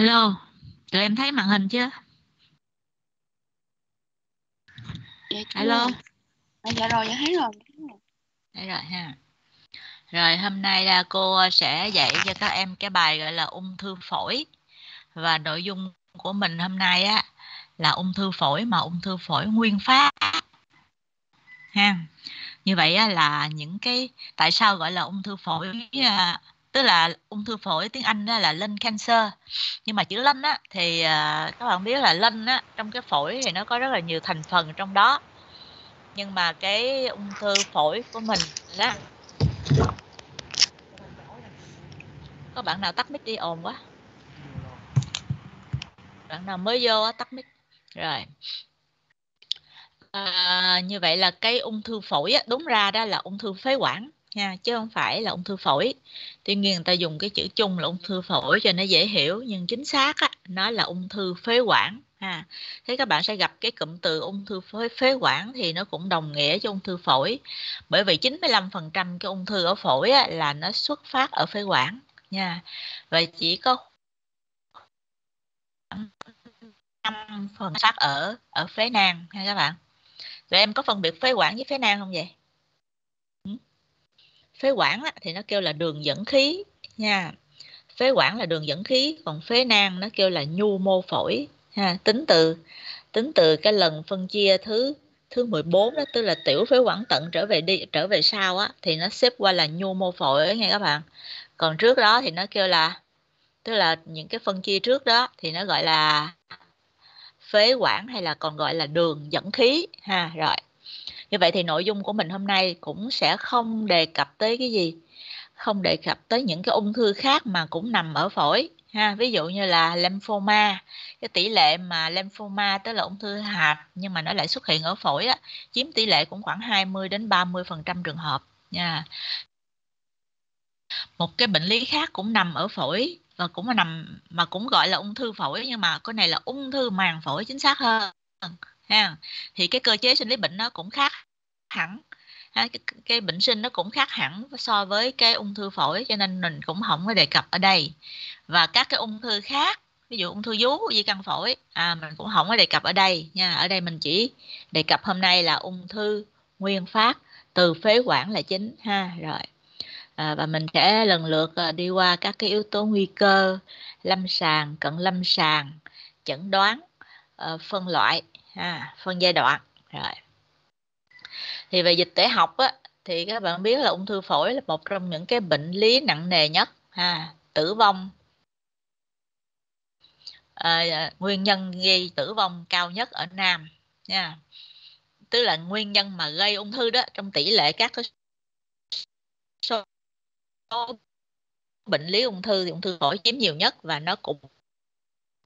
Hello, tụi em thấy màn hình chưa? Dạ. Hello, À, dạ rồi, dạ thấy rồi. đây rồi ha. Rồi hôm nay là cô sẽ dạy cho các em cái bài gọi là ung thư phổi và nội dung của mình hôm nay á là ung thư phổi mà ung thư phổi nguyên phát ha. Như vậy á, là những cái tại sao gọi là ung thư phổi à, tức là ung thư phổi tiếng Anh là lung cancer. Nhưng mà chữ lung á thì à, các bạn biết là lung á trong cái phổi thì nó có rất là nhiều thành phần trong đó. Nhưng mà cái ung thư phổi của mình đó có bạn nào tắt mic đi ồn quá. Bạn nào mới vô á, tắt mic. Rồi. À, như vậy là cái ung thư phổi á, đúng ra đó là ung thư phế quản nha chứ không phải là ung thư phổi. Tuy nhiên người ta dùng cái chữ chung là ung thư phổi cho nó dễ hiểu nhưng chính xác á, nó là ung thư phế quản ha. Thế các bạn sẽ gặp cái cụm từ ung thư phế, phế quản thì nó cũng đồng nghĩa với ung thư phổi. Bởi vì 95% cái ung thư ở phổi á, là nó xuất phát ở phế quản nha. Và chỉ có năm phần sát ở ở phế nang ha các bạn. Tụi em có phân biệt phế quản với phế nang không vậy? Phế quản á, thì nó kêu là đường dẫn khí nha. Phế quản là đường dẫn khí còn phế nang nó kêu là nhu mô phổi ha tính từ tính từ cái lần phân chia thứ thứ 14 đó tức là tiểu phế quản tận trở về đi trở về sau á thì nó xếp qua là nhu mô phổi nha các bạn. Còn trước đó thì nó kêu là tức là những cái phân chia trước đó thì nó gọi là phế quản hay là còn gọi là đường dẫn khí ha rồi như vậy thì nội dung của mình hôm nay cũng sẽ không đề cập tới cái gì không đề cập tới những cái ung thư khác mà cũng nằm ở phổi ha. Ví dụ như là lymphoma cái tỷ lệ mà lymphoma tức là ung thư hạt nhưng mà nó lại xuất hiện ở phổi á, chiếm tỷ lệ cũng khoảng 20 đến 30 phần trăm trường hợp nha. Một cái bệnh lý khác cũng nằm ở phổi và cũng nằm mà cũng gọi là ung thư phổi nhưng mà cái này là ung thư màng phổi chính xác hơn ha. Thì cái cơ chế sinh lý bệnh nó cũng khác hẳn ha, cái, cái bệnh sinh nó cũng khác hẳn so với cái ung thư phổi cho nên mình cũng không có đề cập ở đây. Và các cái ung thư khác ví dụ ung thư vú di căn phổi à, mình cũng không có đề cập ở đây nha. Ở đây mình chỉ đề cập hôm nay là ung thư nguyên phát từ phế quản là chính ha. Rồi à, và mình sẽ lần lượt à, đi qua các cái yếu tố nguy cơ lâm sàng cận lâm sàng chẩn đoán ờ, phân loại ha, phân giai đoạn. Rồi. Thì về dịch tễ học á, thì các bạn biết là ung thư phổi là một trong những cái bệnh lý nặng nề nhất ha, tử vong. À, à, nguyên nhân gây tử vong cao nhất ở nam nha. Tức là nguyên nhân mà gây ung thư đó trong tỷ lệ các cái số bệnh lý ung thư thì ung thư phổi chiếm nhiều nhất và nó cũng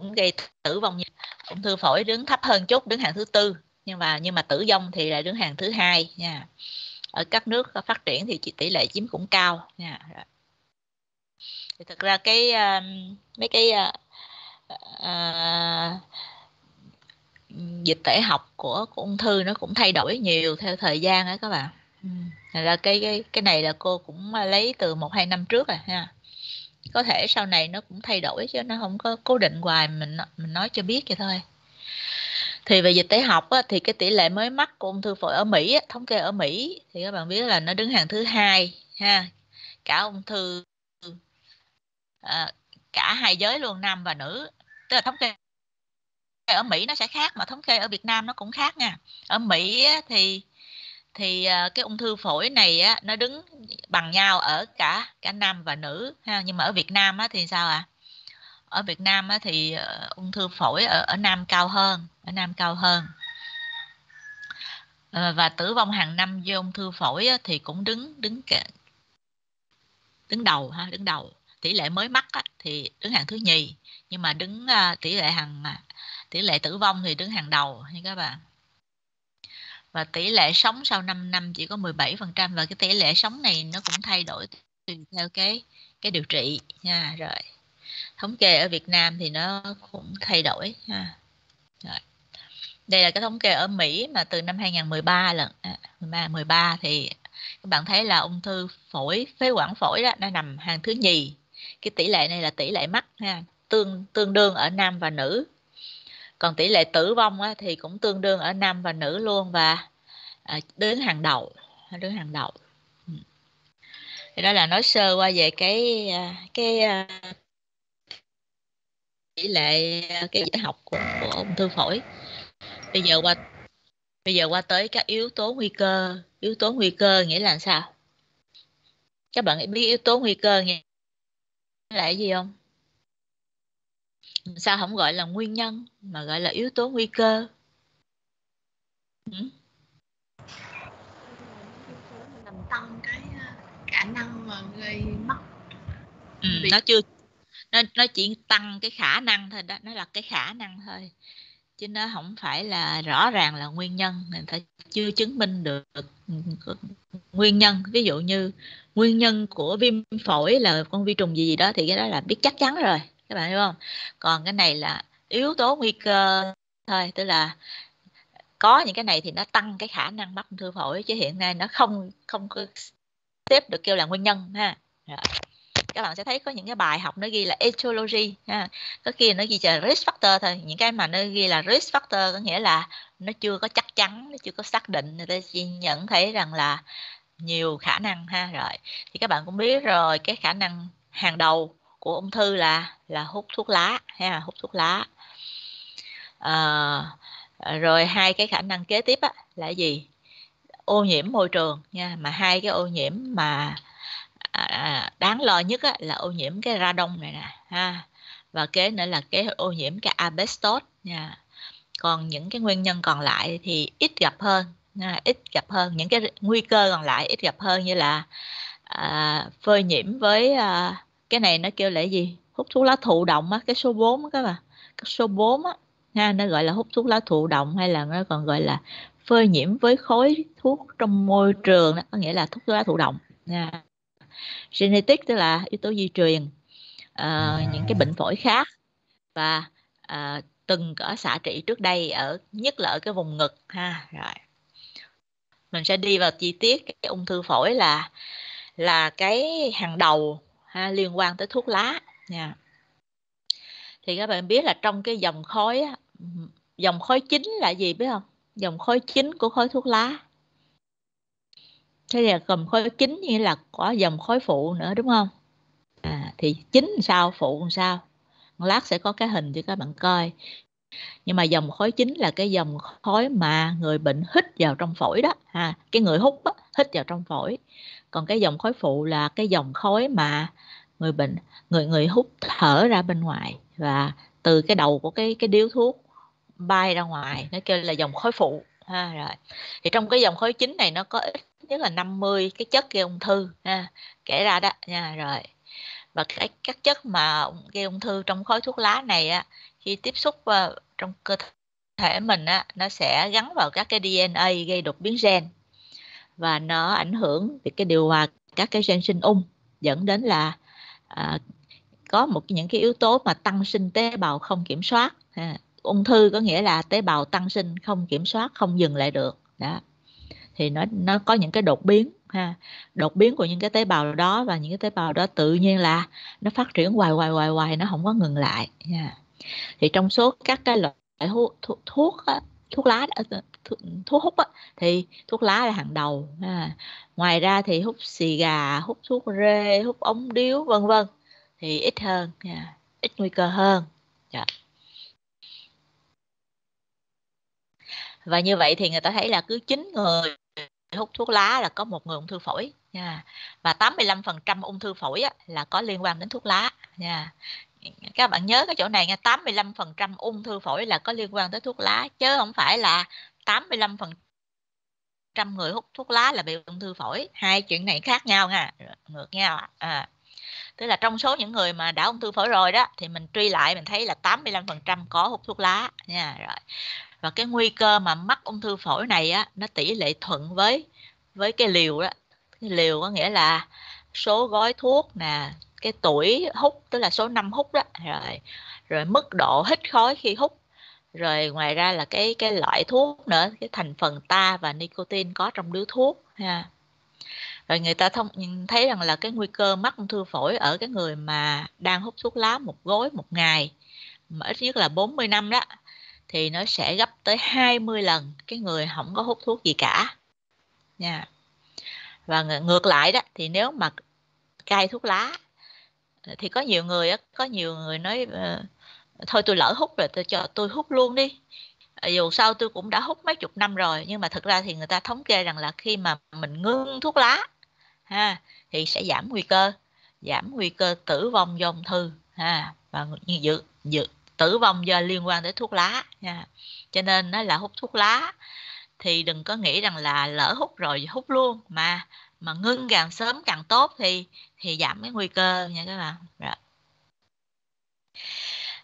cũng gây tử vong ung thư phổi đứng thấp hơn chút đứng hàng thứ tư. Nhưng mà nhưng mà tử vong thì lại đứng hàng thứ hai nha. Ở các nước phát triển thì tỷ lệ chiếm cũng cao nha. Thì thực ra cái uh, mấy cái uh, ờ, uh, dịch tễ học của, của ung thư nó cũng thay đổi nhiều theo thời gian đó các bạn. Ừ. là cái cái cái này là cô cũng lấy từ một hai năm trước rồi ha có thể sau này nó cũng thay đổi chứ nó không có cố định hoài mình mình nói cho biết vậy thôi. Thì về dịch tễ học á, thì cái tỷ lệ mới mắc của ung thư phổi ở Mỹ á, thống kê ở Mỹ thì các bạn biết là nó đứng hàng thứ hai ha cả ung thư à, cả hai giới luôn nam và nữ. Tức là thống kê ở Mỹ nó sẽ khác mà thống kê ở Việt Nam nó cũng khác nha. Ở Mỹ á, thì thì à, cái ung thư phổi này á, nó đứng bằng nhau ở cả cả nam và nữ ha nhưng mà ở Việt Nam á, thì sao ạ? À? ở Việt Nam á, thì ờ, ung thư phổi ở ở nam cao hơn ở nam cao hơn. Ờ, và tử vong hàng năm do ung thư phổi á, thì cũng đứng đứng cả, đứng đầu ha đứng đầu. Tỷ lệ mới mắc á, thì đứng hàng thứ nhì nhưng mà đứng à, tỷ lệ hàng à, tỷ lệ tử vong thì đứng hàng đầu nha các bạn và tỷ lệ sống sau 5 năm chỉ có 17% và cái tỷ lệ sống này nó cũng thay đổi tùy theo cái cái điều trị nha rồi. Thống kê ở Việt Nam thì nó cũng thay đổi ha rồi. đây là cái thống kê ở Mỹ mà từ năm 2013 lần à, 13 13 thì các bạn thấy là ung thư phổi phế quản phổi đó nó nằm hàng thứ nhì. Cái tỷ lệ này là tỷ lệ mắc ha tương tương đương ở nam và nữ còn tỷ lệ tử vong á, thì cũng tương đương ở nam và nữ luôn và à, đứng hàng đầu đứng hàng đầu. Ừ. Thì đó là nói sơ qua về cái à, cái à, tỷ lệ à, cái giải học của, của ung thư phổi. Bây giờ qua bây giờ qua tới các yếu tố nguy cơ. Yếu tố nguy cơ nghĩa là sao? Các bạn biết yếu tố nguy cơ nghĩa là gì không? Sao không gọi là nguyên nhân mà gọi là yếu tố nguy cơ? Ừ? làm tăng cái ờ, khả năng mà gây mắc ừ, nó chưa nó nó chỉ tăng cái khả năng thôi đó nó là cái khả năng thôi. Chứ nó không phải là rõ ràng là nguyên nhân người ta chưa chứng minh được nguyên nhân. Ví dụ như nguyên nhân của viêm phổi là con vi trùng gì gì đó thì cái đó là biết chắc chắn rồi các bạn hiểu không? Còn cái này là yếu tố nguy cơ thôi, tức là có những cái này thì nó tăng cái khả năng mắc ung thư phổi, chứ hiện nay nó không không có xếp được kêu là nguyên nhân, ha. Rồi, các bạn sẽ thấy có những cái bài học nó ghi là etiology, ha. có khi nó ghi là risk factor thôi, những cái mà nó ghi là risk factor có nghĩa là nó chưa có chắc chắn, nó chưa có xác định, người ta chỉ nhận thấy rằng là nhiều khả năng, ha. Rồi, thì các bạn cũng biết rồi, cái khả năng hàng đầu của ung thư là là hút thuốc lá ha hút thuốc lá. À, rồi hai cái khả năng kế tiếp á, là gì? Ô nhiễm môi trường nha mà hai cái ô nhiễm mà À, à đáng lo nhất á, là ô nhiễm cái radon này nè ha. Và kế nữa là cái ô nhiễm cái asbestos nha. Còn những cái nguyên nhân còn lại thì ít gặp hơn nha, ít gặp hơn. Những cái nguy cơ còn lại ít gặp hơn như là à, phơi nhiễm với à, cái này nó kêu là gì? Hút thuốc lá thụ động á cái số 4 á các bạn cái số 4 á ha nó gọi là hút thuốc lá thụ động hay là nó còn gọi là phơi nhiễm với khối thuốc trong môi trường đó có nghĩa là thuốc lá thụ động. Nha. Genetic tức là yếu tố di truyền uh, những cái bệnh phổi khác. Và uh, từng có xạ trị trước đây ở nhất là ở cái vùng ngực ha rồi. Mình sẽ đi vào chi tiết cái ung thư phổi là là cái hàng đầu ha, liên quan tới thuốc lá. Nha thì các bạn biết là trong cái dòng khói dòng khói chính là gì biết không? Dòng khói chính của khói thuốc lá. Thế là gồm khói chính như là có dòng khói phụ nữa đúng không? À, thì chính sao phụ sao? Lát sẽ có cái hình cho các bạn coi. Nhưng mà dòng khói chính là cái dòng khói mà người bệnh hít vào trong phổi đó. Ha cái người hút đó, hít vào trong phổi còn cái dòng khói phụ là cái dòng khói mà người bệnh, người người hút thở ra bên ngoài và từ cái đầu của cái cái điếu thuốc bay ra ngoài, nó kêu là dòng khói phụ. Ha, rồi. Thì trong cái dòng khói chính này nó có ít nhất là 50 cái chất gây ung thư, ha, kể ra đó. Nha, rồi. Và cái, các chất mà gây ung thư trong khói thuốc lá này á, khi tiếp xúc vào trong cơ thể mình á, nó sẽ gắn vào các cái DNA gây đột biến gen và nó ảnh hưởng về cái điều hòa các cái gen sinh ung dẫn đến là à, có một những cái yếu tố mà tăng sinh tế bào không kiểm soát. Ha. ung thư có nghĩa là tế bào tăng sinh không kiểm soát không dừng lại được. Đó. Thì nó nó có những cái đột biến ha. Đột biến của những cái tế bào đó và những cái tế bào đó tự nhiên là nó phát triển hoài hoài hoài hoài nó không có ngừng lại nha. Thì trong số các cái loại thuốc thuốc thuốc, á, thuốc lá ờ, thuốc, hút á, thì thuốc lá là hàng đầu ha. ngoài ra thì hút xì gà hút thuốc rê hút ống điếu vân vân thì ít hơn nha ít nguy cơ hơn dạ. và như vậy thì người ta thấy là cứ chín người hút thuốc lá là có một người ung thư phổi nha và 85% ung thư phổi á, là có liên quan đến thuốc lá nha các bạn nhớ cái chỗ này nha 85% ung thư phổi là có liên quan tới thuốc lá, chứ không phải là 85 phần trăm người hút thuốc lá là bị ung thư phổi. Hai chuyện này khác nhau nha ngược nhau à tức là trong số những người mà đã ung thư phổi rồi đó, thì mình truy lại mình thấy là 85% có hút thuốc lá nha, rồi. Và cái nguy cơ mà mắc ung thư phổi này á, nó tỷ lệ thuận với với cái liều đó. Cái liều có nghĩa là số gói thuốc nè cái tuổi hút, tức là số năm hút đó, rồi rồi mức độ hít khói khi hút. Rồi ngoài ra là cái cái loại thuốc nữa, cái thành phần ta và nicotine có trong điếu thuốc, ha. Rồi người ta thông thấy rằng là cái nguy cơ mắc ung thư phổi ở cái người mà đang hút thuốc lá một gối một ngày, mà ít nhất là 40 năm đó, thì nó sẽ gấp tới 20 lần cái người không có hút thuốc gì cả, nha. Và ngược lại đó, thì nếu mà cai thuốc lá thì có nhiều người có nhiều người nói ờ, thôi tôi lỡ hút rồi tôi cho tôi hút luôn đi. À, dù sao tôi cũng đã hút mấy chục năm rồi nhưng mà thực ra thì người ta thống kê rằng là khi mà mình ngưng thuốc lá ha thì sẽ giảm nguy cơ giảm nguy cơ tử vong do ung thư ha và như dự, dự tử vong do liên quan tới thuốc lá nha cho nên nó là hút thuốc lá thì đừng có nghĩ rằng là lỡ hút rồi hút luôn mà mà ngưng càng sớm càng tốt thì thì giảm cái nguy cơ nha các bạn. Rồi.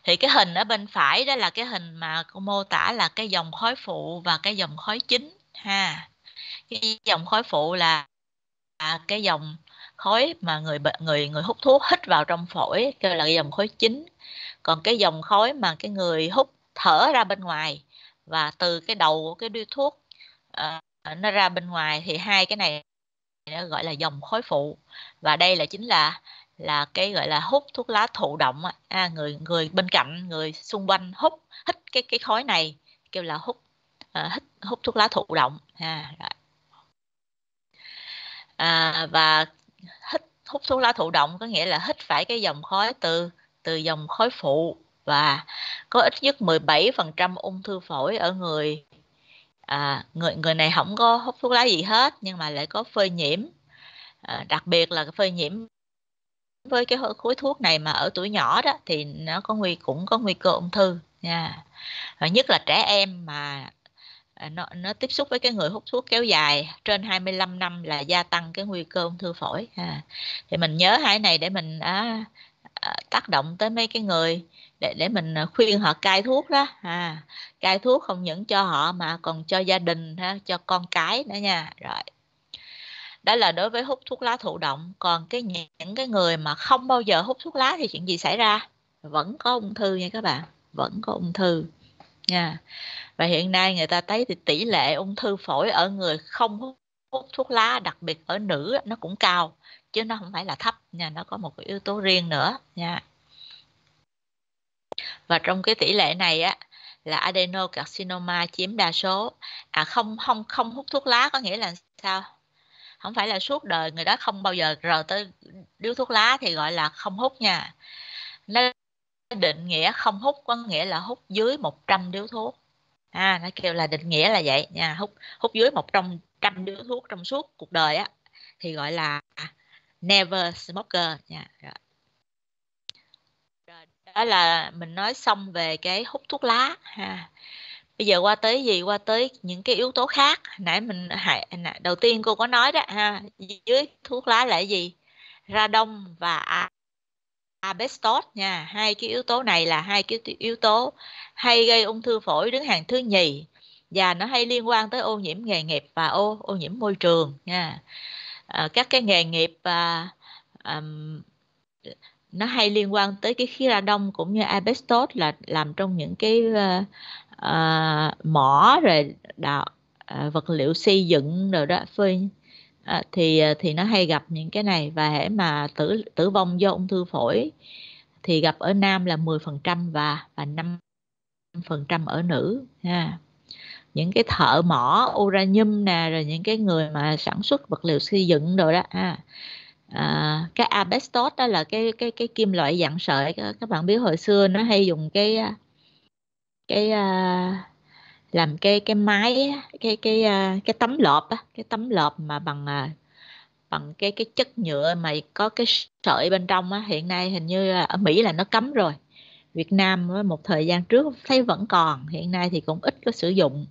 thì cái hình ở bên phải đó là cái hình mà cô mô tả là cái dòng khói phụ và cái dòng khói chính ha. Cái dòng khói phụ là cái dòng khói mà người người người hút thuốc hít vào trong phổi kêu là cái dòng khói chính. Còn cái dòng khói mà cái người hút thở ra bên ngoài và từ cái đầu của cái điếu thuốc uh, nó ra bên ngoài thì hai cái này nó gọi là dòng khói phụ. Và đây là chính là là cái gọi là hút thuốc lá thụ động à, người người bên cạnh người xung quanh hút hít cái cái khói này kêu là hút à, hít hút thuốc lá thụ động. À, rồi. À, và hít hút thuốc lá thụ động có nghĩa là hít phải cái dòng khói từ từ dòng khói phụ. Và có ít nhất 17% ung thư phổi ở người à, người người này không có hút thuốc lá gì hết nhưng mà lại có phơi nhiễm à, đặc biệt là phơi nhiễm với cái khối thuốc này mà ở tuổi nhỏ đó thì nó có nguy cũng có nguy cơ ung thư nha và nhất là trẻ em mà à, nó nó tiếp xúc với cái người hút thuốc kéo dài trên 25 năm là gia tăng cái nguy cơ ung thư phổi ha. thì mình nhớ hai này để mình à, à, tác động tới mấy cái người để để mình à, khuyên họ cai thuốc đó. À, cai thuốc không những cho họ mà còn cho gia đình ha, cho con cái nữa nha. Rồi. Đó là đối với hút thuốc lá thụ động. Còn cái những cái người mà không bao giờ hút thuốc lá thì chuyện gì xảy ra? Vẫn có ung thư nha các bạn. Vẫn có ung thư nha. Và hiện nay người ta thấy thì tỷ lệ ung thư phổi ở người không hút, hút thuốc lá đặc biệt ở nữ nó cũng cao chứ nó không phải là thấp nha nó có một cái yếu tố riêng nữa nha và trong cái tỷ lệ này á, là adenocarcinoma chiếm đa số. À không không không hút thuốc lá có nghĩa là sao? Không phải là suốt đời người đó không bao giờ rờ tới điếu thuốc lá thì gọi là không hút nha. Nó định nghĩa không hút có nghĩa là hút dưới 100 điếu thuốc. À nó kêu là định nghĩa là vậy nha, hút hút dưới 100 trăm điếu thuốc trong suốt cuộc đời á, thì gọi là never smoker nha. Rồi đó là mình nói xong về cái hút thuốc lá ha. Bây giờ qua tới gì? Qua tới những cái yếu tố khác. Nãy mình đầu tiên cô có nói đó ha dưới thuốc lá là gì? Radon và asbestos nha. Hai cái yếu tố này là hai cái yếu tố hay gây ung thư phổi đứng hàng thứ nhì. Và nó hay liên quan tới ô nhiễm nghề nghiệp và ô ô nhiễm môi trường nha. À, các cái nghề nghiệp à, um, nó hay liên quan tới cái khí ra đông cũng như asbestos là làm trong những cái uh, uh, mỏ rồi đào uh, vật liệu xây dựng rồi đó. Phơi uh, thì thì nó hay gặp những cái này. Và hễ mà tử tử vong do ung thư phổi thì gặp ở nam là 10% và và 5% ở nữ ha. Những cái thợ mỏ uranium nè rồi những cái người mà sản xuất vật liệu xây dựng rồi đó ha à, cái asbestos đó là cái cái cái kim loại dạng sợi các bạn biết hồi xưa nó hay dùng cái à, cái à, làm cái cái máy cái cái à, cái tấm lợp cái tấm lợp mà bằng à, bằng cái cái chất nhựa mà có cái sợi bên trong á hiện nay hình như ở Mỹ là nó cấm rồi Việt Nam một thời gian trước thấy vẫn còn hiện nay thì cũng ít có sử dụng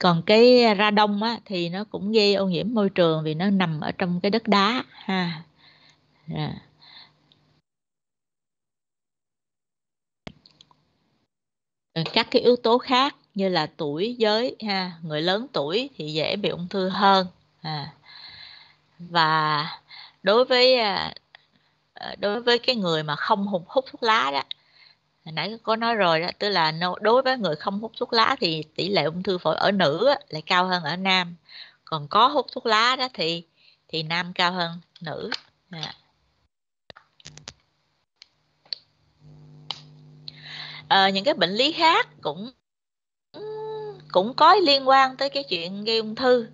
còn cái ra đông á, thì nó cũng gây ô nhiễm môi trường vì nó nằm ở trong cái đất đá, ha dạ. rồi. các cái yếu tố khác như là tuổi giới, ha, người lớn tuổi thì dễ bị ung thư hơn à. và đối với à, à, đối với cái người mà không hút thuốc lá đó hồi nãy có nói rồi đó tức là đối với người không hút thuốc lá thì tỷ lệ ung thư phổi ở nữ lại cao hơn ở nam. Còn có hút thuốc lá đó thì thì nam cao hơn nữ. À. À, những cái bệnh lý khác cũng cũng có liên quan tới cái chuyện gây ung thư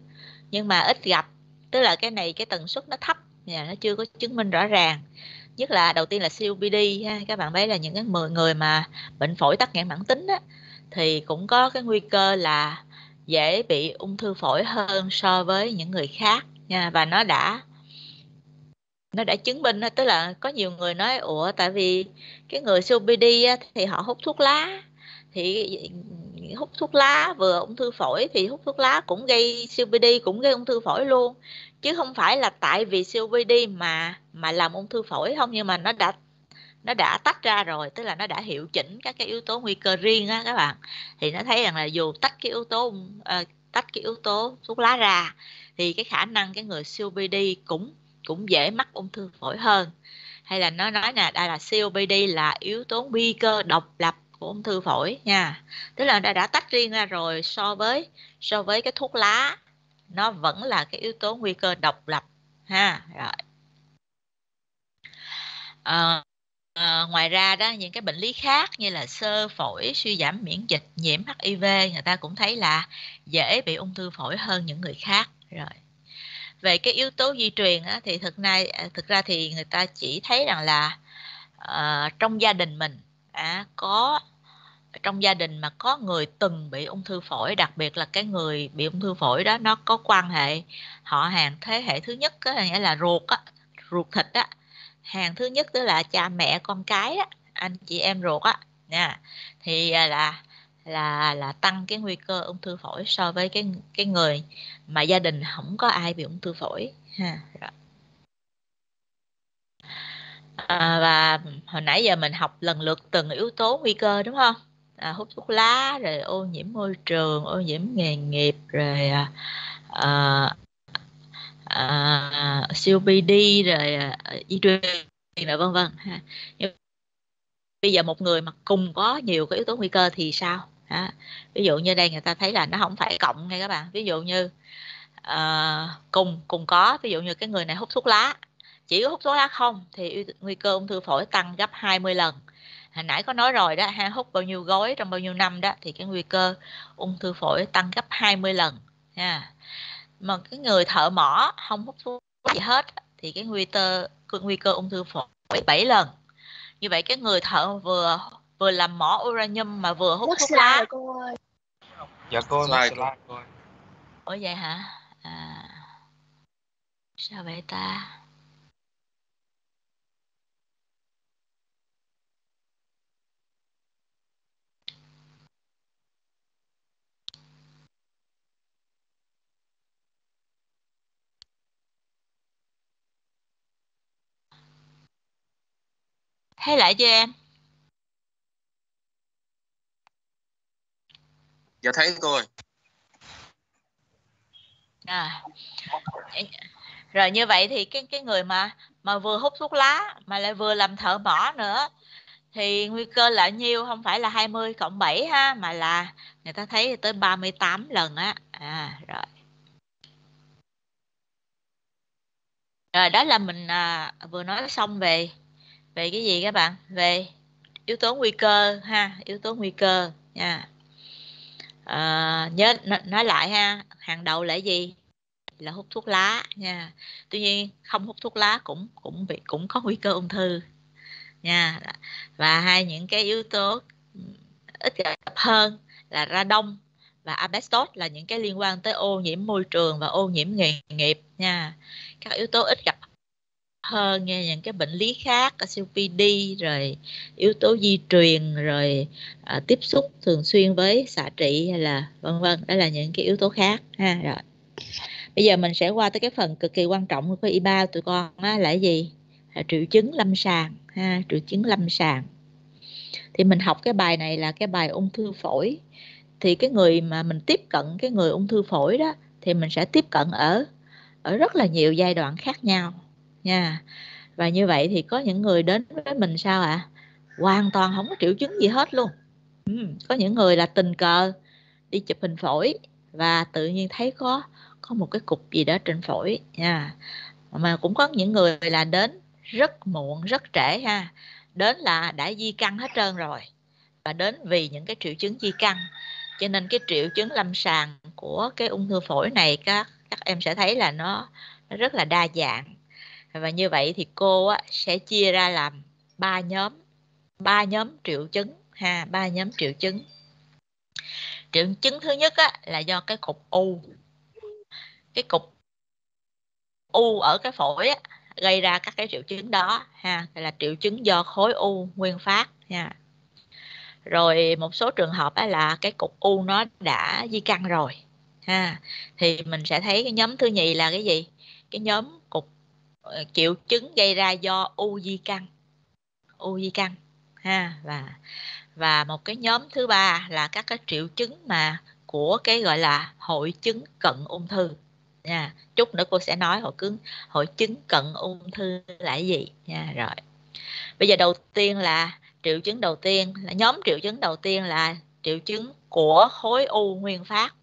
nhưng mà ít gặp. Tức là cái này cái tần suất nó thấp và nó chưa có chứng minh rõ ràng nhất là đầu tiên là COPD ha các bạn thấy là những cái người người mà bệnh phổi tắc nghẽn mãn tính á, thì cũng có cái nguy cơ là dễ bị ung thư phổi hơn so với những người khác nha và nó đã nó đã chứng minh tức là có nhiều người nói ủa tại vì cái người COPD á, thì họ hút thuốc lá thì hút thuốc lá vừa ung thư phổi thì hút thuốc lá cũng gây COPD cũng gây ung thư phổi luôn chứ không phải là tại vì COPD mà mà làm ung thư phổi không nhưng mà nó đã nó đã tách ra rồi tức là nó đã hiệu chỉnh các cái yếu tố nguy cơ riêng á các bạn. Thì nó thấy rằng là dù tách cái yếu tố uh, tách cái yếu tố thuốc lá ra thì cái khả năng cái người COPD cũng cũng dễ mắc ung thư phổi hơn. Hay là nó nói là đây là COPD là yếu tố nguy cơ độc lập của ung thư phổi nha. Tức là đã đã tách riêng ra rồi so với so với cái thuốc lá nó vẫn là cái yếu tố nguy cơ độc lập ha rồi. À, à, ngoài ra đó những cái bệnh lý khác như là sơ phổi suy giảm miễn dịch nhiễm hiv người ta cũng thấy là dễ bị ung thư phổi hơn những người khác rồi. Về cái yếu tố di truyền á, thì thực nay à, thực ra thì người ta chỉ thấy rằng là uh, trong gia đình mình à, có trong gia đình mà có người từng bị ung thư phổi đặc biệt là cái người bị ung thư phổi đó nó có quan hệ họ hàng thế hệ thứ nhất có nghĩa là ruột á ruột thịt á hàng thứ nhất tức là cha mẹ con cái á anh chị em ruột á nha. Thì à, là là là tăng cái nguy cơ ung thư phổi so với cái cái người mà gia đình không có ai bị ung thư phổi ha à, và hồi nãy giờ mình học lần lượt từng yếu tố nguy cơ đúng không? À, hút thuốc lá rồi ô nhiễm môi trường ô nhiễm nghề nghiệp rồi à, à, à, COPD rồi à, di truyền rồi vân vân ha. Bây giờ một người mà cùng có nhiều cái yếu tố nguy cơ thì sao ha? ví dụ như đây người ta thấy là nó không phải cộng ngay các bạn. Ví dụ như à, cùng cùng có ví dụ như cái người này hút thuốc lá chỉ có hút thuốc lá không thì nguy cơ ung thư phổi tăng gấp 20 lần hồi nãy có nói rồi đó ha hút bao nhiêu gói trong bao nhiêu năm đó thì cái nguy cơ ung thư phổi tăng gấp 20 lần nha mà cái người thợ mỏ không hút thuốc gì hết thì cái nguy cơ nguy cơ ung thư phổi 7 lần. Như vậy cái người thợ vừa vừa làm mỏ uranium mà vừa hút thuốc lá. cô ơi. dạ cô ơi slide cô. ơi ủa vậy hả? À sao vậy ta Thấy lại chưa em? Dạ thấy cô ơi. À. Rồi như vậy thì cái cái người mà mà vừa hút thuốc lá mà lại vừa làm thợ mỏ nữa thì nguy cơ là nhiêu không phải là 20 cộng 7 ha mà là người ta thấy tới 38 lần á. À rồi. Rồi đó là mình à, vừa nói xong về về cái gì các bạn? Về yếu tố nguy cơ ha yếu tố nguy cơ nha. À, nhớ nói lại ha hàng đầu là gì? Là hút thuốc lá nha. Tuy nhiên không hút thuốc lá cũng cũng bị cũng có nguy cơ ung thư nha. Và hai những cái yếu tố ít gặp hơn là ra đông và asbestos là những cái liên quan tới ô nhiễm môi trường và ô nhiễm nghề nghiệp nha. Các yếu tố ít gặp hơn nghe những cái bệnh lý khác COPD rồi yếu tố di truyền rồi à, tiếp xúc thường xuyên với xạ trị hay là vân vân đó là những cái yếu tố khác. Ha rồi. Bây giờ mình sẽ qua tới cái phần cực kỳ quan trọng của y ba tụi con á, là gì? Là triệu chứng lâm sàng. Ha triệu chứng lâm sàng. Thì mình học cái bài này là cái bài ung thư phổi. Thì cái người mà mình tiếp cận cái người ung thư phổi đó thì mình sẽ tiếp cận ở ở rất là nhiều giai đoạn khác nhau nha. Và như vậy thì có những người đến với mình sao ạ? À? hoàn toàn không có triệu chứng gì hết luôn. Ừ, có những người là tình cờ đi chụp hình phổi và tự nhiên thấy có có một cái cục gì đó trên phổi nha. Mà cũng có những người là đến rất muộn rất trễ ha. Đến là đã di căn hết trơn rồi và đến vì những cái triệu chứng di căn. Cho nên cái triệu chứng lâm sàng của cái ung thư phổi này các các em sẽ thấy là nó, nó rất là đa dạng và như vậy thì cô á, sẽ chia ra làm ba nhóm. Ba nhóm triệu chứng ha ba nhóm triệu chứng. Triệu chứng thứ nhất á, là do cái cục u. Cái cục u ở cái phổi á, gây ra các cái triệu chứng đó ha là triệu chứng do khối u nguyên phát nha. Rồi một số trường hợp á, là cái cục u nó đã di căn rồi ha. Thì mình sẽ thấy cái nhóm thứ nhì là cái gì? Cái nhóm Ờ, triệu chứng gây ra do u di căn u di căn ha, và và một cái nhóm thứ ba là các cái triệu chứng mà của cái gọi là hội chứng cận ung thư. Nha, chút nữa cô sẽ nói hội chứng hội chứng cận ung thư là gì. Nha, rồi. Bây giờ đầu tiên là triệu chứng đầu tiên, là nhóm triệu chứng đầu tiên là triệu chứng của khối u nguyên phát.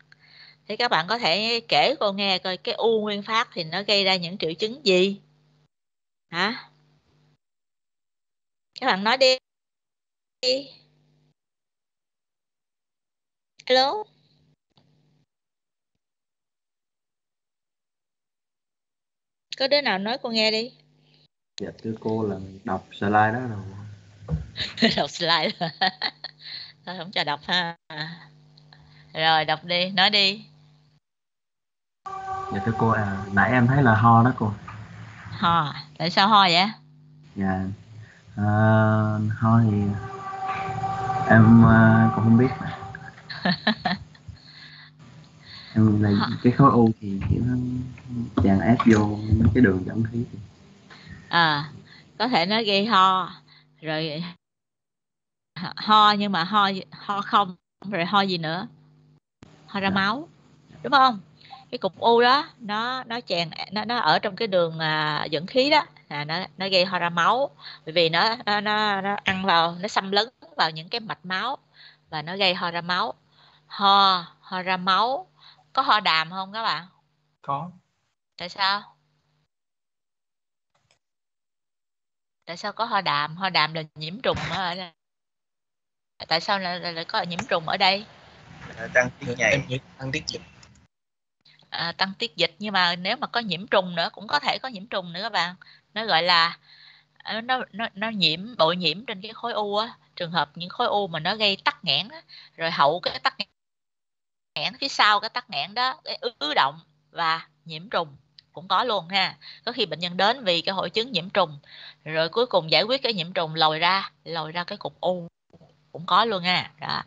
Thì các bạn có thể kể cô nghe coi, cái u nguyên phát thì nó gây ra những triệu chứng gì? Hả? Các bạn nói đi. Hello? Có đứa nào nói cô nghe đi. Dạ thưa cô là đọc slide đó rồi. Đọc slide thôi không cho đọc ha. Rồi đọc đi. Nói đi. Dạ thưa cô à nãy em thấy là ho đó cô. Ho tại sao ho vậy? Dạ à, ho thì em uh, cũng không biết. Em là cái khối u thì kiểu nó tràn ép vô mấy cái đường dẫn khí. À có thể nó gây ho rồi ho nhưng mà ho ho không rồi ho gì nữa? Ho ra dạ. máu đúng không cái cục u đó nó nó tràn nó nó ở trong cái đường à, dẫn khí đó. À, nó nó gây ho ra máu. Bởi vì nó nó nó, nó ăn vào nó xâm lấn vào những cái mạch máu và nó gây ho ra máu. Ho ho ra máu. Có ho đàm không các bạn? Có. Tại sao? Tại sao có ho đàm? Ho đàm là nhiễm trùng ở đây. Tại sao lại, lại có nhiễm trùng ở đây? Tăng tiết nhảy tăng tiết dịch à, tăng tiết dịch. Nhưng mà nếu mà có nhiễm trùng nữa cũng có thể có nhiễm trùng nữa các bạn. Nó gọi là à, nó nó nó nhiễm bội nhiễm trên cái khối u á. Trường hợp những khối u mà nó gây tắc nghẽn á, rồi hậu cái tắc nghẽn phía sau cái tắc nghẽn đó cái ứ động và nhiễm trùng cũng có luôn ha. Có khi bệnh nhân đến vì cái hội chứng nhiễm trùng rồi cuối cùng giải quyết cái nhiễm trùng lồi ra lồi ra cái cục u cũng có luôn ha. Đó.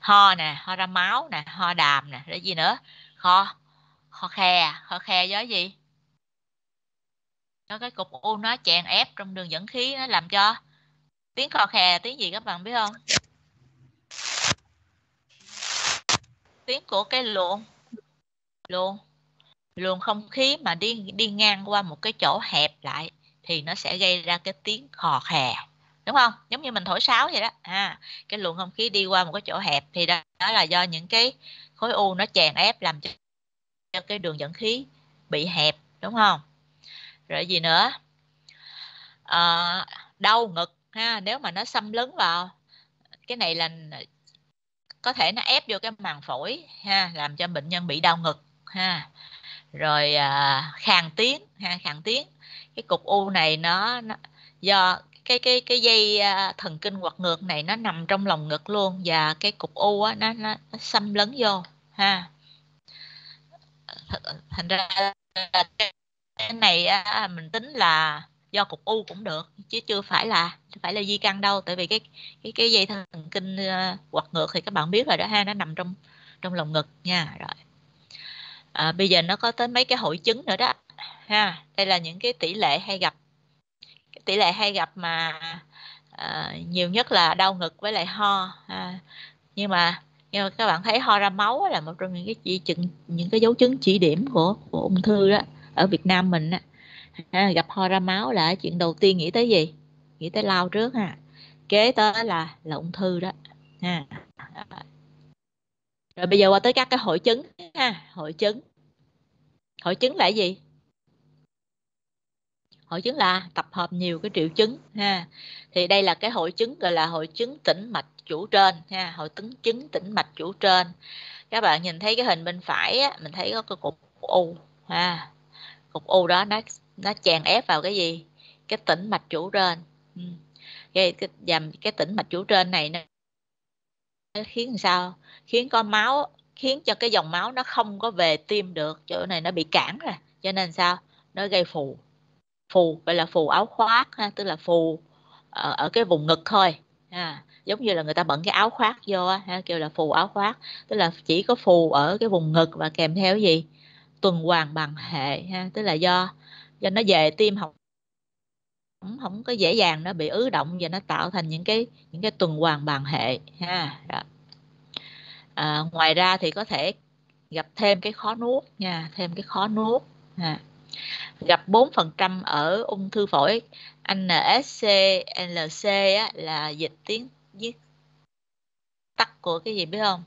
Ho nè ho ra máu nè ho đàm nè rồi gì nữa. Ho họ khè à? họ khè do gì? Do cái cục u nó chèn ép trong đường dẫn khí nó làm cho tiếng khò khè là tiếng gì các bạn biết không? Tiếng của cái luồng luồng luồng không khí mà đi đi ngang qua một cái chỗ hẹp lại thì nó sẽ gây ra cái tiếng khò khè. Đúng không? Giống như mình thổi sáo vậy đó. À, cái luồng không khí đi qua một cái chỗ hẹp thì đó, đó là do những cái khối u nó chèn ép làm cho cái đường dẫn khí bị hẹp đúng không? Rồi gì nữa? À, đau ngực ha nếu mà nó xâm lấn vào cái này là có thể nó ép vô cái màng phổi ha làm cho bệnh nhân bị đau ngực ha. Rồi à, khàn tiếng ha khàn tiếng. Cái cục u này nó, nó do cái cái cái dây à, thần kinh quật ngược này nó nằm trong lòng ngực luôn và cái cục u á, nó, nó nó xâm lấn vô ha thành ra cái này mình tính là do cục u cũng được chứ chưa phải là chưa phải là di căn đâu. Tại vì cái cái cái dây thần kinh ờ, quật ngược thì các bạn biết rồi đó ha nó nằm trong trong lồng ngực nha. Rồi. À, bây giờ nó có tới mấy cái hội chứng nữa đó ha. Đây là những cái tỷ lệ hay gặp cái tỷ lệ hay gặp mà à, nhiều nhất là đau ngực với lại ho ha. nhưng mà nhưng mà các bạn thấy ho ra máu là một trong những cái chỉ chứng những cái dấu chứng chỉ điểm của của ung thư đó ở Việt Nam mình á. À, gặp ho ra máu là chuyện đầu tiên nghĩ tới gì? Nghĩ tới lao trước ha. Kế tới là là ung thư đó. Ha. Rồi bây giờ qua tới các cái hội chứng ha. Hội chứng. Hội chứng là gì? Hội chứng là tập hợp nhiều cái triệu chứng ha. Thì đây là cái hội chứng gọi là hội chứng tĩnh mạch chủ trên ha hội tấn chứng tĩnh mạch chủ trên. Các bạn nhìn thấy cái hình bên phải á, mình thấy có cái cục u ha. Cục u đó nó nó chèn ép vào cái gì? Cái tĩnh mạch chủ trên. Gây cái cái dầm cái tĩnh mạch chủ trên này nó khiến sao? Khiến có máu khiến cho cái dòng máu nó không có về tim được. Chỗ này nó bị cản rồi cho nên sao? Nó gây phù. Phù vậy là phù áo khoác ha tức là phù ở, ở cái vùng ngực thôi. Ha giống như là người ta bận cái áo khoác vô ha kêu là phù áo khoác. Tức là chỉ có phù ở cái vùng ngực và kèm theo gì? Tuần hoàn bằng hệ ha tức là do do nó về tim không không, không có dễ dàng nó bị ứ động và nó tạo thành những cái những cái tuần hoàn bằng hệ ha đó. À, ngoài ra thì có thể gặp thêm cái khó nuốt nha thêm cái khó nuốt ha. Gặp 4% ở ung thư phổi NSCLC á, là dịch tiếng viết tắt của cái gì biết không?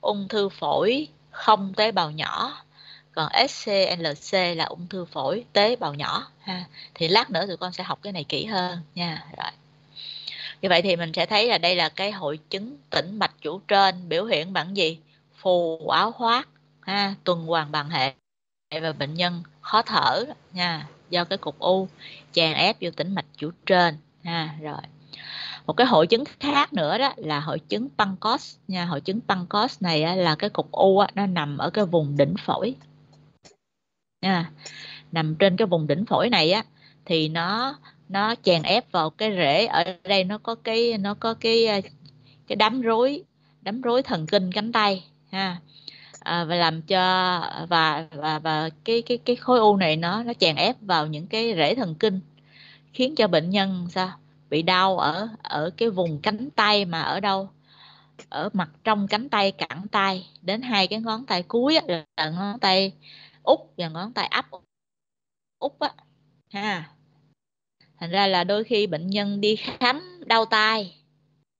Ung thư phổi không tế bào nhỏ. Còn SCLC là ung thư phổi tế bào nhỏ, ha. Thì lát nữa tụi con sẽ học cái này kỹ hơn nha. Rồi. Như vậy thì mình sẽ thấy là đây là cái hội chứng tĩnh mạch chủ trên, biểu hiện bằng gì? Phù áo khoác, ha, tuần hoàn bằng hệ và bệnh nhân khó thở, nha. Do cái cục u chèn ép vô tĩnh mạch chủ trên, ha, rồi một cái hội chứng khác nữa đó là hội chứng Pancos nha. Hội chứng Pancos này á, là cái cục u á, nó nằm ở cái vùng đỉnh phổi. Nha. Nằm trên cái vùng đỉnh phổi này á thì nó nó chèn ép vào cái rễ. Ở đây nó có cái nó có cái à, cái đám rối đám rối thần kinh cánh tay ha. À, và làm cho và và và cái cái cái khối u này nó nó chèn ép vào những cái rễ thần kinh khiến cho bệnh nhân sao? Bị đau ở ở cái vùng cánh tay mà ở đâu? Ở mặt trong cánh tay cẳng tay đến hai cái ngón tay cuối là ngón tay út và ngón tay áp út á ha. Thành ra là đôi khi bệnh nhân đi khám đau tai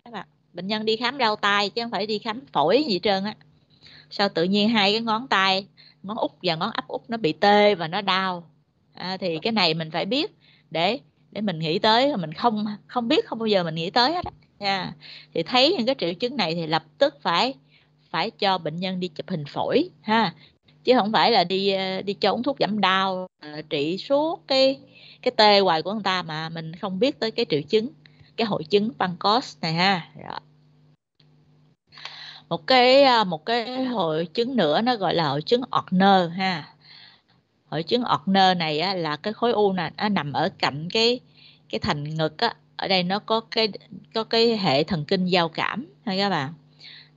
các bạn bệnh nhân đi khám đau tai chứ không phải đi khám phổi gì trơn á. Sao tự nhiên hai cái ngón tay ngón út và ngón áp út nó bị tê và nó đau? À, thì cái này mình phải biết để để mình nghĩ tới mình không không biết, không bao giờ mình nghĩ tới hết nha. Thì thấy những cái triệu chứng này thì lập tức phải phải cho bệnh nhân đi chụp hình phổi, ha. Chứ không phải là đi ờ, đi cho uống thuốc giảm đau ờ, trị suốt cái cái tê hoài của người ta mà mình không biết tới cái triệu chứng, cái hội chứng Pancos này, ha. Rồi. một cái ờ, một cái hội chứng nữa nó gọi là hội chứng Ortner ha hội chứng Ortner này á, là cái khối u này nó nằm ở cạnh cái cái thành ngực á. Ở đây nó có cái có cái hệ thần kinh giao cảm hay các bạn.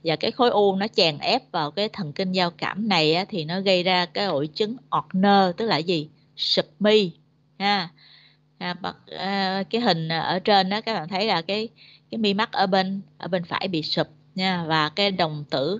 Và cái khối u nó chèn ép vào cái thần kinh giao cảm này á, thì nó gây ra cái hội chứng Ortner tức là gì? Sụp mi ha. À, à, cái hình ở trên đó các bạn thấy là cái cái mi mắt ở bên ở bên phải bị sụp nha. Và cái đồng tử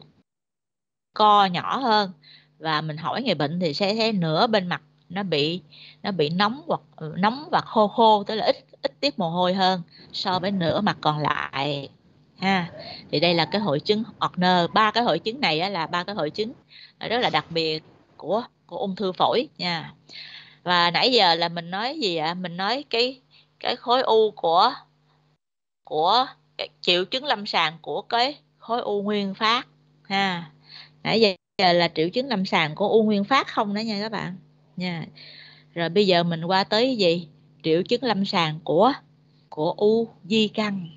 co nhỏ hơn và mình hỏi người bệnh thì sẽ thấy nửa bên mặt nó bị nó bị nóng hoặc ừ, nóng và khô khô, tức là ít ít tiết mồ hôi hơn so với nửa mặt còn lại, ha. Thì đây là cái hội chứng nơ. Ba cái hội chứng này là ba cái hội chứng rất là đặc biệt của của ung thư phổi nha. Và nãy giờ là mình nói gì ạ? Mình nói cái cái khối u của của triệu chứng lâm sàng của cái khối u nguyên phát, ha. Nãy giờ giờ là triệu chứng lâm sàng của u nguyên phát không đó nha các bạn? Nha. Rồi bây giờ mình qua tới gì? Triệu chứng lâm sàng của của u di căn.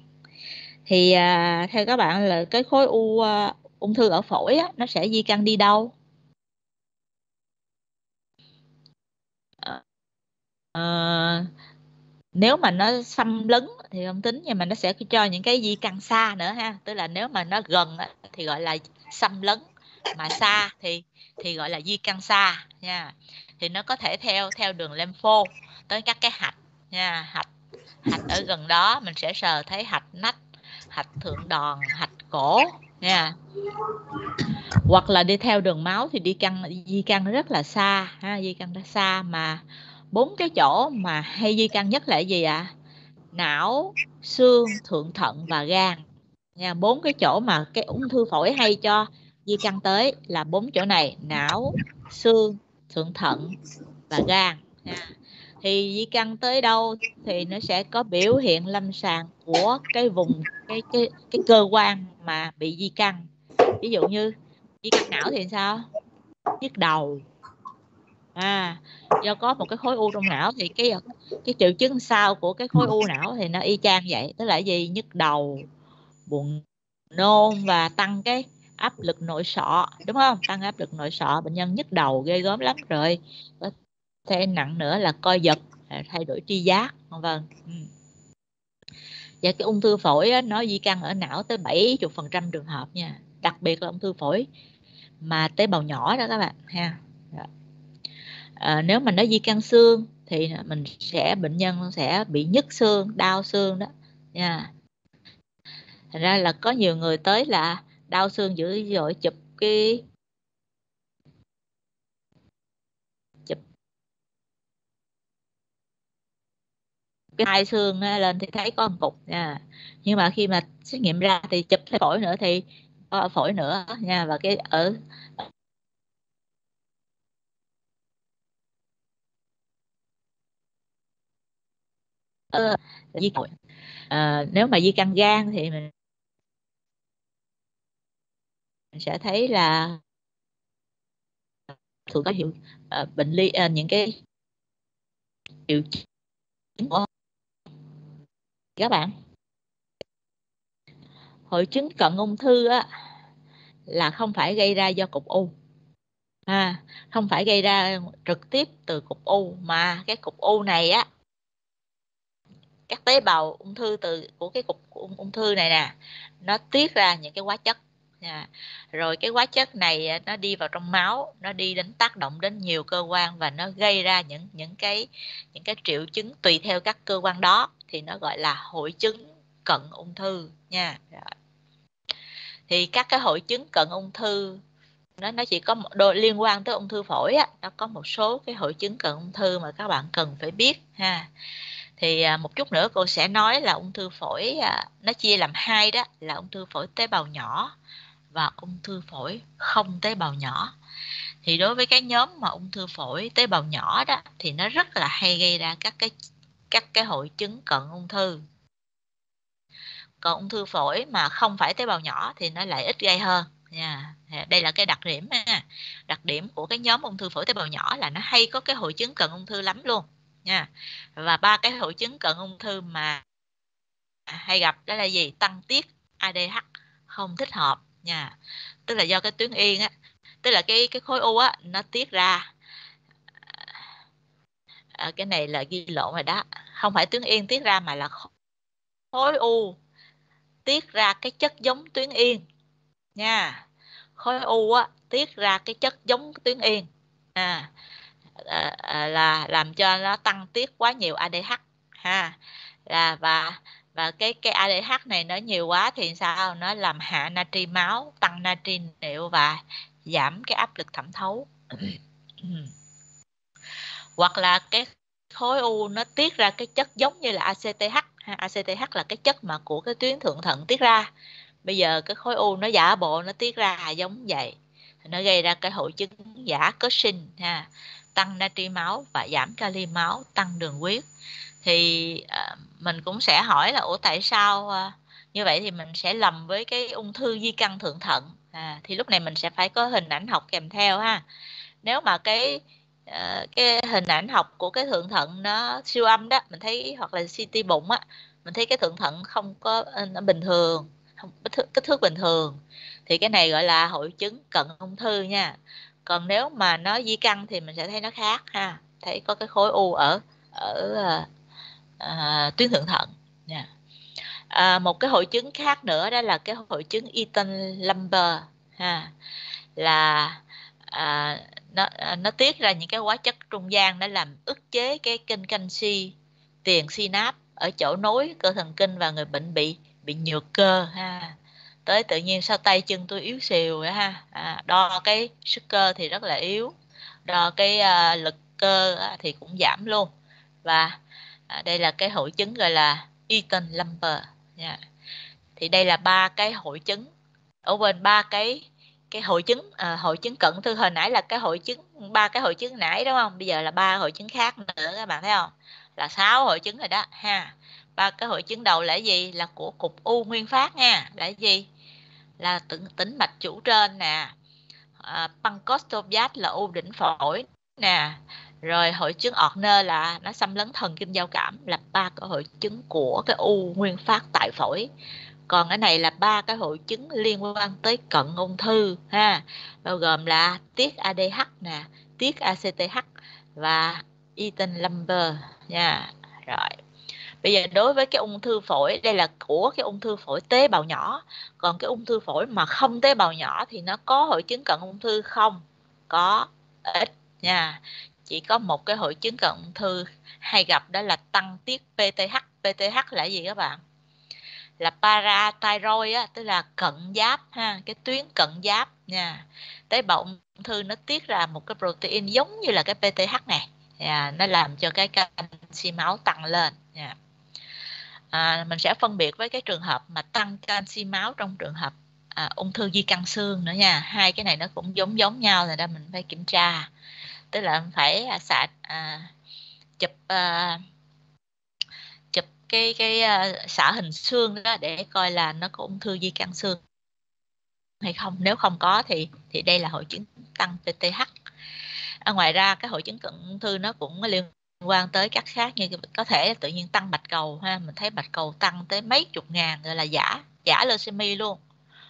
Thì à, theo các bạn là cái khối u à, ung thư ở phổi á, nó sẽ di căn đi đâu? À, nếu mà nó xâm lấn thì không tính nhưng mà nó sẽ cho những cái di căn xa nữa ha. Tức là nếu mà nó gần thì gọi là xâm lấn mà xa thì thì gọi là di căn xa, nha. Thì nó có thể theo theo đường lympho tới các cái hạch, nha. Hạch hạch ở gần đó, mình sẽ sờ thấy hạch nách, hạch thượng đòn, hạch cổ, nha. Hoặc là đi theo đường máu thì đi căn, di căn rất là xa, ha, di căn rất xa. Mà bốn cái chỗ mà hay di căn nhất là gì ạ? À? não, xương, thượng thận và gan, nha. Bốn cái chỗ mà cái ung thư phổi hay cho di căn tới là bốn chỗ này, não, xương, thượng thận và gan thì di căn tới đâu thì nó sẽ có biểu hiện lâm sàng của cái vùng, cái cái cái cơ quan mà bị di căn. Ví dụ như di căn não thì sao? Nhức đầu. À do có một cái khối u trong não thì cái cái triệu chứng sau của cái khối u não thì nó y chang vậy. Tức là gì? Nhức đầu, buồn nôn và tăng cái áp lực nội sọ đúng không? Tăng áp lực nội sọ bệnh nhân nhức đầu ghê gớm lắm rồi. Có thể nặng nữa là coi giật à, thay đổi tri giác vân vân. Và cái ung thư phổi á, nó di căn ở não tới 70 phần trăm trường hợp nha. Đặc biệt là ung thư phổi mà tế bào nhỏ đó các bạn ha. Dạ. À, nếu mà nó di căn xương thì mình sẽ bệnh nhân sẽ bị nhức xương đau xương đó nha. Thành ra là có nhiều người tới là đau xương dữ dội chụp cái chụp cái hai xương lên thì thấy có một cục nha. Nhưng mà khi mà xét nghiệm ra thì chụp thấy phổi nữa thì có phổi nữa nha và cái ở ờ, di à, nếu mà di căn gan thì mình sẽ thấy là thường có hiệu uh, bệnh lý uh, những cái triệu chứng của các bạn. Hội chứng cận ung thư á, là không phải gây ra do cục u à, không phải gây ra trực tiếp từ cục u mà cái cục u này á các tế bào ung thư từ của cái cục ung, ung thư này nè nó tiết ra những cái hóa chất nha. rồi cái hóa chất này à, nó đi vào trong máu, nó đi đến tác động đến nhiều cơ quan và nó gây ra những những cái những cái triệu chứng tùy theo các cơ quan đó, thì nó gọi là hội chứng cận ung thư nha rồi. thì các cái hội chứng cận ung thư, nó nó chỉ có một đồ liên quan tới ung thư phổi á, nó có một số cái hội chứng cận ung thư mà các bạn cần phải biết ha thì à, một chút nữa cô sẽ nói là ung thư phổi à, nó chia làm hai đó, là ung thư phổi tế bào nhỏ và ung thư phổi không tế bào nhỏ. Thì đối với cái nhóm mà ung thư phổi tế bào nhỏ đó, thì nó rất là hay gây ra các cái các cái hội chứng cận ung thư. Còn ung thư phổi mà không phải tế bào nhỏ thì nó lại ít gây hơn. Nha đây là cái đặc điểm ha. đặc điểm của cái nhóm ung thư phổi tế bào nhỏ là nó hay có cái hội chứng cận ung thư lắm luôn, nha. Và ba cái hội chứng cận ung thư mà hay gặp đó là gì? Tăng tiết ADH không thích hợp nha. Tức là do cái tuyến yên á tức là cái cái khối u á nó tiết ra. À, cái này là ghi lộn rồi đó. Không phải tuyến yên tiết ra mà là khối u tiết ra cái chất giống tuyến yên. Nha. Khối u á tiết ra cái chất giống tuyến yên. À, à, à, là làm cho nó tăng tiết quá nhiều ADH ha. Là và và cái cái ADH này nó nhiều quá thì sao? Nó làm hạ natri máu tăng natri niệu và giảm cái áp lực thẩm thấu. Hoặc là cái khối u nó tiết ra cái chất giống như là ACTH ACTH là cái chất mà của cái tuyến thượng thận tiết ra. Bây giờ cái khối u nó giả bộ nó tiết ra giống vậy. Nó gây ra cái hội chứng giả sinh ha tăng natri máu và giảm kali máu tăng đường huyết. Thì à, mình cũng sẽ hỏi là ủa tại sao à, như vậy thì mình sẽ lầm với cái ung thư di căn thượng thận? À, thì lúc này mình sẽ phải có hình ảnh học kèm theo ha. Nếu mà cái uh, cái hình ảnh học của cái thượng thận nó siêu âm đó mình thấy hoặc là CT bụng á mình thấy cái thượng thận không có à, nó bình thường không kích thước, kích thước bình thường thì cái này gọi là hội chứng cận ung thư nha. Còn nếu mà nó di căn thì mình sẽ thấy nó khác ha thấy có cái khối u ở ở à, tuyến thượng thận. Nha à, một cái hội chứng khác nữa đó là cái hội chứng Eaton Lumber ha là à, nó à, nó tiết ra những cái hóa chất trung gian để làm ức chế cái kênh canxi tiền synap ở chỗ nối cơ thần kinh và người bệnh bị bị nhược cơ ha. Tới tự nhiên sau tay chân tôi yếu xìu ha. À, đo cái sức cơ thì rất là yếu. Đo cái à, lực cơ thì cũng giảm luôn. Và à, đây là cái hội chứng gọi là Eaton Lumber. Nha thì đây là ba cái hội chứng. Ở bên ba cái cái hội chứng à, hội chứng cận thư hồi nãy là cái hội chứng ba cái hội chứng nãy đúng không? Bây giờ là ba hội chứng khác nữa các bạn thấy không? Là sáu hội chứng rồi đó ha. Ba cái hội chứng đầu là gì? Là của cục u nguyên phát nha. Là gì? Là tĩnh tĩnh mạch chủ trên nè. À, pancreatitis là u đỉnh phổi nè rồi hội chứng Ortner là nó xâm lấn thần kinh giao cảm, là ba cái hội chứng của cái u nguyên phát tại phổi. Còn cái này là ba cái hội chứng liên quan tới cận ung thư, ha. Bao gồm là tiết ADH nè, tiết ACTH và Eaton Lumber, nha. Rồi, bây giờ đối với cái ung thư phổi, đây là của cái ung thư phổi tế bào nhỏ. Còn cái ung thư phổi mà không tế bào nhỏ thì nó có hội chứng cận ung thư không? Có, ít, nha chỉ có một cái hội chứng cận thư hay gặp đó là tăng tiết PTH PTH là gì các bạn? Là parathyroid á tức là cận giáp ha cái tuyến cận giáp nha. Tế bào ung thư nó tiết ra một cái protein giống như là cái PTH này. Nha. nó làm cho cái canxi máu tăng lên nha à, mình sẽ phân biệt với cái trường hợp mà tăng canxi máu trong trường hợp à, ung thư di căn xương nữa nha. Hai cái này nó cũng giống giống nhau rồi đó mình phải kiểm tra tức là phải à, xạ à, chụp à, chụp cái cái à, xạ hình xương đó để coi là nó có ung thư di căn xương hay không. Nếu không có thì thì đây là hội chứng tăng PTH à, ngoài ra cái hội chứng cận ung thư nó cũng liên quan tới các khác như có thể tự nhiên tăng bạch cầu ha. Mình thấy bạch cầu tăng tới mấy chục ngàn rồi là giả giả leucemia luôn.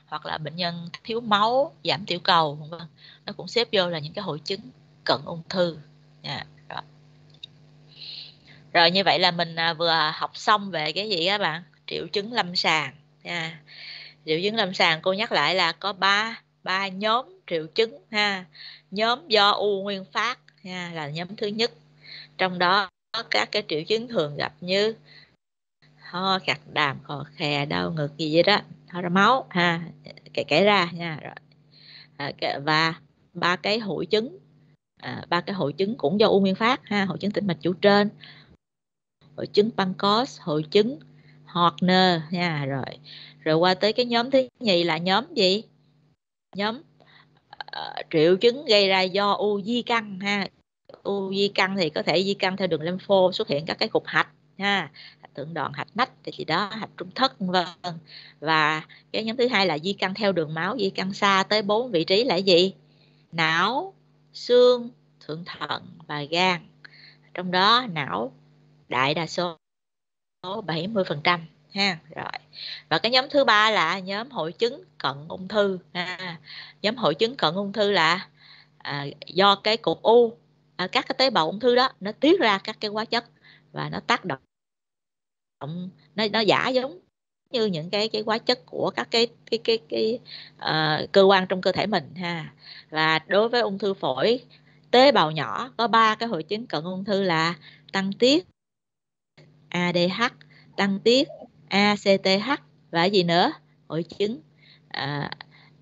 Hoặc là bệnh nhân thiếu máu giảm tiểu cầu nó cũng xếp vô là những cái hội chứng cận ung thư. Dạ, yeah, rồi. rồi như vậy là mình à, vừa học xong về cái gì các bạn? Triệu chứng lâm sàng. Nha triệu chứng lâm sàng cô nhắc lại là có ba ba nhóm triệu chứng ha. Nhóm do u nguyên phát ha là nhóm thứ nhất. Trong đó có các cái triệu chứng thường gặp như ho khạc đàm khò khè đau ngực gì vậy đó ho ra máu ha kể kể ra nha rồi. À, và ba cái hội chứng à, ba cái hội chứng cũng do u nguyên phát ha hội chứng tĩnh mạch chủ trên hội chứng pancos hội chứng Horner nha rồi rồi qua tới cái nhóm thứ nhì là nhóm gì? Nhóm uh, triệu chứng gây ra do u di căn ha. U di căn thì có thể di căn theo đường lympho xuất hiện các cái cục hạch ha tượng đòn hạch nách thì gì đó hạch trung thất vân. Và cái nhóm thứ hai là di căn theo đường máu di căn xa tới bốn vị trí là gì? Não xương thượng thận và gan trong đó não đại đa số 70% ha rồi và cái nhóm thứ ba là nhóm hội chứng cận ung thư ha. nhóm hội chứng cận ung thư là à, do cái cục u à, các cái tế bào ung thư đó nó tiết ra các cái hóa chất và nó tác động nó nó giả giống như những cái cái hóa chất của các cái cái cái cái uh, cơ quan trong cơ thể mình ha. Và đối với ung thư phổi tế bào nhỏ có ba cái hội chứng cận ung thư là tăng tiết ADH tăng tiết ACTH và gì nữa? Hội chứng à,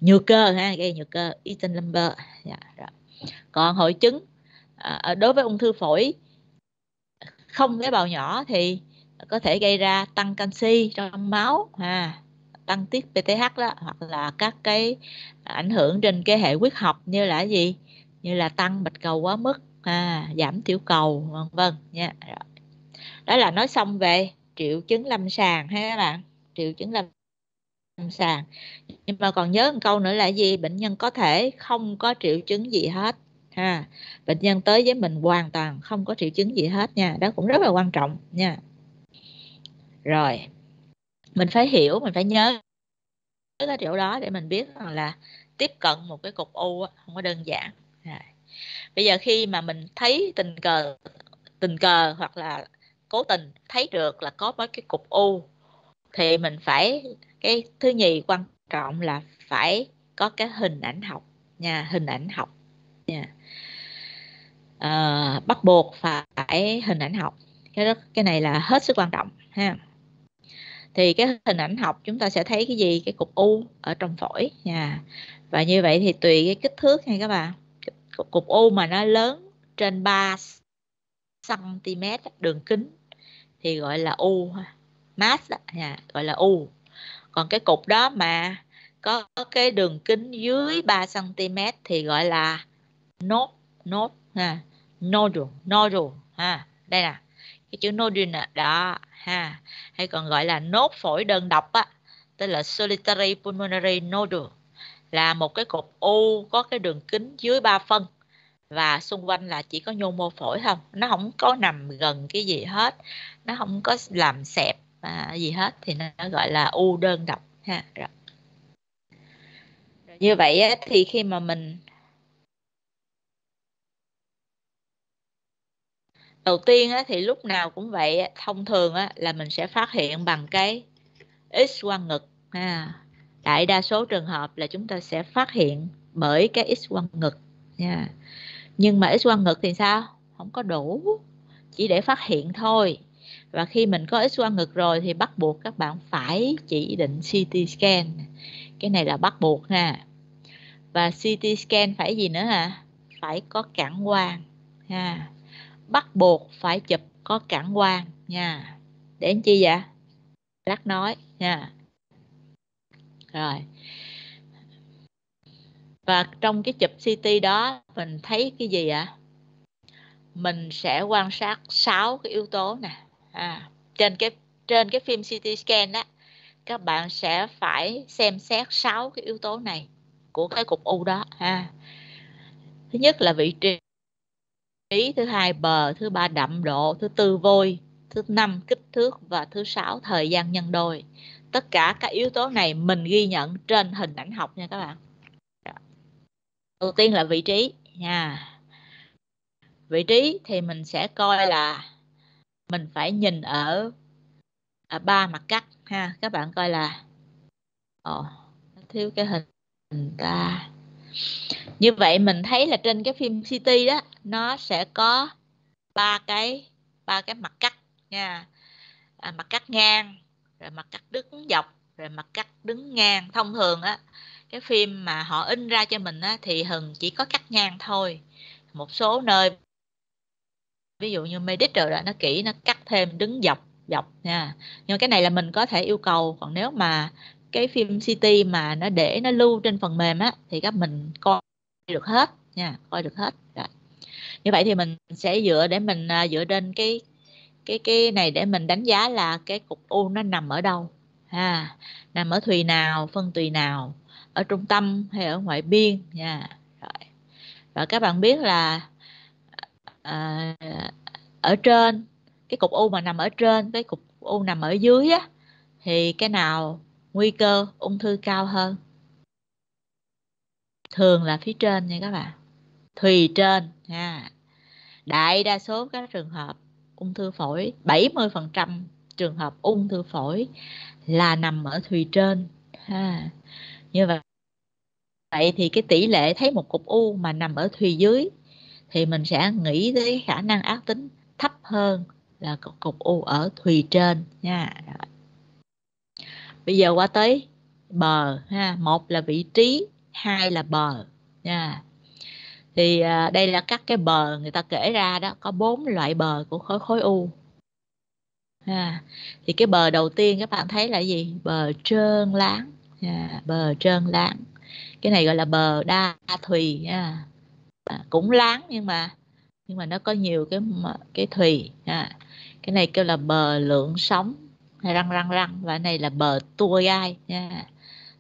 nhược cơ ha gây nhược cơ Eaton Lambert. Yeah, rồi. còn hội chứng à, đối với ung thư phổi không tế bào nhỏ thì có thể gây ra tăng canxi trong máu ha tăng tiết PTH đó hoặc là các cái ảnh hưởng trên cái hệ huyết học như là gì? Như là tăng bạch cầu quá mức à, giảm tiểu cầu vân vân nha. Rồi. đó là nói xong về triệu chứng lâm sàng ha các bạn triệu chứng lâm sàng. Nhưng mà còn nhớ một câu nữa là gì? Bệnh nhân có thể không có triệu chứng gì hết ha. Bệnh nhân tới với mình hoàn toàn không có triệu chứng gì hết nha đó cũng rất là quan trọng nha rồi. Mình phải hiểu mình phải nhớ cái chỗ đó để mình biết rằng là tiếp cận một cái cục u không có đơn giản. Rồi. bây giờ khi mà mình thấy tình cờ tình cờ hoặc là cố tình thấy được là có mấy cái cục u thì mình phải cái thứ nhì quan trọng là phải có cái hình ảnh học nha hình ảnh học nha. À, bắt buộc phải hình ảnh học. Cái đó cái này là hết sức quan trọng ha thì cái hình ảnh học chúng ta sẽ thấy cái gì? Cái cục u ở trong phổi. Nha và như vậy thì tùy cái kích thước nha các bạn. Cục u mà nó lớn trên 3 cm đường kính thì gọi là u mass đó, nha, gọi là u. Còn cái cục đó mà có cái đường kính dưới 3 cm thì gọi là nốt nốt ha nodule nodule ha. Đây nè cái chữ nodule nè đó ha hay còn gọi là nốt phổi đơn độc á tên là solitary pulmonary nodule là một cái cục u có cái đường kính dưới 3 phân và xung quanh là chỉ có nhô mô phổi không nó không có nằm gần cái gì hết nó không có làm xẹp à, gì hết thì nó gọi là u đơn độc ha rồi. như vậy á, thì khi mà mình đầu tiên á, thì lúc nào cũng vậy thông thường á, là mình sẽ phát hiện bằng cái x quang ngực ha. Đại đa số trường hợp là chúng ta sẽ phát hiện bởi cái x quang ngực nha. Nhưng mà x quang ngực thì sao? Không có đủ chỉ để phát hiện thôi. Và khi mình có x quang ngực rồi thì bắt buộc các bạn phải chỉ định CT scan. Cái này là bắt buộc ha. Và CT scan phải gì nữa hả? Phải có cản quang ha bắt buộc phải chụp có cản quang nha. Để làm chi vậy? Lát nói nha. Rồi. Và trong cái chụp CT đó mình thấy cái gì ạ? Mình sẽ quan sát 6 cái yếu tố nè. À, trên cái trên cái phim CT scan đó các bạn sẽ phải xem xét 6 cái yếu tố này của cái cục u đó. Ha thứ nhất là vị trí thứ hai bờ thứ ba đậm độ thứ tư vôi thứ năm kích thước và thứ sáu thời gian nhân đôi. Tất cả các yếu tố này mình ghi nhận trên hình ảnh học nha các bạn. Dạ. Đầu tiên là vị trí nha. Vị trí thì mình sẽ coi là mình phải nhìn ở, ở ba mặt cắt ha. Các bạn coi là ồ thiếu cái hình ta như vậy mình thấy là trên cái phim city đó nó sẽ có ba cái ba cái mặt cắt nha. À, mặt cắt ngang rồi mặt cắt đứng dọc rồi mặt cắt đứng ngang. Thông thường á cái phim mà họ in ra cho mình á, thì hừng chỉ có cắt ngang thôi. Một số nơi ví dụ như medic rồi đó nó kỹ nó cắt thêm đứng dọc dọc nha. Nhưng cái này là mình có thể yêu cầu còn nếu mà cái phim CT mà nó để nó lưu trên phần mềm á thì các mình coi được hết nha coi được hết. Rồi. như vậy thì mình sẽ dựa để mình à, dựa trên cái cái cái này để mình đánh giá là cái cục u nó nằm ở đâu ha. Nằm ở thùy nào phân tùy nào ở trung tâm hay ở ngoại biên nha. Rồi. Và các bạn biết là à, ở trên cái cục u mà nằm ở trên cái cục u nằm ở dưới á thì cái nào nguy cơ ung thư cao hơn. Thường là phía trên nha các bạn. Thùy trên ha. Đại đa số các trường hợp ung thư phổi 70% trường hợp ung thư phổi là nằm ở thùy trên ha. Như vậy vậy thì cái tỷ lệ thấy một cục u mà nằm ở thùy dưới thì mình sẽ nghĩ tới khả năng ác tính thấp hơn là cục, cục u ở thùy trên nha bây giờ qua tới bờ ha một là vị trí hai là bờ nha. Thì à, đây là các cái bờ người ta kể ra đó có bốn loại bờ của khối khối u. Ha thì cái bờ đầu tiên các bạn thấy là gì? Bờ trơn láng nha bờ trơn láng. Cái này gọi là bờ đa thùy nha à, cũng láng nhưng mà nhưng mà nó có nhiều cái cái thùy ha. Cái này kêu là bờ lượng sóng răng răng răng. Và này là bờ tua gai nha.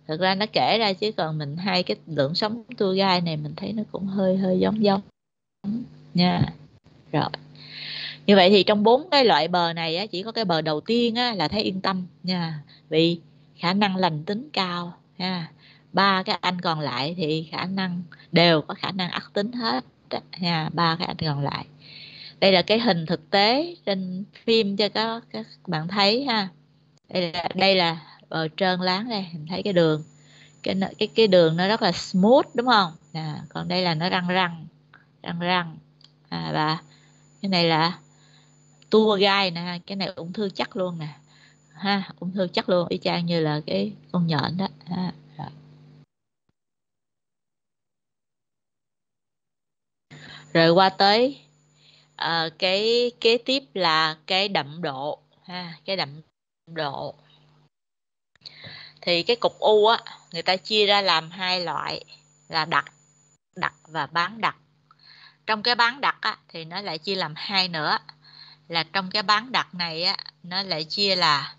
Thực ra nó kể ra chứ còn mình hai cái lượng sống tua gai này mình thấy nó cũng hơi hơi giống giống nha. Rồi. Như vậy thì trong bốn cái loại bờ này á, chỉ có cái bờ đầu tiên á, là thấy yên tâm nha. Vì khả năng lành tính cao nha. Ba cái anh còn lại thì khả năng đều có khả năng ác tính hết nha. Ba cái anh còn lại đây là cái hình thực tế trên phim cho các các bạn thấy ha. Đây là đây là bờ trơn láng đây mình thấy cái đường. Cái cái cái đường nó rất là smooth đúng không? À, còn đây là nó răng răng răng răng. À, và cái này là tua gai nè cái này ung thư chắc luôn nè. Ha ung thư chắc luôn y chang như là cái con nhện đó. Ha. rồi qua tới à, cái kế tiếp là cái đậm độ ha cái đậm độ. Thì cái cục u á người ta chia ra làm hai loại là đặc đặc và bán đặc trong cái bán đặc á, thì nó lại chia làm hai nữa. Là trong cái bán đặc này á, nó lại chia là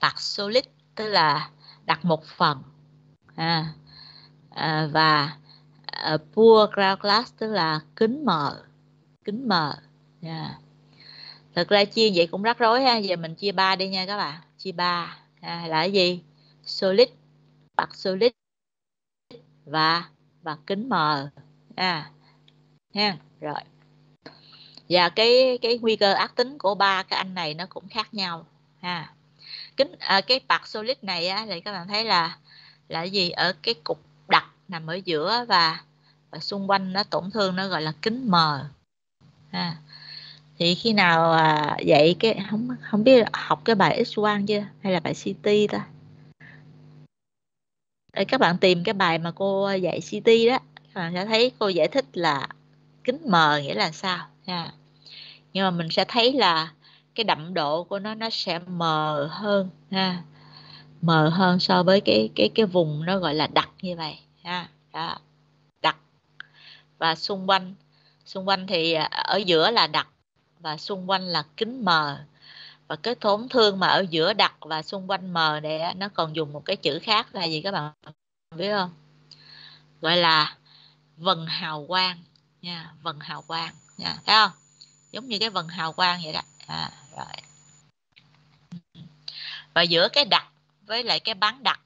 đặc solid tức là đặt một phần à, à, và uh, poor ground glass tức là kính mờ kính mờ yeah. thực ra chia vậy cũng rắc rối ha giờ mình chia ba đi nha các bạn. Chia ba. À, là cái gì? Solid bạc solid và và kính mờ à ha rồi. Và cái cái nguy cơ ác tính của ba cái anh này nó cũng khác nhau ha. Kính à, cái bạc solid này á, thì các bạn thấy là là gì? Ở cái cục đặc nằm ở giữa và và xung quanh nó tổn thương nó gọi là kính mờ ha thì khi nào à, dạy cái không không biết học cái bài x quang chưa? Hay là bài CT ta? Để các bạn tìm cái bài mà cô dạy CT đó các bạn sẽ thấy cô giải thích là kính mờ nghĩa là sao nha nhưng mà mình sẽ thấy là cái đậm độ của nó nó sẽ mờ hơn ha. Mờ hơn so với cái cái cái vùng nó gọi là đặc như vậy ha. Đó đặc. Và xung quanh xung quanh thì à, ở giữa là đặc và xung quanh là kính mờ. Và cái tổn thương mà ở giữa đặc và xung quanh mờ này nó còn dùng một cái chữ khác là gì các bạn biết không? Gọi là vần hào quang nha vần hào quang nha thấy không? Giống như cái vần hào quang vậy đó. À, rồi. Và giữa cái đặc với lại cái bán đặc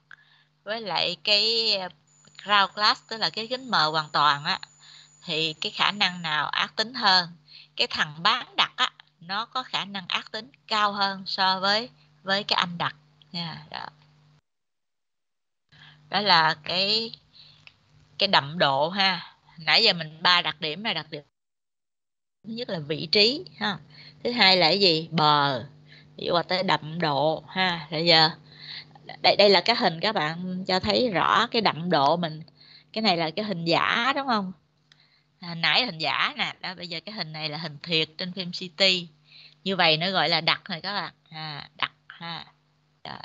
với lại cái à, ground glass tức là cái kính mờ hoàn toàn á thì cái khả năng nào ác tính hơn? Cái thằng bán đặt á, nó có khả năng ác tính cao hơn so với với cái anh đặt nha, đó. đó là cái cái đậm độ ha. Nãy giờ mình ba đặc điểm là đặc điểm thứ nhất là vị trí, ha. Thứ hai là cái gì? Bờ. Ví dụ tới đậm độ, ha. Bây giờ, đây đây là cái hình các bạn cho thấy rõ cái đậm độ mình. Cái này là cái hình giả, đúng không? À, nãy hình giả nè. Đó bây giờ cái hình này là hình thiệt trên phim CT như vậy nó gọi là đặc này các bạn. À, đặc ha. Rồi.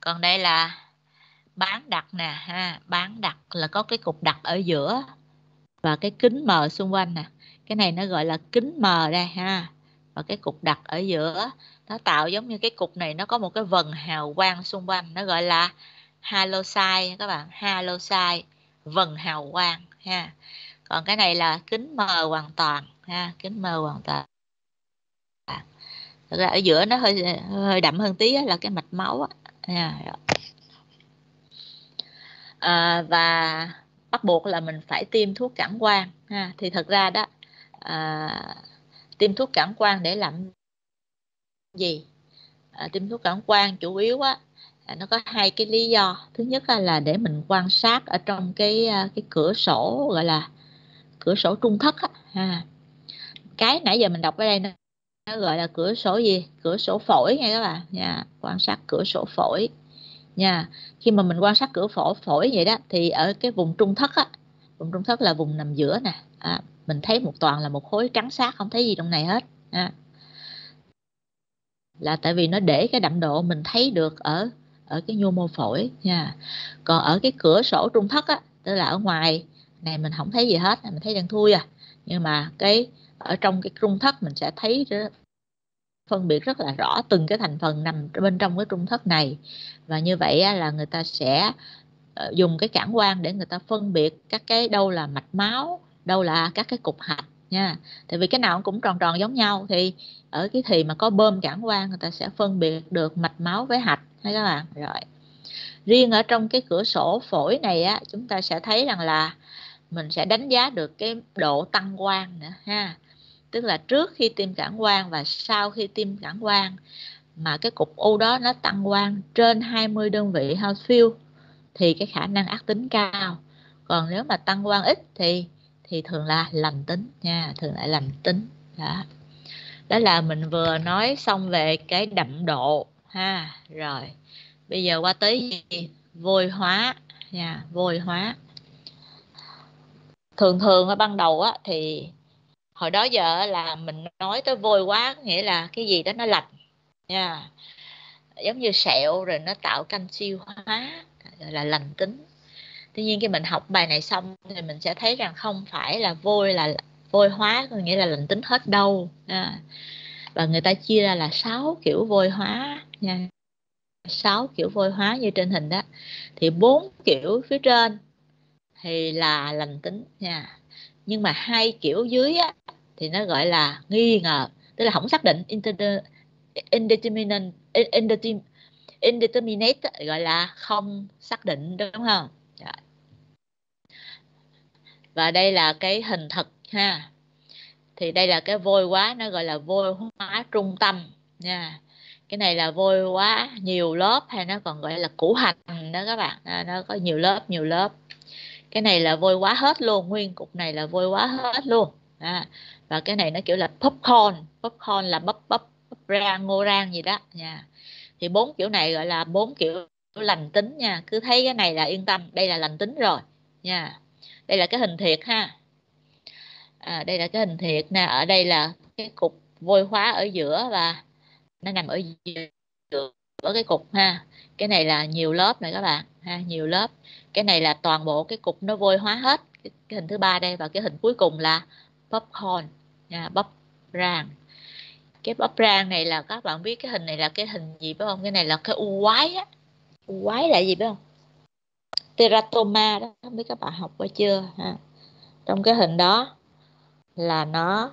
còn đây là bán đặc nè ha. Bán đặc là có cái cục đặc ở giữa và cái kính mờ xung quanh nè. Cái này nó gọi là kính mờ đây ha. Và cái cục đặc ở giữa nó tạo giống như cái cục này nó có một cái vần hào quang xung quanh. Nó gọi là halosite các bạn halosite vần hào quang ha. Còn cái này là kính mờ hoàn toàn ha kính mờ hoàn toàn. Thật ra ở giữa nó hơi hơi đậm hơn tí là cái mạch máu á. À, và bắt buộc là mình phải tiêm thuốc cản quang ha. Thì thật ra đó à, tiêm thuốc cản quang để làm gì? À, tiêm thuốc cản quang chủ yếu á nó có hai cái lý do. Thứ nhất là để mình quan sát ở trong cái à, cái cửa sổ gọi là cửa sổ trung thất á, ha. Cái nãy giờ mình đọc ở đây nó, nó gọi là cửa sổ gì? Cửa sổ phổi nha các bạn. Nha quan sát cửa sổ phổi. Nha khi mà mình quan sát cửa phổi phổi vậy đó thì ở cái vùng trung thất á vùng trung thất là vùng nằm giữa nè. À, mình thấy một toàn là một khối trắng xác không thấy gì trong này hết à. là tại vì nó để cái đậm độ mình thấy được ở ở cái nhu mô phổi nha. Còn ở cái cửa sổ trung thất á tức là ở ngoài này mình không thấy gì hết này mình thấy đang thui à. Nhưng mà cái ở trong cái trung thất mình sẽ thấy phân biệt rất là rõ từng cái thành phần nằm bên trong cái trung thất này. Và như vậy á, là người ta sẽ ờ, dùng cái cảm quan để người ta phân biệt các cái đâu là mạch máu đâu là các cái cục hạch nha. Tại vì cái nào cũng tròn tròn giống nhau thì ở cái thì mà có bơm cảm quan người ta sẽ phân biệt được mạch máu với hạch thấy các bạn rồi. Riêng ở trong cái cửa sổ phổi này á, chúng ta sẽ thấy rằng là mình sẽ đánh giá được cái độ tăng quang nữa, ha. Tức là trước khi tiêm cản quang và sau khi tiêm cản quang mà cái cục u đó nó tăng quang trên 20 đơn vị Hounsfield thì cái khả năng ác tính cao. Còn nếu mà tăng quang ít thì thì thường là lành tính nha, thường lại lành tính. Đó. Đó là mình vừa nói xong về cái đậm độ ha, rồi. Bây giờ qua tới gì vôi hóa. Nha vôi hóa. Thường thường ở ban đầu á, thì hồi đó giờ là mình nói tới vôi quá nghĩa là cái gì đó nó lạnh. Nha. Giống như sẹo rồi nó tạo canxi hóa, gọi là lành tính. Tuy nhiên khi mình học bài này xong thì mình sẽ thấy rằng không phải là vôi là vôi hóa có nghĩa là lành tính hết đâu. À và người ta chia ra là sáu kiểu vôi hóa nha. Sáu kiểu vôi hóa như trên hình đó. Thì bốn kiểu phía trên thì là lành tính nha. Nhưng mà hai kiểu dưới á, thì nó gọi là nghi ngờ tức là không xác định indeterminate indeterminate gọi là không xác định đúng không? Dạ. Và đây là cái hình thật ha thì đây là cái vôi quá nó gọi là vôi hóa trung tâm nha. Cái này là vôi quá nhiều lớp hay nó còn gọi là củ hành đó các bạn. À, nó có nhiều lớp nhiều lớp. Cái này là vôi quá hết luôn nguyên cục này là vôi quá hết luôn. À, và cái này nó kiểu là popcorn popcorn là bắp bắp bắp rang ngô rang gì đó nha. Thì bốn kiểu này gọi là bốn kiểu lành tính nha. Cứ thấy cái này là yên tâm đây là lành tính rồi nha. Đây là cái hình thiệt ha à, đây là cái hình thiệt nè ở đây là cái cục vôi hóa ở giữa và nó nằm ở giữa cái cục ha. Cái này là nhiều lớp này các bạn ha nhiều lớp. Cái này là toàn bộ cái cục nó vôi hóa hết. Cái, cái hình thứ ba đây và cái hình cuối cùng là popcorn nha bắp rang. Cái bắp rang này là các bạn biết cái hình này là cái hình gì phải không? Cái này là cái u quái á. U quái là gì phải không? Teratoma đó không biết các bạn học qua chưa ha. Trong cái hình đó là nó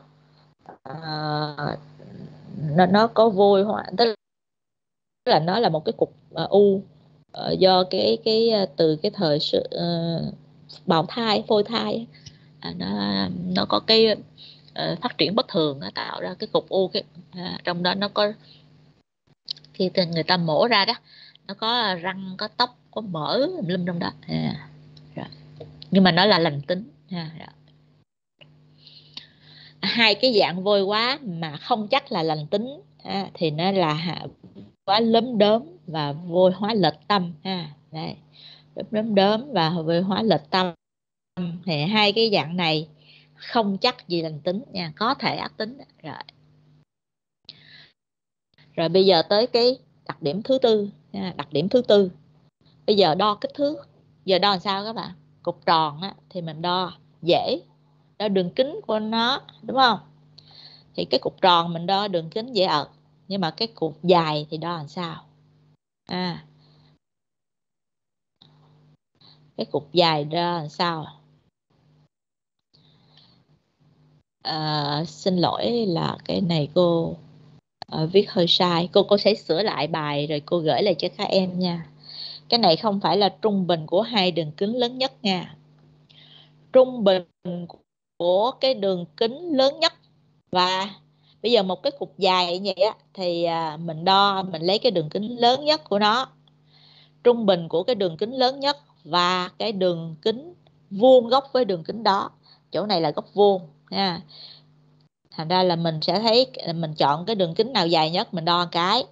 uh, nó nó có vôi hóa tức là nó là một cái cục uh, u uh, do cái cái uh, từ cái thời sự uh, bào thai phôi thai uh, nó nó có cái uh, phát triển bất thường nó tạo ra cái cục u cái uh, trong đó nó có khi người ta mổ ra đó nó có răng có tóc có mỡ lum trong đó. À, rồi. nhưng mà nó là lành tính. À, rồi hai cái dạng vôi quá mà không chắc là lành tính ha, thì nó là quá lớn đớm và vôi hóa lệch tâm ha đây đớm đớm và vôi hóa lệch tâm. Thì hai cái dạng này không chắc gì lành tính nha có thể ác tính rồi. Rồi bây giờ tới cái đặc điểm thứ tư nha. đặc điểm thứ tư. Bây giờ đo kích thước giờ đo làm sao các bạn? Cục tròn á, thì mình đo dễ đo đường kính của nó đúng không? Thì cái cục tròn mình đo đường kính dễ ợt nhưng mà cái cục dài thì đo làm sao? À. Cái cục dài đo làm sao? À, xin lỗi là cái này cô à, viết hơi sai. Cô cô sẽ sửa lại bài rồi cô gửi lại cho các em nha. Cái này không phải là trung bình của hai đường kính lớn nhất nha. Trung bình của cái đường kính lớn nhất. Và bây giờ một cái cục dài như vậy á, thì à, mình đo mình lấy cái đường kính lớn nhất của nó trung bình của cái đường kính lớn nhất và cái đường kính vuông góc với đường kính đó. Chỗ này là góc vuông nha thành ra là mình sẽ thấy mình chọn cái đường kính nào dài nhất mình đo cái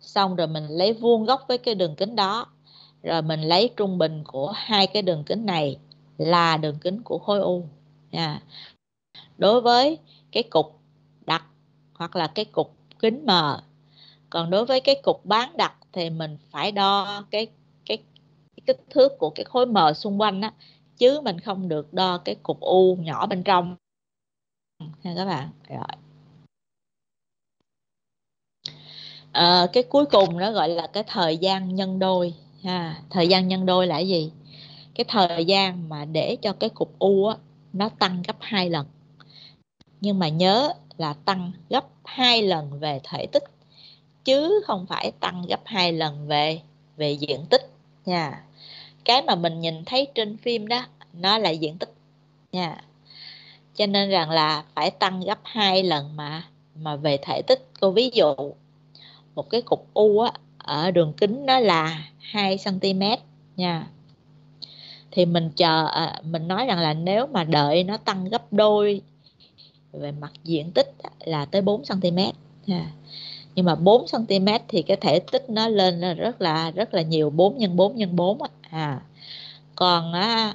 xong rồi mình lấy vuông góc với cái đường kính đó rồi mình lấy trung bình của hai cái đường kính này là đường kính của khối u nha đối với cái cục đặc hoặc là cái cục kính mờ còn đối với cái cục bán đặc thì mình phải đo cái cái, cái kích thước của cái khối mờ xung quanh á chứ mình không được đo cái cục u nhỏ bên trong. Nha các bạn. Rồi. À, cái cuối cùng nó gọi là cái thời gian nhân đôi ha. Thời gian nhân đôi là cái gì? Cái thời gian mà để cho cái cục u á nó tăng gấp hai lần. Nhưng mà nhớ là tăng gấp hai lần về thể tích chứ không phải tăng gấp hai lần về về diện tích nha. Cái mà mình nhìn thấy trên phim đó nó là diện tích nha. Cho nên rằng là phải tăng gấp hai lần mà mà về thể tích. Cô ví dụ một cái cục u á, ở đường kính nó là 2 cm nha thì mình chờ à, mình nói rằng là nếu mà đợi nó tăng gấp đôi về mặt diện tích là tới 4 cm nha nhưng mà 4 cm thì cái thể tích nó lên là rất là rất là nhiều 4 nhân 4 nhân 4 à còn à,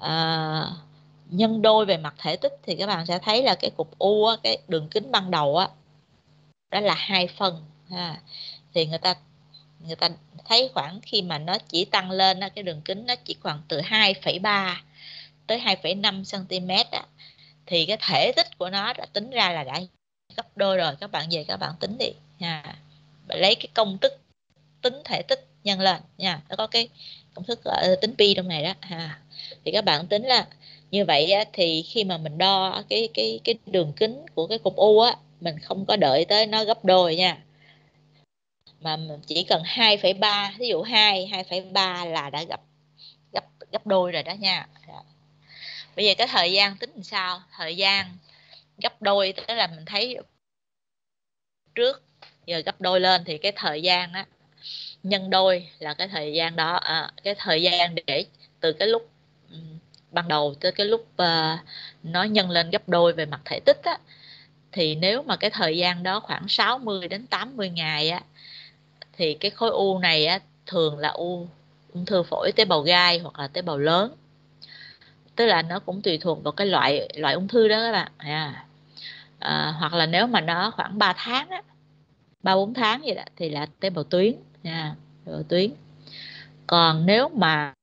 à, nhân đôi về mặt thể tích thì các bạn sẽ thấy là cái cục u cái đường kính ban đầu á đó là hai phần ha. À, thì người ta người ta thấy khoảng khi mà nó chỉ tăng lên cái đường kính nó chỉ khoảng từ 2,3 tới 2,5 cm thì cái thể tích của nó đã tính ra là đã gấp đôi rồi. Các bạn về các bạn tính đi nha. Lấy cái công thức tính thể tích nhân lên nha. Nó có cái công thức gọi tính pi trong này đó ha. Thì các bạn tính là như vậy á, thì khi mà mình đo cái cái cái đường kính của cái cục u á mình không có đợi tới nó gấp đôi nha mà chỉ cần 2,3 ví dụ 2 2,3 là đã gấp gấp gấp đôi rồi đó nha. Dạ. Bây giờ cái thời gian tính làm sao? Thời gian gấp đôi tức là mình thấy trước giờ gấp đôi lên thì cái thời gian á nhân đôi là cái thời gian đó. À, cái thời gian để từ cái lúc ban đầu tới cái lúc uh, nó nhân lên gấp đôi về mặt thể tích á thì nếu mà cái thời gian đó khoảng 60 đến 80 ngày á thì cái khối u này á thường là u ung thư phổi tế bào gai hoặc là tế bào lớn. Tức là nó cũng tùy thuộc vào cái loại loại ung thư đó các bạn. À, à, hoặc là nếu mà nó khoảng 3 tháng á ba bốn tháng vậy đó thì là tế bào tuyến. Nha tế bào tuyến. Còn nếu mà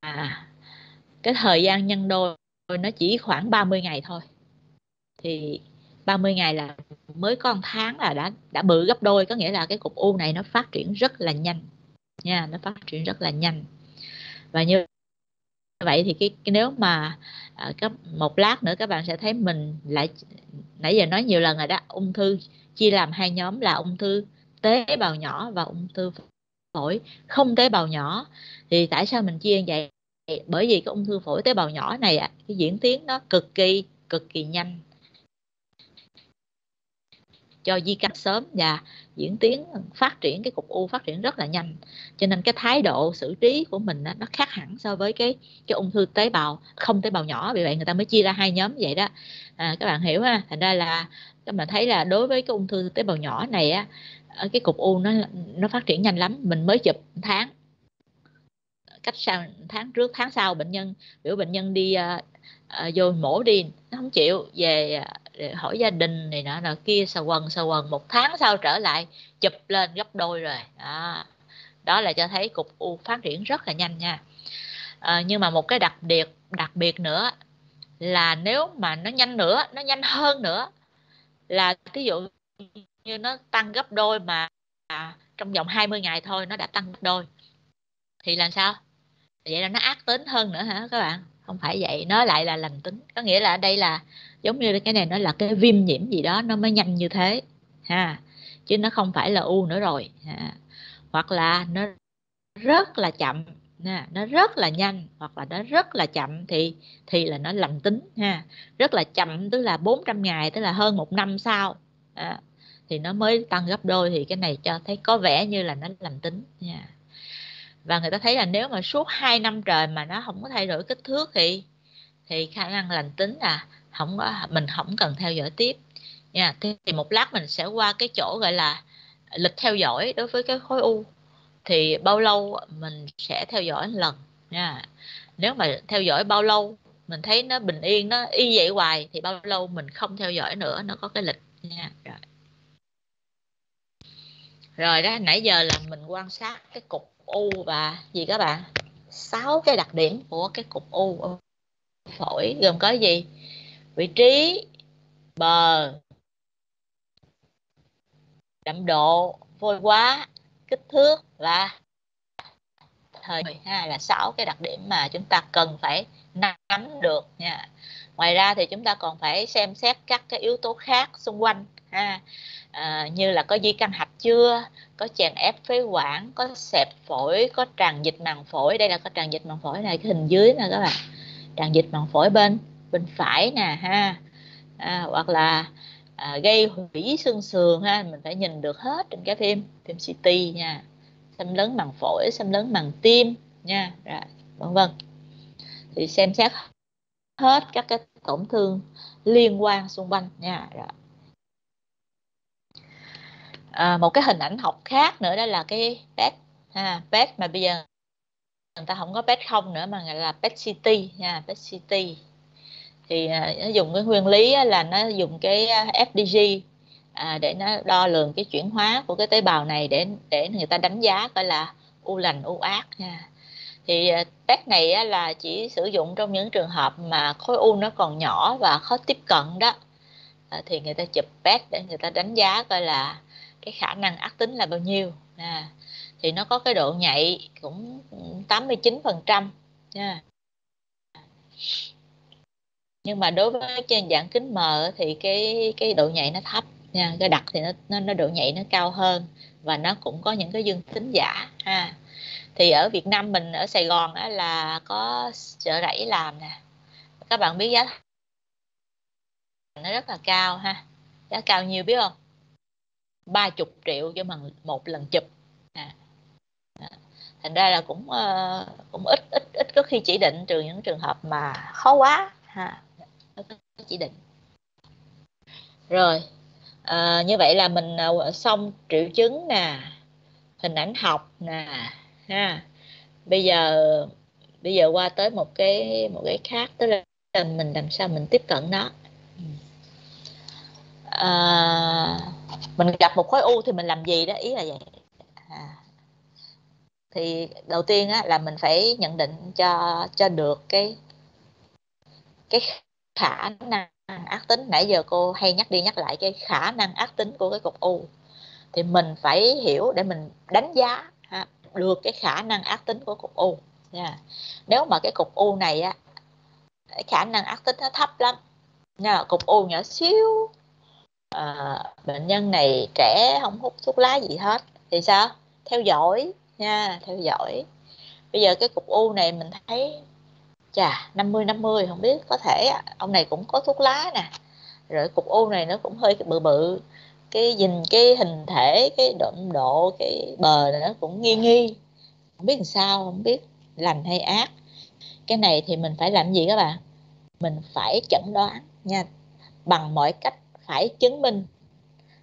à, cái thời gian nhân đôi nó chỉ khoảng 30 ngày thôi thì 30 ngày là mới có một tháng là đã đã bự gấp đôi có nghĩa là cái cục u này nó phát triển rất là nhanh nha nó phát triển rất là nhanh. Và như vậy thì cái, cái nếu mà à, các một lát nữa các bạn sẽ thấy mình lại nãy giờ nói nhiều lần rồi đó ung thư chia làm hai nhóm là ung thư tế bào nhỏ và ung thư phổi. Không tế bào nhỏ thì tại sao mình chia như vậy? Bởi vì cái ung thư phổi tế bào nhỏ này cái diễn tiến nó cực kỳ cực kỳ nhanh cho di căn sớm và diễn tiến phát triển cái cục u phát triển rất là nhanh. Cho nên cái thái độ xử trí của mình nó khác hẳn so với cái cái ung thư tế bào không tế bào nhỏ vì vậy người ta mới chia ra hai nhóm vậy đó. À, các bạn hiểu ha? Thành ra là các bạn thấy là đối với cái ung thư tế bào nhỏ này á cái cục u nó nó phát triển nhanh lắm. Mình mới chụp tháng cách sau tháng trước tháng sau bệnh nhân biểu bệnh nhân đi uh, uh, vô mổ đi nó không chịu. Về uh, hỏi gia đình này nọ nọ kia sờ quần sờ quần một tháng sau trở lại chụp lên gấp đôi rồi. Đó, đó là cho thấy cục u phát triển rất là nhanh nha. À, nhưng mà một cái đặc biệt đặc biệt nữa là nếu mà nó nhanh nữa nó nhanh hơn nữa là ví dụ như nó tăng gấp đôi mà à, trong vòng 20 ngày thôi nó đã tăng gấp đôi thì làm sao? Vậy là nó ác tính hơn nữa hả các bạn? Không phải vậy nó lại là lành tính. Có nghĩa là ở đây là giống như cái này nó là cái viêm nhiễm gì đó, nó mới nhanh như thế ha, chứ nó không phải là u nữa rồi ha. hoặc là nó rất là chậm nè nó rất là nhanh, hoặc là nó rất là chậm thì thì là nó lành tính ha, rất là chậm tức là 400 ngày, tức là hơn một năm sau ha. thì nó mới tăng gấp đôi thì cái này cho thấy có vẻ như là nó lành tính ha. và người ta thấy là nếu mà suốt 2 năm trời mà nó không có thay đổi kích thước thì thì khả năng lành tính là không có mình không cần theo dõi tiếp. Nha thì một lát mình sẽ qua cái chỗ gọi là lịch theo dõi đối với cái khối u. Thì bao lâu mình sẽ theo dõi một lần nha. Nếu mà theo dõi bao lâu mình thấy nó bình yên nó y vậy hoài thì bao lâu mình không theo dõi nữa nó có cái lịch nha. Rồi rồi đó nãy giờ là mình quan sát cái cục u và gì các bạn? Sáu cái đặc điểm của cái cục u phổi gồm có gì vị trí bờ. Đậm độ vôi quá kích thước và thời 12 là sáu. Cái đặc điểm mà chúng ta cần phải nắm được nha. Ngoài ra thì chúng ta còn phải xem xét các cái yếu tố khác xung quanh ha. À, như là có di căn hạch chưa có chèn ép phế quản có xẹp phổi có tràn dịch màng phổi. Đây là có tràn dịch màng phổi này cái hình dưới nè các bạn. Tràn dịch màng phổi bên bên phải nè ha. À, hoặc là à, gây hủy xương sườn ha mình phải nhìn được hết trên cái phim phim CT nha. Xâm lấn màng phổi xâm lấn màng tim nha rồi vân vân. Thì xem xét hết các cái tổn thương liên quan xung quanh nha rồi. À, một cái hình ảnh học khác nữa đó là cái PET ha PET mà bây giờ người ta không có PET không nữa mà là PET CT nha PET CT thì à, nó dùng cái nguyên lý là nó dùng cái à, FDG à, để nó đo lường cái chuyển hóa của cái tế bào này để để người ta đánh giá coi là u lành u ác nha. Thì à, test này là chỉ sử dụng trong những trường hợp mà khối u nó còn nhỏ và khó tiếp cận đó. À, thì người ta chụp PET để người ta đánh giá coi là cái khả năng ác tính là bao nhiêu à, thì nó có cái độ nhạy cũng 89 phần trăm nha nhưng mà đối với trên dạng kính mờ thì cái cái độ nhạy nó thấp nha cái đặc thì nó, nó nó độ nhạy nó cao hơn và nó cũng có những cái dương tính giả ha. Thì ở Việt Nam mình ở Sài Gòn á, là có chợ rẫy làm nè. Các bạn biết giá nó rất là cao ha. Giá cao nhiều biết không? Ba chục triệu cho bằng một lần chụp à. thành ra là cũng uh, cũng ít ít ít có khi chỉ định trừ những trường hợp mà khó quá ha chỉ định. Rồi à, như vậy là mình à, xong triệu chứng nè hình ảnh học nè ha. Bây giờ bây giờ qua tới một cái một cái khác tức là mình làm sao mình tiếp cận nó. À, mình gặp một khối u thì mình làm gì đó? Ý là vậy. À, thì đầu tiên á, là mình phải nhận định cho cho được cái cái khả năng ác tính. Nãy giờ cô hay nhắc đi nhắc lại cái khả năng ác tính của cái cục u. Thì mình phải hiểu để mình đánh giá ha, được cái khả năng ác tính của cục u. Nha. Nếu mà cái cục u này á khả năng ác tính nó thấp lắm. Nha cục u nhỏ xíu. À, bệnh nhân này trẻ không hút thuốc lá gì hết. Thì sao? Theo dõi nha theo dõi. Bây giờ cái cục u này mình thấy chà 50 50 không biết, có thể ông này cũng có thuốc lá nè. Rồi cục u này nó cũng hơi bự bự. Cái nhìn, cái hình thể, cái độ độ, cái bờ này nó cũng nghi nghi. Không biết làm sao, không biết lành hay ác. Cái này thì mình phải làm gì các bạn? Mình phải chẩn đoán nha. Bằng mọi cách phải chứng minh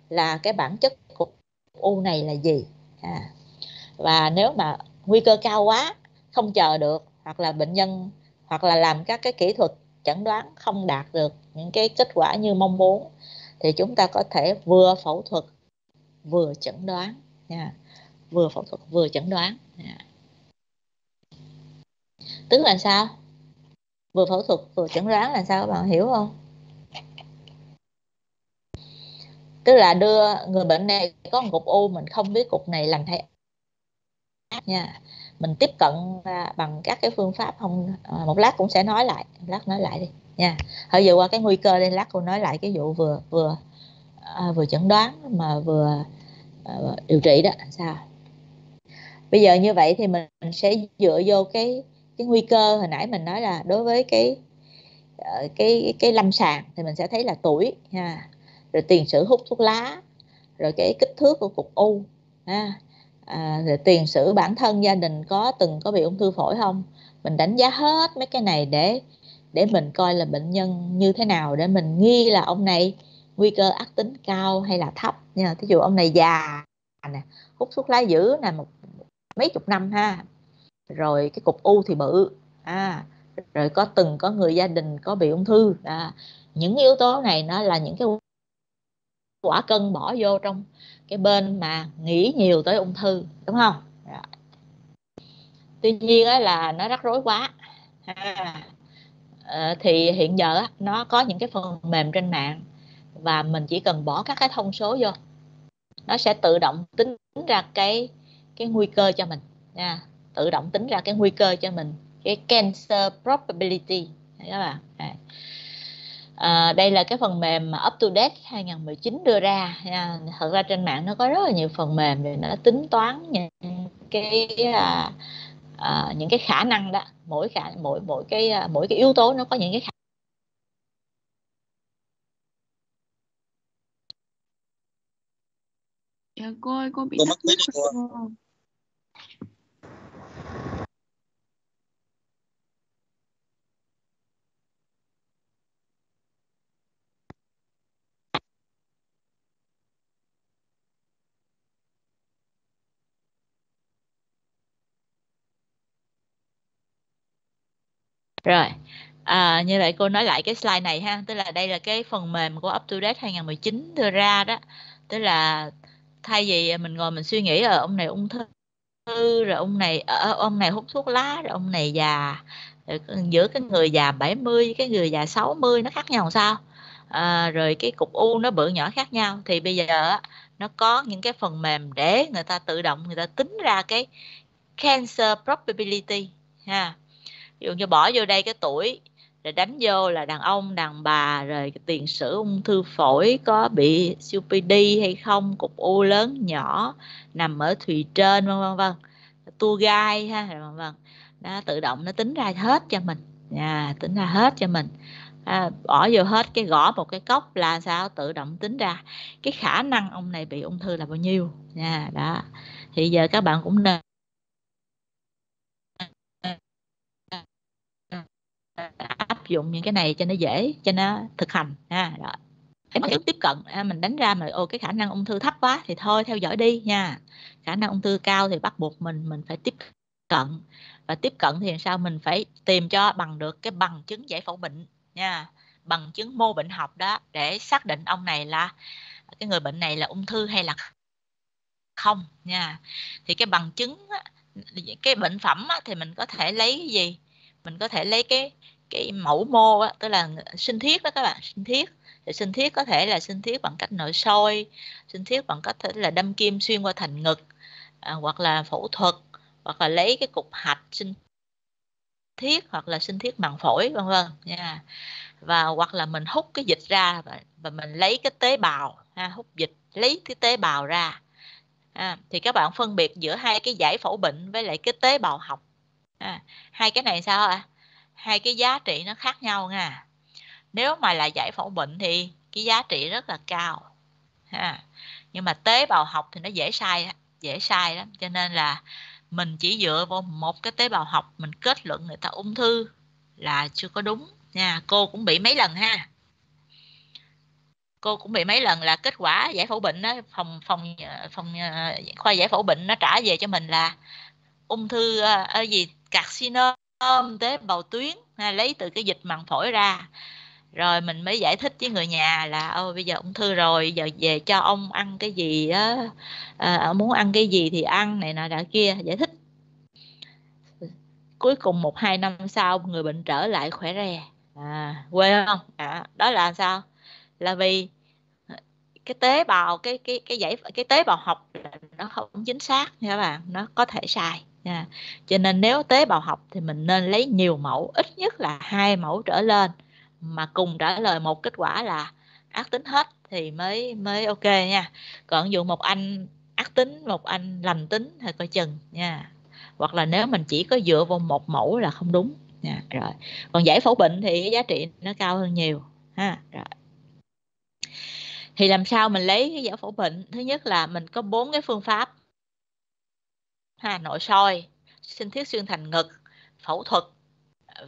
là cái bản chất cục u này là gì. À. và nếu mà nguy cơ cao quá, không chờ được, hoặc là bệnh nhân hoặc là làm các cái kỹ thuật chẩn đoán không đạt được những cái kết quả như mong muốn, thì chúng ta có thể vừa phẫu thuật, vừa chẩn đoán nha. Vừa phẫu thuật, vừa chẩn đoán nha. tức là sao? Vừa phẫu thuật, vừa chẩn đoán là sao? Các bạn hiểu không? Tức là đưa người bệnh này có một cục u mình không biết cục này lành hay nha mình tiếp cận à, bằng các cái phương pháp không à, một lát cũng sẽ nói lại lát nói lại đi. Nha. Hồi giờ qua cái nguy cơ đây lát cô nói lại cái vụ vừa vừa à, vừa chẩn đoán mà vừa à, điều trị đó sao? Bây giờ như vậy thì mình sẽ dựa vô cái cái nguy cơ hồi nãy mình nói là đối với cái ờ, cái cái lâm sàng thì mình sẽ thấy là tuổi ha rồi tiền sử hút thuốc lá rồi cái kích thước của cục u ha à, tiền sử bản thân gia đình có từng có bị ung thư phổi không? Mình đánh giá hết mấy cái này để để mình coi là bệnh nhân như thế nào để mình nghi là ông này nguy cơ ác tính cao hay là thấp nha. Thí dụ ông này già nè hút thuốc lá dữ nè một mấy chục năm ha. Rồi cái cục u thì bự à, rồi có từng có người gia đình có bị ung thư à, những yếu tố này nó là những cái quả cân bỏ vô trong cái bên mà nghĩ nhiều tới ung thư đúng không Rồi. tuy nhiên ấy là nó rắc rối quá à, thì hiện giờ nó có những cái phần mềm trên mạng và mình chỉ cần bỏ các cái thông số vô nó sẽ tự động tính ra cái cái nguy cơ cho mình nha tự động tính ra cái nguy cơ cho mình cái cancer probability các bạn à. À, đây là cái phần mềm mà Up to Date 2019 đưa ra nha. thật ra trên mạng nó có rất là nhiều phần mềm để nó tính toán những cái à, à, những cái khả năng đó mỗi khả mỗi mỗi cái à, mỗi cái yếu tố nó có những cái khả Dạ cô ơi, cô bị Cô tắt mất cô. Rồi À, như vậy cô nói lại cái slide này ha, tức là đây là cái phần mềm của UpToDate 2019 đưa ra đó. Tức là thay vì mình ngồi mình suy nghĩ ở ông này ung thư rồi ông này ở ông này hút thuốc lá rồi ông này già rồi giữa cái người già 70 cái người già 60 nó khác nhau sao? À, rồi cái cục u nó bự nhỏ khác nhau thì bây giờ nó có những cái phần mềm để người ta tự động người ta tính ra cái cancer probability ha ví dụ như bỏ vô đây cái tuổi rồi đánh vô là đàn ông đàn bà rồi tiền sử ung thư phổi có bị COPD hay không cục u lớn nhỏ nằm ở thùy trên vân vân vân. Tua gai ha vân vân. Nó tự động nó tính ra hết cho mình. À, tính ra hết cho mình. À, bỏ vô hết cái gõ một cái cốc là sao? Tự động tính ra cái khả năng ông này bị ung thư là bao nhiêu. Nha đó. Thì giờ các bạn cũng nên áp dụng những cái này cho nó dễ cho nó thực hành ha đó. Để mà tiếp cận à, mình đánh ra mà ô cái khả năng ung thư thấp quá thì thôi theo dõi đi nha. Khả năng ung thư cao thì bắt buộc mình mình phải tiếp cận. Và tiếp cận thì sao? Mình phải tìm cho bằng được cái bằng chứng giải phẫu bệnh nha. Bằng chứng mô bệnh học đó để xác định ông này là cái người bệnh này là ung thư hay là không nha. Thì cái bằng chứng cái bệnh phẩm thì mình có thể lấy cái gì mình có thể lấy cái cái mẫu mô á, tức là sinh thiết đó các bạn sinh thiết. Thì sinh thiết có thể là sinh thiết bằng cách nội soi sinh thiết bằng cách là đâm kim xuyên qua thành ngực à, hoặc là phẫu thuật hoặc là lấy cái cục hạch sinh thiết hoặc là sinh thiết màng phổi vân vân nha. Và hoặc là mình hút cái dịch ra và, và mình lấy cái tế bào ha, hút dịch lấy cái tế bào ra. À, thì các bạn phân biệt giữa hai cái giải phẫu bệnh với lại cái tế bào học à, hai cái này sao ạ? À? hai cái giá trị nó khác nhau nha nếu mà là giải phẫu bệnh thì cái giá trị rất là cao ha. Nhưng mà tế bào học thì nó dễ sai dễ sai lắm. Cho nên là mình chỉ dựa vào một cái tế bào học mình kết luận người ta ung thư là chưa có đúng nha. Cô cũng bị mấy lần ha. Cô cũng bị mấy lần là kết quả giải phẫu bệnh đó phòng phòng phòng ờ, khoa giải phẫu bệnh nó trả về cho mình là ung thư ở gì? Carcinom tế bào tuyến ha, lấy từ cái dịch màng phổi ra. Rồi mình mới giải thích với người nhà là ôi bây giờ ung thư rồi giờ về cho ông ăn cái gì á à, muốn ăn cái gì thì ăn này nọ đã kia. Giải thích. Cuối cùng một hai năm sau người bệnh trở lại khỏe re. À quê không? À, đó là sao? Là vì cái tế bào cái cái cái giải cái tế bào học nó không chính xác nha các bạn nó có thể sai nha. Cho nên nếu tế bào học thì mình nên lấy nhiều mẫu, ít nhất là hai mẫu trở lên. Mà cùng trả lời một kết quả là ác tính hết thì mới mới ok nha. Còn dụ một anh ác tính, một anh lành tính thì coi chừng nha. Hoặc là nếu mình chỉ có dựa vào một mẫu là không đúng nha. Rồi. Còn giải phẫu bệnh thì cái giá trị nó cao hơn nhiều, ha. Rồi. Thì làm sao mình lấy cái giải phẫu bệnh? Thứ nhất là mình có bốn cái phương pháp ha nội soi sinh thiết xuyên thành ngực phẫu thuật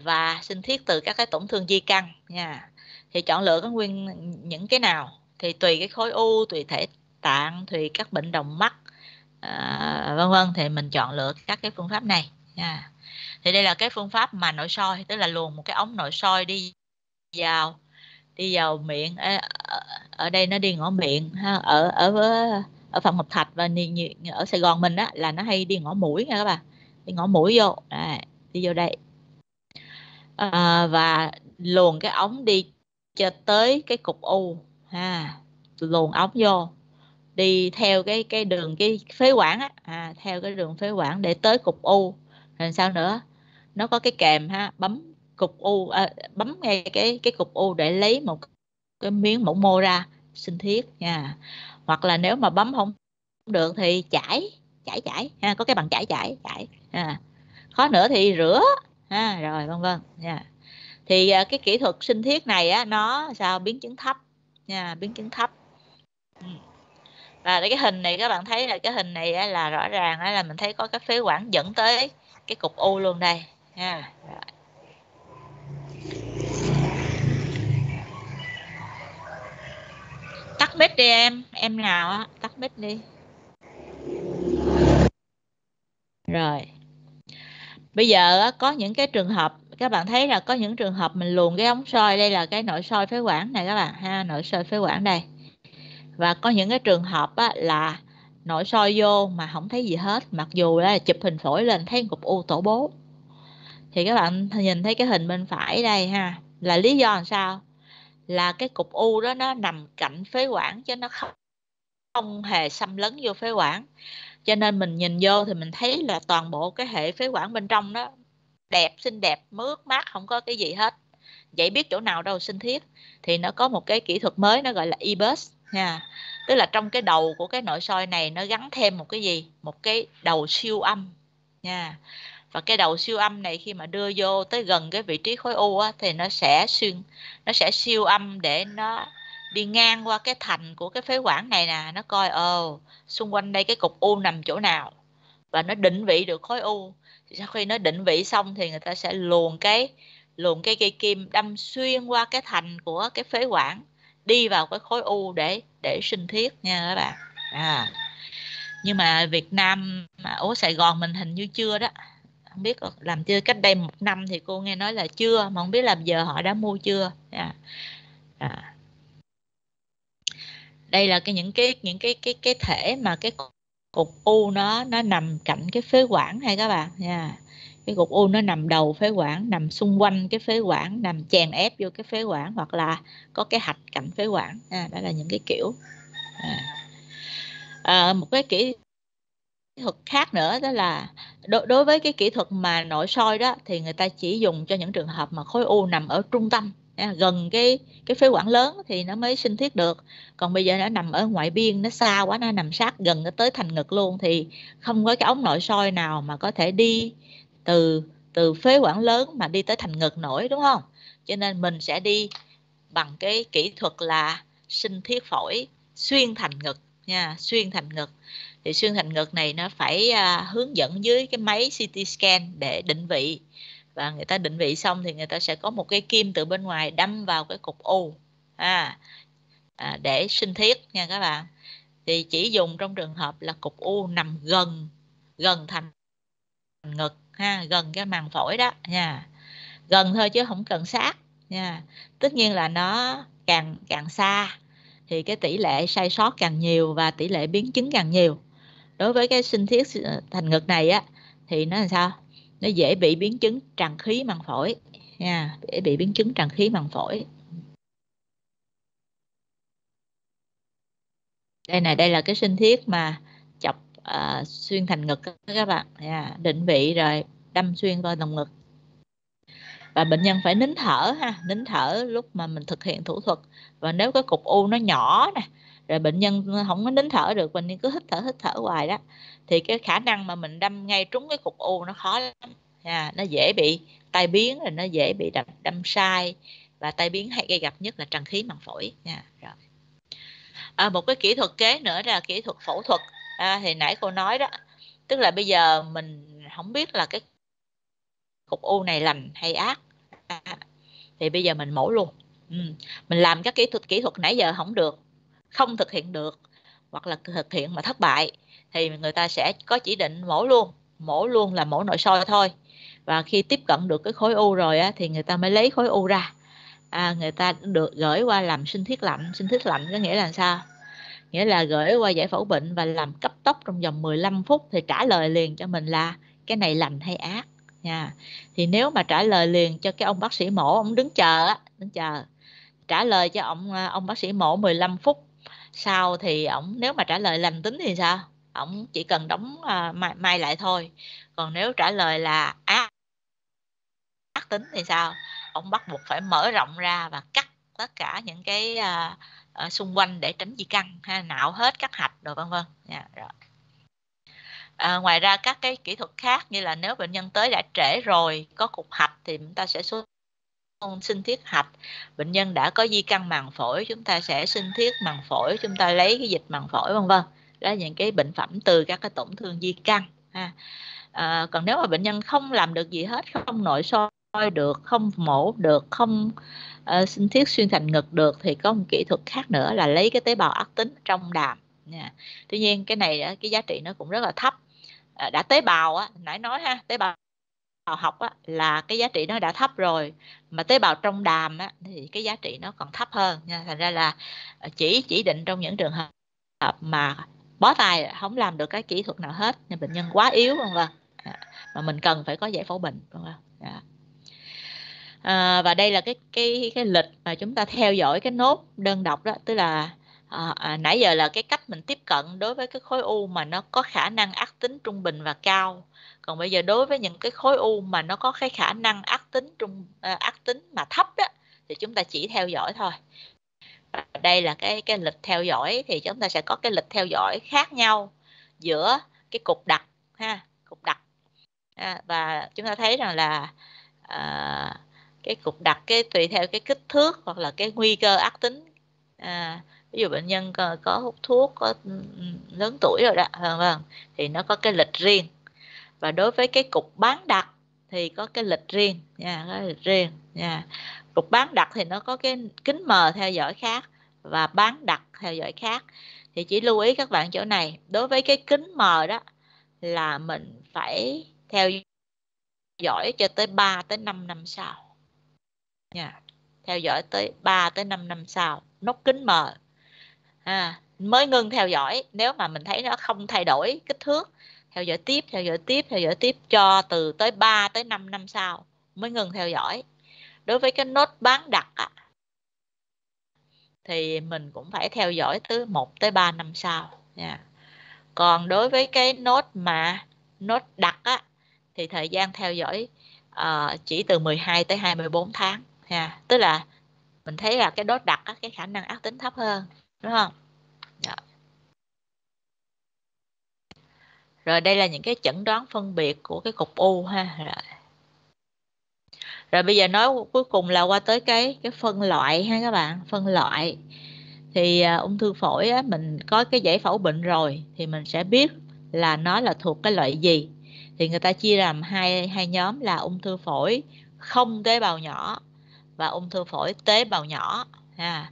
và sinh thiết từ các cái tổn thương di căn nha. Thì chọn lựa cái nguyên những cái nào thì tùy cái khối u tùy thể tạng tùy các bệnh đồng mắt à, vân vân thì mình chọn lựa các cái phương pháp này nha. Thì đây là cái phương pháp mà nội soi tức là luồn một cái ống nội soi đi vào đi vào miệng ở, ở đây nó đi ngõ miệng ha ở ở ở phạm ngọc thạch và ở sài gòn mình á là nó hay đi ngõ mũi nha các bạn. Đi ngõ mũi vô à, đi vô đây. À, và luồn cái ống đi cho tới cái cục u ha luồn ống vô. Đi theo cái cái đường cái phế quản á à, theo cái đường phế quản để tới cục u. Rồi sao nữa? Nó có cái kèm ha bấm cục u à, bấm ngay cái cái cục u để lấy một cái miếng mẫu mô ra sinh thiết nha hoặc là nếu mà bấm không được thì chải chải chải ha có cái bằng chải chải chải ha. khó nữa thì rửa ha rồi vân vân nha thì à, cái kỹ thuật sinh thiết này á nó sao biến chứng thấp nha biến chứng thấp ừ. và cái hình này các bạn thấy là cái hình này á, là rõ ràng á, là mình thấy có cái phế quản dẫn tới cái cục u luôn đây ha rồi. Tắt mic đi em em nào á tắt mic đi. Rồi. Bây giờ có những cái trường hợp các bạn thấy là có những trường hợp mình luồn cái ống soi đây là cái nội soi phế quản này các bạn ha nội soi phế quản đây. Và có những cái trường hợp á, là nội soi vô mà không thấy gì hết mặc dù là chụp hình phổi lên thấy cục u tổ bố. Thì các bạn nhìn thấy cái hình bên phải đây ha là lý do làm sao? Là cái cục u đó nó nằm cạnh phế quản chứ nó không không hề xâm lấn vô phế quản. Cho nên mình nhìn vô thì mình thấy là toàn bộ cái hệ phế quản bên trong đó đẹp, xinh đẹp, mướt mát, không có cái gì hết. Vậy biết chỗ nào đâu sinh thiết. Thì nó có một cái kỹ thuật mới, nó gọi là EBUS nha tức là trong cái đầu của cái nội soi này nó gắn thêm một cái gì? Một cái đầu siêu âm, nha và cái đầu siêu âm này khi mà đưa vô tới gần cái vị trí khối u á, thì nó sẽ xuyên nó sẽ siêu âm để nó đi ngang qua cái thành của cái phế quản này nè. Nó coi ồ xung quanh đây cái cục u nằm chỗ nào? Và nó định vị được khối u. Thì sau khi nó định vị xong thì người ta sẽ luồn cái luồn cái cây kim đâm xuyên qua cái thành của cái phế quản đi vào cái khối u để để sinh thiết nha các bạn. À. Nhưng mà Việt Nam ở Sài Gòn mình hình như chưa đó không biết làm chưa cách đây một năm thì cô nghe nói là chưa mà không biết là giờ họ đã mua chưa à. À. đây là cái những cái những cái cái cái thể mà cái cục u nó nó nằm cạnh cái phế quản hay các bạn nha cái cục u nó nằm đầu phế quản nằm xung quanh cái phế quản nằm chèn ép vô cái phế quản hoặc là có cái hạch cạnh phế quản à, đó là những cái kiểu à. À, một cái kỹ kỹ thuật khác nữa đó là đối, đối với cái kỹ thuật mà nội soi đó thì người ta chỉ dùng cho những trường hợp mà khối u nằm ở trung tâm gần cái cái phế quản lớn thì nó mới sinh thiết được. Còn bây giờ nó nằm ở ngoại biên nó xa quá nó nằm sát gần nó tới thành ngực luôn thì không có cái ống nội soi nào mà có thể đi từ từ phế quản lớn mà đi tới thành ngực nổi đúng không? Cho nên mình sẽ đi bằng cái kỹ thuật là sinh thiết phổi xuyên thành ngực nha xuyên thành ngực thì xương thành ngực này nó phải à, hướng dẫn dưới cái máy CT scan để định vị. Và người ta định vị xong thì người ta sẽ có một cái kim từ bên ngoài đâm vào cái cục u à, à, để sinh thiết nha các bạn. Thì chỉ dùng trong trường hợp là cục u nằm gần gần thành ngực ha gần cái màng phổi đó nha. Gần thôi chứ không cần sát nha. Tất nhiên là nó càng càng xa thì cái tỷ lệ sai sót càng nhiều và tỷ lệ biến chứng càng nhiều đối với cái sinh thiết ờ, thành ngực này á thì nó là sao? Nó dễ bị biến chứng tràn khí màng phổi nha dễ bị biến chứng tràn khí màng phổi. Đây này đây là cái sinh thiết mà chọc uh, xuyên thành ngực các bạn. Nha định vị rồi đâm xuyên vào lồng ngực. Và bệnh nhân phải nín thở ha nín thở lúc mà mình thực hiện thủ thuật. Và nếu cái cục u nó nhỏ nè rồi bệnh nhân không có nín thở được bệnh nhân cứ hít thở hít thở hoài đó. Thì cái khả năng mà mình đâm ngay trúng cái cục u nó khó lắm. Nha nó dễ bị tai biến rồi nó dễ bị đâm, đâm sai. Và tai biến hay gây gặp nhất là tràn khí màng phổi. Nha rồi. À, một cái kỹ thuật kế nữa là kỹ thuật phẫu thuật. À, thì nãy cô nói đó tức là bây giờ mình không biết là cái cục u này lành hay ác. À, thì bây giờ mình mổ luôn. Ừ. mình làm các kỹ thuật kỹ thuật nãy giờ không được không thực hiện được hoặc là thực hiện mà thất bại thì người ta sẽ có chỉ định mổ luôn. Mổ luôn là mổ nội soi thôi. Và khi tiếp cận được cái khối u rồi á, thì người ta mới lấy khối u ra. À, người ta được gửi qua làm sinh thiết lạnh. Sinh thiết lạnh có nghĩa là sao? Nghĩa là gửi qua giải phẫu bệnh và làm cấp tốc trong vòng 15 phút thì trả lời liền cho mình là cái này lành hay ác. Nha. Thì nếu mà trả lời liền cho cái ông bác sĩ mổ ông đứng chờ á đứng chờ. Trả lời cho ông à, ông bác sĩ mổ 15 phút sau thì ông nếu mà trả lời lành tính thì sao? Ông chỉ cần đóng uh, mai, mai lại thôi. Còn nếu trả lời là ác ác tính thì sao? Ông bắt buộc phải mở rộng ra và cắt tất cả những cái uh, uh, xung quanh để tránh di căn ha nạo hết các hạch rồi vân vân. Yeah, rồi. À, ngoài ra các cái kỹ thuật khác như là nếu bệnh nhân tới đã trễ rồi có cục hạch thì chúng ta sẽ xuống sinh thiết hạch. Bệnh nhân đã có di căn màng phổi chúng ta sẽ sinh thiết màng phổi chúng ta lấy cái dịch màng phổi vân vân. Đó là những cái bệnh phẩm từ các cái tổn thương di căn ha. À, còn nếu mà bệnh nhân không làm được gì hết không nội soi được không mổ được không ờ, uh, sinh thiết xuyên thành ngực được thì có một kỹ thuật khác nữa là lấy cái tế bào ác tính trong đàm nha. Tuy nhiên cái này cái giá trị nó cũng rất là thấp. À, đã tế bào á nãy nói ha tế bào bào học á, là cái giá trị nó đã thấp rồi. Mà tế bào trong đàm á, thì cái giá trị nó còn thấp hơn. Nha thành ra là ờ, chỉ chỉ định trong những trường hợp mà bó tay không làm được cái kỹ thuật nào hết nên bệnh nhân quá yếu vân vân. À, mà mình cần phải có giải phẫu bệnh vân vân. Dạ. À, và đây là cái cái cái lịch mà chúng ta theo dõi cái nốt đơn độc đó tức là à, à, nãy giờ là cái cách mình tiếp cận đối với cái khối u mà nó có khả năng ác tính trung bình và cao. Còn bây giờ đối với những cái khối u mà nó có cái khả năng ác tính trung à, ác tính mà thấp đó thì chúng ta chỉ theo dõi thôi. Đây là cái cái lịch theo dõi thì chúng ta sẽ có cái lịch theo dõi khác nhau giữa cái cục đặt ha cục đặt à, và chúng ta thấy rằng là à, cái cục đặt cái tùy theo cái kích thước hoặc là cái nguy cơ ác tính à, ví dụ bệnh nhân có, có hút thuốc có ừ, ừ, lớn tuổi rồi đó vâng vâng thì nó có cái lịch riêng. Và đối với cái cục bán đặt thì có cái lịch riêng nha có lịch riêng nha. Cục bán đặt thì nó có cái kính mờ theo dõi khác và bán đặt theo dõi khác. Thì chỉ lưu ý các bạn chỗ này đối với cái kính mờ đó là mình phải theo dõi cho tới 3 tới 5 năm sau nha. Theo dõi tới 3 tới 5 năm sau nốt kính mờ à, mới ngưng theo dõi. Nếu mà mình thấy nó không thay đổi kích thước theo dõi tiếp theo dõi tiếp theo dõi tiếp cho từ tới 3 tới 5 năm sau mới ngừng theo dõi. Đối với cái nốt bán đặt á, thì mình cũng phải theo dõi tới 1 tới 3 năm sau. Nha. Còn đối với cái nốt mà nốt đặt á thì thời gian theo dõi uh, chỉ từ 12 tới 24 tháng. Nha. Tức là mình thấy là cái nốt đặt á, cái khả năng ác tính thấp hơn đúng không? Đó. Rồi đây là những cái chẩn đoán phân biệt của cái cục u ha. Rồi rồi bây giờ nói cuối cùng là qua tới cái cái phân loại ha các bạn phân loại thì à, ung thư phổi á, mình có cái giải phẫu bệnh rồi thì mình sẽ biết là nó là thuộc cái loại gì thì người ta chia làm hai hai nhóm là ung thư phổi không tế bào nhỏ và ung thư phổi tế bào nhỏ ha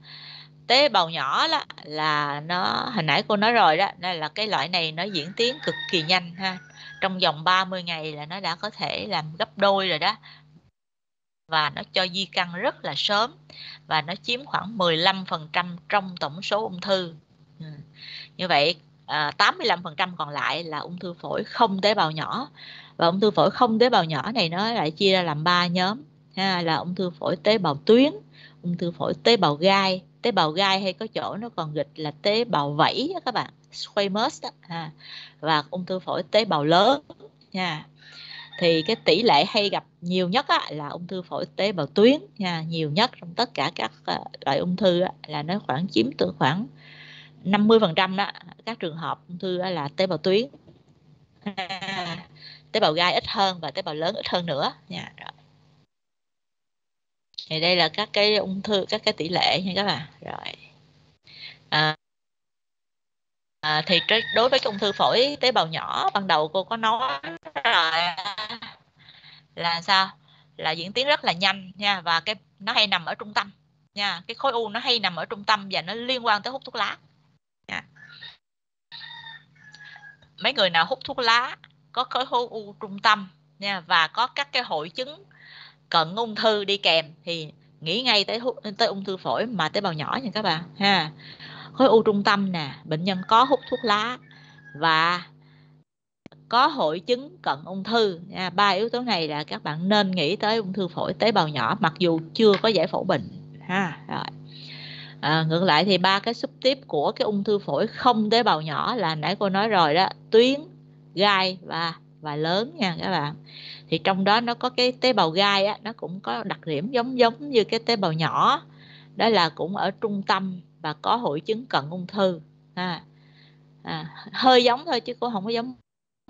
tế bào nhỏ đó là nó hồi nãy cô nói rồi đó đây là cái loại này nó diễn tiến cực kỳ nhanh ha. Trong vòng 30 ngày là nó đã có thể làm gấp đôi rồi đó. Và nó cho di căn rất là sớm và nó chiếm khoảng 15% trong tổng số ung thư. Ừ. Như vậy à, 85% còn lại là ung thư phổi không tế bào nhỏ. Và ung thư phổi không tế bào nhỏ này nó lại chia ra làm ba nhóm. Ha, là ung thư phổi tế bào tuyến, ung thư phổi tế bào gai, tế bào gai hay có chỗ nó còn dịch là tế bào vẫy đó các bạn, squamous đó ha. và ung thư phổi tế bào lớn nha thì cái tỷ lệ hay gặp nhiều nhất á, là ung thư phổi tế bào tuyến nha nhiều nhất trong tất cả các ờ, loại ung thư á, là nó khoảng chiếm từ khoảng 50% đó các trường hợp ung thư á, là tế bào tuyến tế bào gai ít hơn và tế bào lớn ít hơn nữa nha thì đây là các cái ung thư các cái tỷ lệ nha các bạn. Rồi. À, À, thì đối với cái ung thư phổi tế bào nhỏ ban đầu cô có nói rồi là sao? Là diễn tiến rất là nhanh nha và cái nó hay nằm ở trung tâm nha. Cái khối u nó hay nằm ở trung tâm và nó liên quan tới hút thuốc lá nha. mấy người nào hút thuốc lá có khối u trung tâm nha và có các cái hội chứng cận ung thư đi kèm thì nghĩ ngay tới tới ung thư phổi mà tế bào nhỏ nha các bạn ha. Khối u trung tâm nè bệnh nhân có hút thuốc lá và có hội chứng cận ung thư nha. ba yếu tố này là các bạn nên nghĩ tới ung thư phổi tế bào nhỏ mặc dù chưa có giải phẫu bệnh ha. Rồi. À, ngược lại thì ba cái xúc tiếp của cái ung thư phổi không tế bào nhỏ là nãy cô nói rồi đó tuyến gai và và lớn nha các bạn thì trong đó nó có cái tế bào gai á, nó cũng có đặc điểm giống giống như cái tế bào nhỏ. Đó là cũng ở trung tâm và có hội chứng cận ung thư. À, à, hơi giống thôi chứ cũng không có giống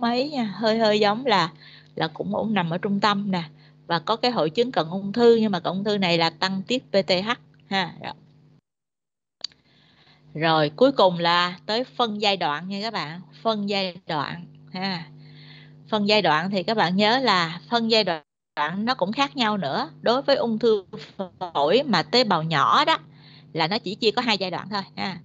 mấy nha. Hơi hơi giống là là cũng cũng nằm ở trung tâm nè và có cái hội chứng cận ung thư nhưng mà cận ung thư này là tăng tiết PTH ha rồi. rồi cuối cùng là tới phân giai đoạn nha các bạn phân giai đoạn ha phân giai đoạn thì các bạn nhớ là phân giai đoạn nó cũng khác nhau nữa. Đối với ung thư phổi mà tế bào nhỏ đó là nó chỉ chia có hai giai đoạn thôi ha.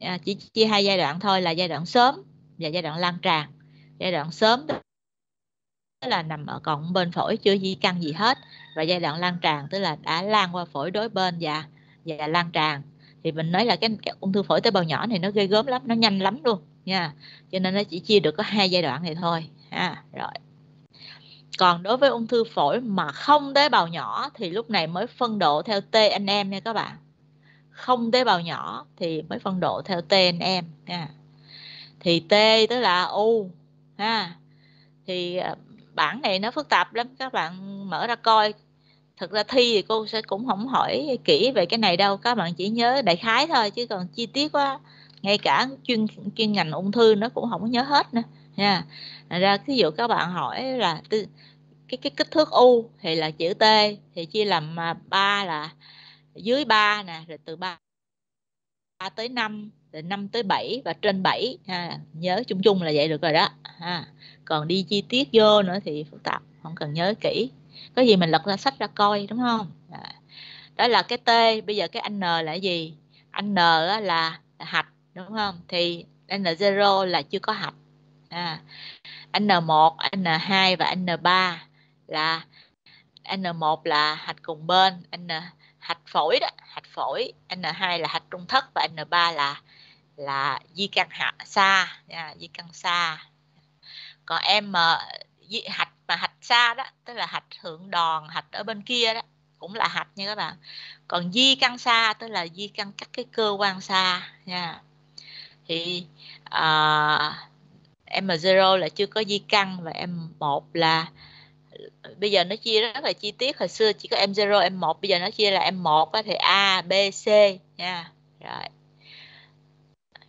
À, chỉ chia hai giai đoạn thôi là giai đoạn sớm và giai đoạn lan tràn. Giai đoạn sớm tức là nằm ở còn bên phổi chưa di căn gì hết. Và giai đoạn lan tràn tức là đã lan qua phổi đối bên và và lan tràn. Thì mình nói là cái, cái ung thư phổi tế bào nhỏ này nó ghê gớm lắm nó nhanh lắm luôn nha. Cho nên nó chỉ chia được có hai giai đoạn này thôi ha, rồi. Còn đối với ung thư phổi mà không tế bào nhỏ thì lúc này mới phân độ theo T anh em nha các bạn. Không tế bào nhỏ thì mới phân độ theo T anh em nha thì T tức là U, ha. Thì ờ, bảng này nó phức tạp lắm, các bạn mở ra coi. Thực ra thi thì cô sẽ cũng không hỏi kỹ về cái này đâu, các bạn chỉ nhớ đại khái thôi chứ còn chi tiết quá. Ngay cả chuyên chuyên ngành ung thư nó cũng không nhớ hết nữa nha thành ra ví dụ các bạn hỏi là cái cái kích thước u thì là chữ t, thì chia làm à, ba là dưới 3 nè, rồi từ 3 3 tới 5 rồi 5 tới 7 và trên 7 ha. nhớ chung chung là vậy được rồi đó, ha. còn đi chi tiết vô nữa thì phức tạp, không cần nhớ kỹ có gì mình lật ra sách ra coi, đúng không dạ. đó là cái t, bây giờ cái n là gì n là hạch, đúng không thì n0 là chưa có hạch à n1 n2 và n3 là n1 là hạch cùng bên n hạch phổi đó hạch phổi n2 là hạch trung thất và n3 là là di căn hạ xa nha, di căn xa còn em mà di, hạch mà hạch xa đó tức là hạch thượng đòn hạch ở bên kia đó cũng là hạch nha các bạn. Còn di căn xa tức là di căn các cái cơ quan xa nha. Thì uh, M0 là chưa có di căn và M1 là bây giờ nó chia rất là chi tiết hồi xưa chỉ có M0 M1 bây giờ nó chia là M1 thì A B C nha. Rồi.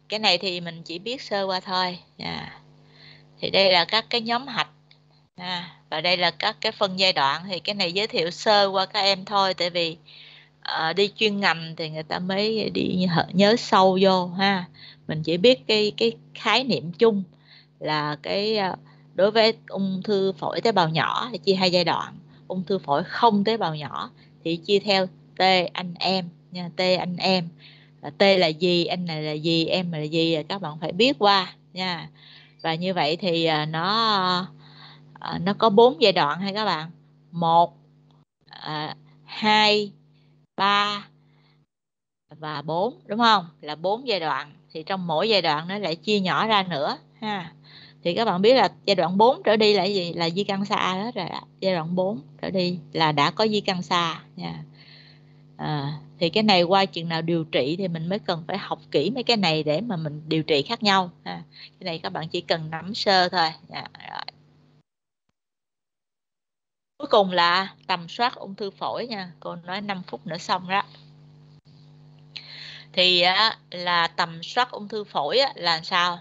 Cái này thì mình chỉ biết sơ qua thôi nha. Thì đây là các cái nhóm hạch nha. và đây là các cái phân giai đoạn thì cái này giới thiệu sơ qua các em thôi tại vì uh, đi chuyên ngành thì người ta mới đi nhớ sâu vô ha. Mình chỉ biết cái cái khái niệm chung là cái à, đối với ung thư phổi tế bào nhỏ thì chia hai giai đoạn, ung thư phổi không tế bào nhỏ thì chia theo T anh em nha, T anh em, là T là gì anh này là gì em là gì các bạn phải biết qua nha. Và như vậy thì à, nó à, nó có bốn giai đoạn hay các bạn. Một hai, ba và 4 đúng không? Là bốn giai đoạn thì trong mỗi giai đoạn nó lại chia nhỏ ra nữa ha thì các bạn biết là giai đoạn 4 trở đi là gì là di căn xa hết rồi đó. giai đoạn 4 trở đi là đã có di căn xa nha à, thì cái này qua chừng nào điều trị thì mình mới cần phải học kỹ mấy cái này để mà mình điều trị khác nhau ha. cái này các bạn chỉ cần nắm sơ thôi nha. Rồi. cuối cùng là tầm soát ung thư phổi nha cô nói 5 phút nữa xong đó thì là tầm soát ung thư phổi là sao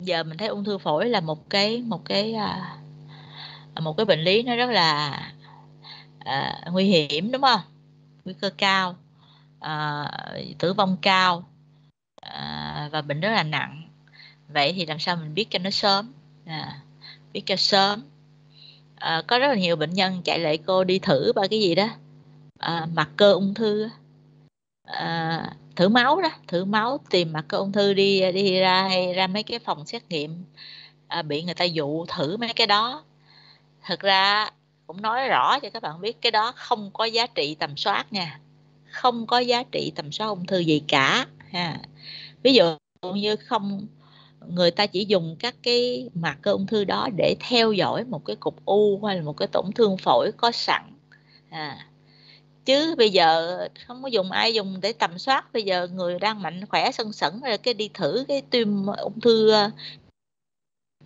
giờ mình thấy ung thư phổi là một cái một cái à, một cái bệnh lý nó rất là à, nguy hiểm đúng không? Nguy cơ cao à, tử vong cao à, và bệnh rất là nặng. Vậy thì làm sao mình biết cho nó sớm? À, biết cho sớm. À, có rất là nhiều bệnh nhân chạy lại cô đi thử ba cái gì đó à, mặt cơ ung thư à, thử máu đó thử máu tìm mặt cơ ung thư đi đi ra hay ra mấy cái phòng xét nghiệm à, bị người ta dụ thử mấy cái đó. Thực ra cũng nói rõ cho các bạn biết cái đó không có giá trị tầm soát nha không có giá trị tầm soát ung thư gì cả ha. Ví dụ như không người ta chỉ dùng các cái mặt cơ ung thư đó để theo dõi một cái cục u hay là một cái tổn thương phổi có sẵn à, chứ bây giờ không có dùng ai dùng để tầm soát. Bây giờ người đang mạnh khỏe sân sẩn rồi cái đi thử cái tim ung thư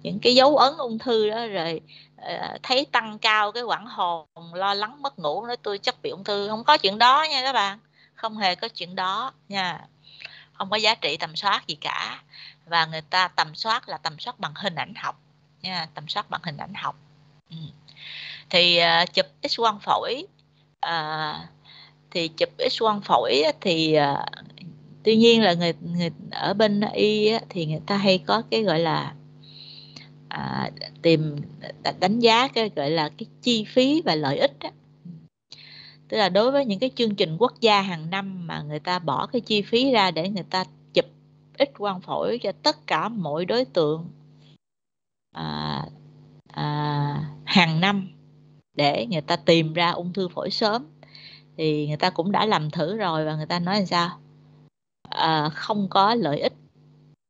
những cái dấu ấn ung thư đó rồi ờ, thấy tăng cao cái quãng hồn lo lắng mất ngủ nói tôi chắc bị ung thư. Không có chuyện đó nha các bạn. Không hề có chuyện đó nha. Không có giá trị tầm soát gì cả. Và người ta tầm soát là tầm soát bằng hình ảnh học nha tầm soát bằng hình ảnh học. Ừ. thì uh, chụp x quang phổi à, thì chụp x quang phổi thì à, tuy nhiên là người, người ở bên y thì người ta hay có cái gọi là à, tìm đánh giá cái gọi là cái chi phí và lợi ích đó. tức là đối với những cái chương trình quốc gia hàng năm mà người ta bỏ cái chi phí ra để người ta chụp x quang phổi cho tất cả mọi đối tượng à, à, hàng năm để người ta tìm ra ung thư phổi sớm. Thì người ta cũng đã làm thử rồi và người ta nói là sao? À, không có lợi ích.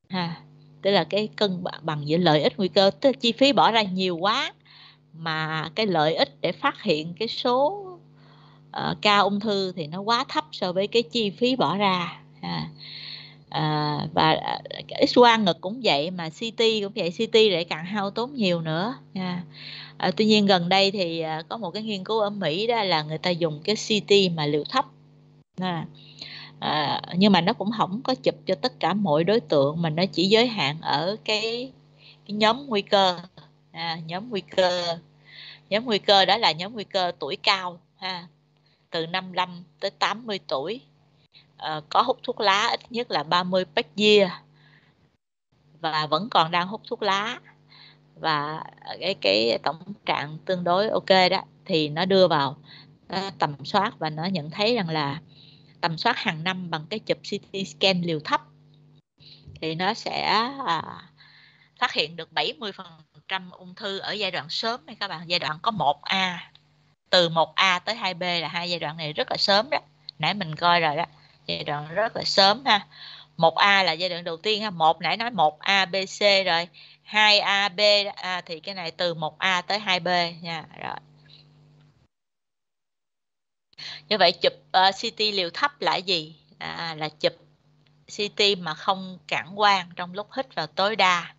Ha tức là cái cân bằng giữa lợi ích nguy cơ tức là chi phí bỏ ra nhiều quá mà cái lợi ích để phát hiện cái số uh, ca ung thư thì nó quá thấp so với cái chi phí bỏ ra. Ha. À, và à, x quang ngực cũng vậy mà CT cũng vậy CT lại càng hao tốn nhiều nữa. Nha à, tuy nhiên gần đây thì à, có một cái nghiên cứu ở Mỹ đó là người ta dùng cái CT mà liều thấp. À, à, nhưng mà nó cũng không có chụp cho tất cả mọi đối tượng mà nó chỉ giới hạn ở cái, cái nhóm nguy cơ. À, nhóm nguy cơ nhóm nguy cơ đó là nhóm nguy cơ tuổi cao ha từ 55 tới 80 tuổi. À, có hút thuốc lá ít nhất là 30 pack year và vẫn còn đang hút thuốc lá và cái cái tổng trạng tương đối ok đó thì nó đưa vào nó tầm soát và nó nhận thấy rằng là tầm soát hàng năm bằng cái chụp CT scan liều thấp thì nó sẽ à, phát hiện được 70% ung thư ở giai đoạn sớm này các bạn. Giai đoạn có 1A từ 1A tới 2B là hai giai đoạn này rất là sớm đó. Nãy mình coi rồi đó giai đoạn rất là sớm ha. 1A là giai đoạn đầu tiên ha một nãy nói 1A B C rồi. 2A B à, thì cái này từ 1A tới 2B nha rồi. Như vậy chụp ờ, uh, CT liều thấp là gì? À, là chụp CT mà không cản quang trong lúc hít vào tối đa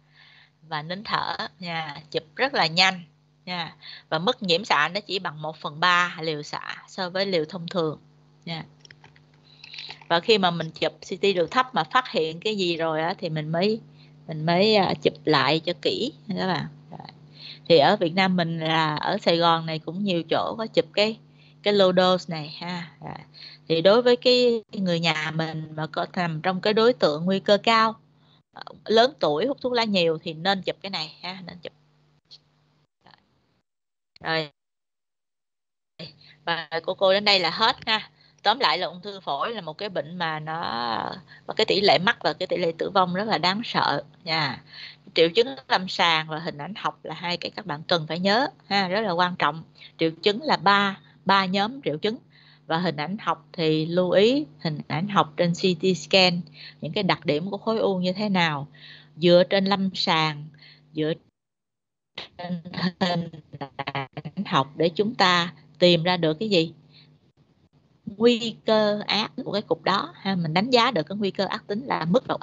và nín thở nha. Chụp rất là nhanh nha. Và mức nhiễm xạ nó chỉ bằng 1 phần 3 liều xạ so với liều thông thường nha. Và khi mà mình chụp CT liều thấp mà phát hiện cái gì rồi á, thì mình mới mình mới uh, chụp lại cho kỹ các bạn thì ở Việt Nam mình là ở Sài Gòn này cũng nhiều chỗ có chụp cái cái low dose này ha thì đối với cái người nhà mình mà có nằm trong cái đối tượng nguy cơ cao ờ, lớn tuổi hút thuốc lá nhiều thì nên chụp cái này ha nên chụp. Rồi. Và của cô đến đây là hết ha tóm lại là ung thư phổi là một cái bệnh mà nó, và cái tỷ lệ mắc và cái tỷ lệ tử vong rất là đáng sợ nha. Triệu chứng lâm sàng và hình ảnh học là hai cái các bạn cần phải nhớ, ha, rất là quan trọng. Triệu chứng là ba ba nhóm triệu chứng. Và hình ảnh học thì lưu ý, hình ảnh học trên CT scan, những cái đặc điểm của khối u như thế nào. Dựa trên lâm sàng, dựa trên hình ảnh học để chúng ta tìm ra được cái gì? Nguy cơ ác của cái cục đó. Ha mình đánh giá được cái nguy cơ ác tính là mức độ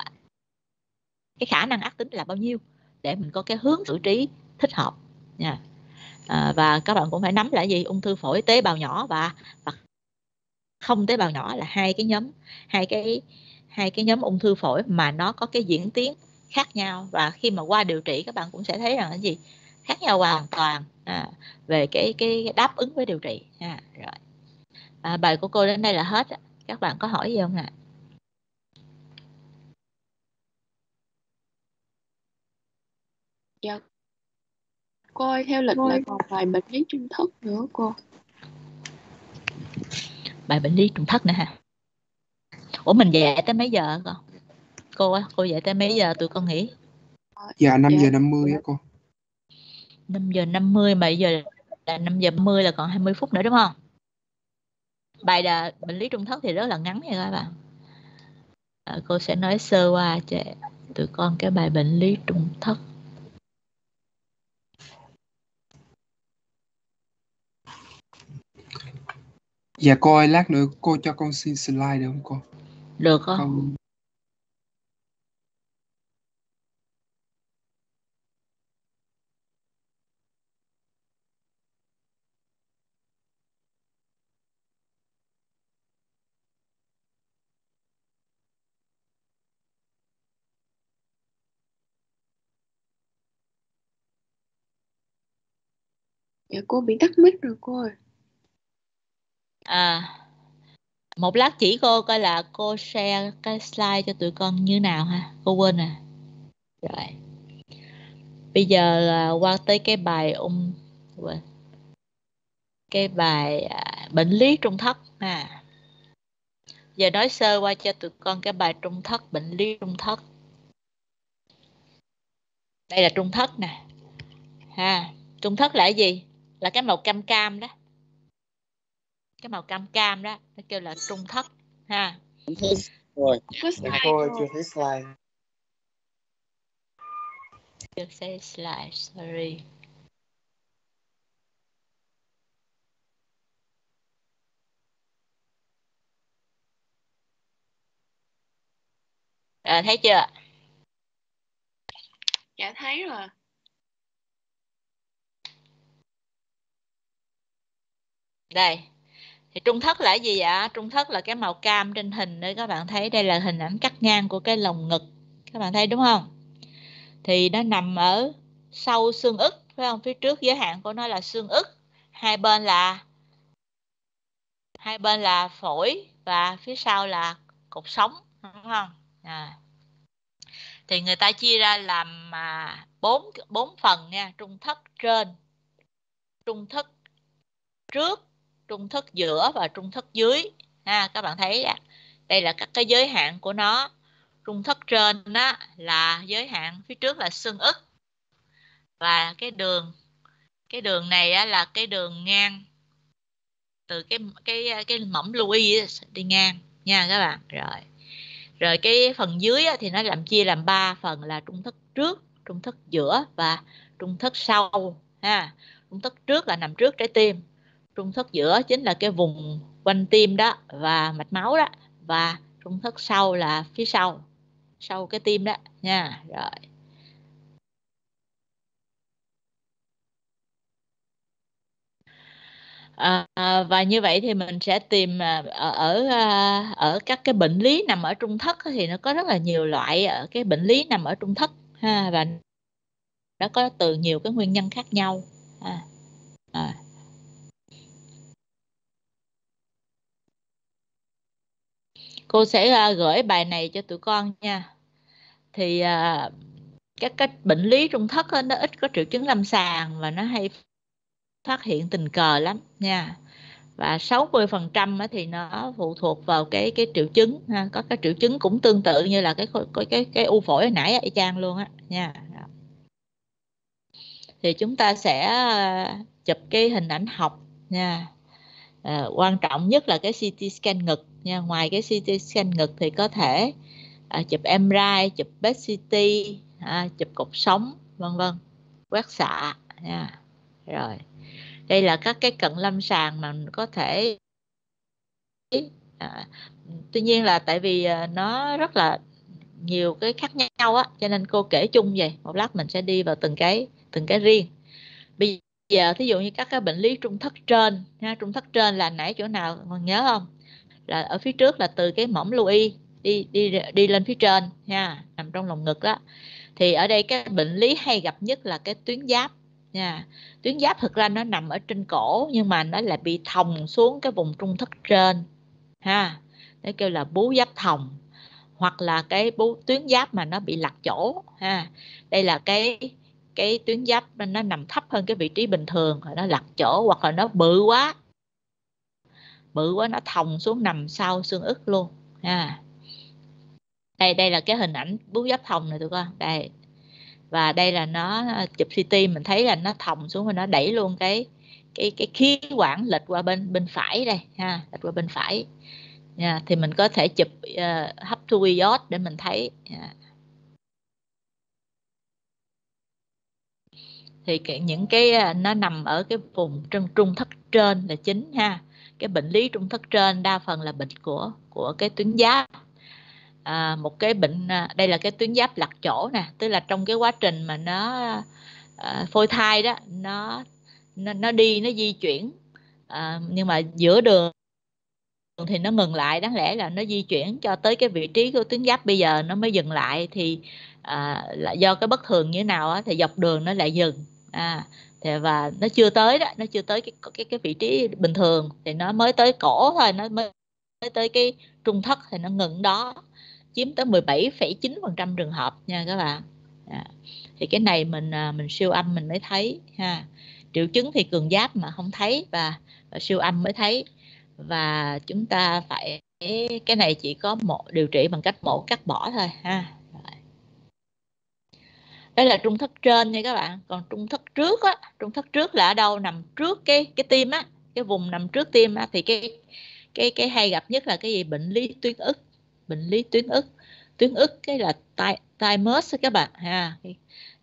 cái khả năng ác tính là bao nhiêu để mình có cái hướng xử trí thích hợp. Nha. À, và các bạn cũng phải nắm là gì? Ung thư phổi tế bào nhỏ và và không tế bào nhỏ là hai cái nhóm hai cái hai cái nhóm ung thư phổi mà nó có cái diễn tiến khác nhau. Và khi mà qua điều trị các bạn cũng sẽ thấy rằng cái gì? Khác nhau hoàn toàn à, về cái cái đáp ứng với điều trị. À, rồi à, bài của cô đến đây là hết các bạn có hỏi gì không ạ? Dạ. Cô ơi theo lịch là còn bài bệnh lý trung thất nữa cô. Bài bệnh lý trung thất nữa hả? Ủa mình dạy tới mấy giờ con? Cô cô dạy tới mấy giờ tụi con nghỉ? Dạ 5 giờ 50 á cô. 5 giờ 50 mà giờ là 5 giờ 50 là còn 20 phút nữa đúng không bài là bệnh lý trung thất thì rất là ngắn nha các bạn à, cô sẽ nói sơ qua cho tụi con cái bài bệnh lý trung thất Dạ cô ơi, lát nữa cô cho con xin slide được không cô? Được không? Con... Dạ cô bị tắt mic rồi cô ơi. À một lát chỉ cô coi là cô share cái slide cho tụi con như nào ha. Cô quên à rồi. Bây giờ là qua tới cái bài ung quên. Cái bài à, bệnh lý trung thất ha. Giờ nói sơ qua cho tụi con cái bài trung thất bệnh lý trung thất. Đây là trung thất nè. Ha trung thất là cái gì? Là cái màu cam cam đó. Cái màu cam cam đó nó kêu là trung thất ha. Rồi. Dạ. cô chưa thấy slide. Chưa say slide sorry. À, thấy chưa? Dạ thấy rồi đây. Thì trung thất là gì ạ trung thất là cái màu cam trên hình đấy, các bạn thấy đây là hình ảnh cắt ngang của cái lồng ngực, các bạn thấy đúng không? Thì nó nằm ở sau xương ức, phải không? Phía trước giới hạn của nó là xương ức, hai bên là, hai bên là phổi và phía sau là cột sống, đúng không? À. thì người ta chia ra làm mà bốn bốn phần nha, trung thất trên, trung thất trước trung thất giữa và trung thất dưới. Ha các bạn thấy đó. đây là các cái giới hạn của nó. Trung thất trên đó là giới hạn phía trước là xương ức. Và cái đường cái đường này á, là cái đường ngang. Từ cái cái cái mỏm Louis đi ngang nha các bạn. Rồi. Rồi cái phần dưới á, thì nó làm chia làm ba phần là trung thất trước trung thất giữa và trung thất sau. Ha trung thất trước là nằm trước trái tim trung thất giữa chính là cái vùng quanh tim đó và mạch máu đó và trung thất sau là phía sau sau cái tim đó nha. Rồi. À, à và như vậy thì mình sẽ tìm à, ở ở à, ở các cái bệnh lý nằm ở trung thất thì nó có rất là nhiều loại ở cái bệnh lý nằm ở trung thất ha và nó có từ nhiều cái nguyên nhân khác nhau à, à. Cô sẽ uh, gửi bài này cho tụi con nha. Thì uh, các cái bệnh lý trung thất nó ít có triệu chứng lâm sàng và nó hay phát hiện tình cờ lắm nha. Và 60% thì nó phụ thuộc vào cái cái triệu chứng ha. có cái triệu chứng cũng tương tự như là cái cái cái cái u phổi hồi nãy y chang luôn á nha. Thì chúng ta sẽ à, chụp cái hình ảnh học nha. À, quan trọng nhất là cái CT scan ngực nha. Ngoài cái CT scan ngực thì có thể à, chụp MRI chụp PET CT à, chụp cột sống vân vân. Quét xạ nha. Rồi. Đây là các cái cận lâm sàng mà có thể à, tuy nhiên là tại vì à, nó rất là nhiều cái khác nhau á cho nên cô kể chung vậy. Một lát mình sẽ đi vào từng cái từng cái riêng. Bây giờ thí dụ như các cái bệnh lý trung thất trên ha, trung thất trên là nãy chỗ nào còn nhớ không? Là ở phía trước là từ cái mỏm Louis đi đi đi lên phía trên nha nằm trong lồng ngực đó. Thì ở đây cái bệnh lý hay gặp nhất là cái tuyến giáp nha. Tuyến giáp thực ra nó nằm ở trên cổ nhưng mà nó lại bị thòng xuống cái vùng trung thất trên ha. Nó kêu là bú giáp thòng hoặc là cái bú, tuyến giáp mà nó bị lặt chỗ ha. Đây là cái cái tuyến giáp nó nằm thấp hơn cái vị trí bình thường nó lặt chỗ hoặc là nó bự quá bự quá nó thòng xuống nằm sau xương ức luôn. Ha. Đây đây là cái hình ảnh bướu giáp thòng này tụi con. Đây. Và đây là nó chụp CT mình thấy là nó thòng xuống và nó đẩy luôn cái cái cái khí quản lệch qua bên bên phải đây. Ha lệch qua bên phải. Nha thì mình có thể chụp uh, hấp thu iốt để mình thấy. Yeah. thì cái, những cái ờ, nó nằm ở cái vùng trung trung thất trên là chính ha cái bệnh lý trung thất trên đa phần là bệnh của của cái tuyến giáp. À, một cái bệnh à, đây là cái tuyến giáp lặt chỗ nè tức là trong cái quá trình mà nó à, phôi thai đó nó nó, nó đi nó di chuyển. À, nhưng mà giữa đường thì nó ngừng lại đáng lẽ là nó di chuyển cho tới cái vị trí của tuyến giáp bây giờ nó mới dừng lại thì à, là do cái bất thường như thế nào á, thì dọc đường nó lại dừng. À, thì và nó chưa tới đó nó chưa tới cái cái cái vị trí bình thường. Thì nó mới tới cổ thôi nó mới mới tới cái trung thất thì nó ngừng đó chiếm tới 17,9% trường hợp nha các bạn. À. thì cái này mình à, mình siêu âm mình mới thấy ha. Triệu chứng thì cường giáp mà không thấy và, và siêu âm mới thấy. Và chúng ta phải cái này chỉ có một điều trị bằng cách mổ cắt bỏ thôi ha đó là trung thất trên nha các bạn. Còn trung thất trước á trung thất trước là ở đâu? Nằm trước cái cái tim á cái vùng nằm trước tim á. Thì cái cái cái hay gặp nhất là cái gì? Bệnh lý tuyến ức bệnh lý tuyến ức. Tuyến ức cái là tai tai mớt các bạn ha.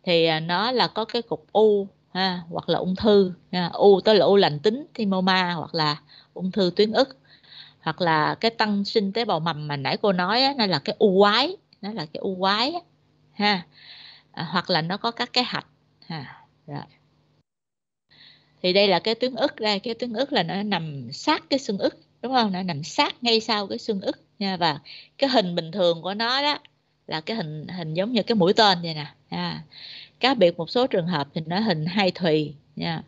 Thì à, nó là có cái cục u ha hoặc là ung thư ha. u tới là u lành tính thymoma hoặc là ung thư tuyến ức. Hoặc là cái tăng sinh tế bào mầm mà nãy cô nói á, nó là cái u quái nó là cái u quái á, ha à, hoặc là nó có các cái hạch. Ha rồi. Thì đây là cái tuyến ức đây cái tuyến ức là nó nằm sát cái xương ức đúng không? Nó nằm sát ngay sau cái xương ức nha. Và cái hình bình thường của nó đó là cái hình hình giống như cái mũi tên vậy nè. À, cá biệt một số trường hợp thì nó hình hai thùy nha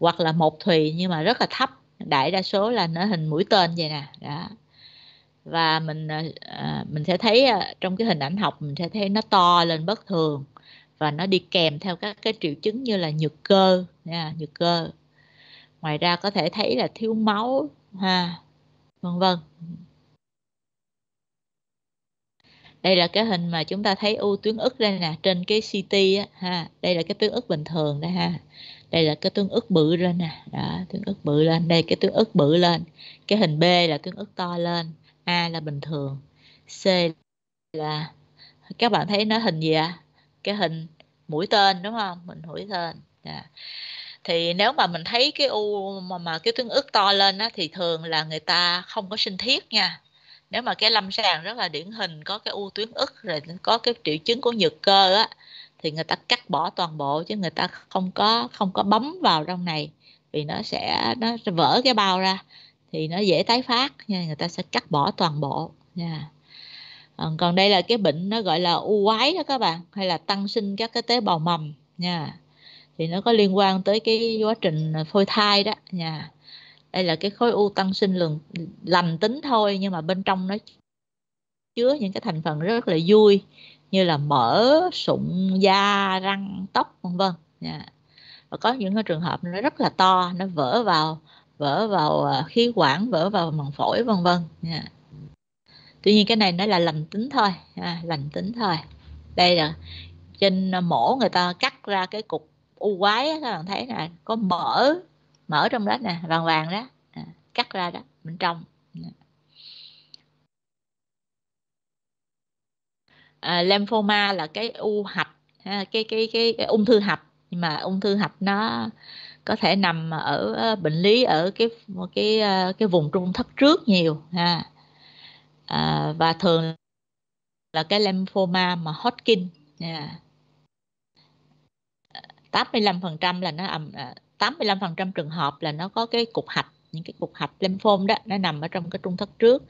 hoặc là một thùy nhưng mà rất là thấp đại đa số là nó hình mũi tên vậy nè. Đó. Và mình à, à mình sẽ thấy à, trong cái hình ảnh học mình sẽ thấy nó to lên bất thường và nó đi kèm theo các cái triệu chứng như là nhược cơ, nha, nhược cơ. Ngoài ra có thể thấy là thiếu máu, ha, vân vân. Đây là cái hình mà chúng ta thấy u tuyến ức đây nè, trên cái CT á, ha, đây là cái tuyến ức bình thường đây ha. Đây là cái tuyến ức bự lên nè, đó, tuyến ức bự lên, đây cái tuyến ức bự lên. Cái hình B là tuyến ức to lên, A là bình thường, C là, các bạn thấy nó hình gì ạ? À? cái hình mũi tên, đúng không? Mình mũi tên. Yeah. thì nếu mà mình thấy cái u mà mà cái tuyến ức to lên á, thì thường là người ta không có sinh thiết nha. Nếu mà cái lâm sàng rất là điển hình, có cái u tuyến ức, rồi có cái triệu chứng của nhược cơ á, thì người ta cắt bỏ toàn bộ, chứ người ta không có không có bấm vào trong này, vì nó sẽ, nó vỡ cái bao ra, thì nó dễ tái phát nha, người ta sẽ cắt bỏ toàn bộ. Nha Ờ, còn đây là cái bệnh nó gọi là u quái đó các bạn, hay là tăng sinh các cái tế bào mầm nha. Thì nó có liên quan tới cái quá trình phôi thai đó nha. Đây là cái khối u tăng sinh lường lành tính thôi, nhưng mà bên trong nó chứa những cái thành phần rất là vui, như là mỡ, sụn, da, răng, tóc, vân vân nha. Và có những cái trường hợp nó rất là to, nó vỡ vào vỡ vào ờ, khí quản, vỡ vào màng phổi, vân vân nha tuy nhiên cái này nó là lành tính thôi. À, lành tính thôi. Đây là trên mổ người ta cắt ra cái cục u quái các bạn thấy nè có mỡ mỡ trong đó nè vàng vàng đó. À, cắt ra đó bên trong. À, lymphoma là cái u hạch à, cái, cái cái cái ung thư hạch. Nhưng mà ung thư hạch nó có thể nằm ở ờ, bệnh lý ở cái cái ờ, cái vùng trung thất trước nhiều ha à, và thường là cái lymphoma mà Hodgkin à, yeah. 85% là nó ẩm 85% à, trường hợp là nó có cái cục hạch những cái cục hạch lymphom đó nó nằm ở trong cái trung thất trước.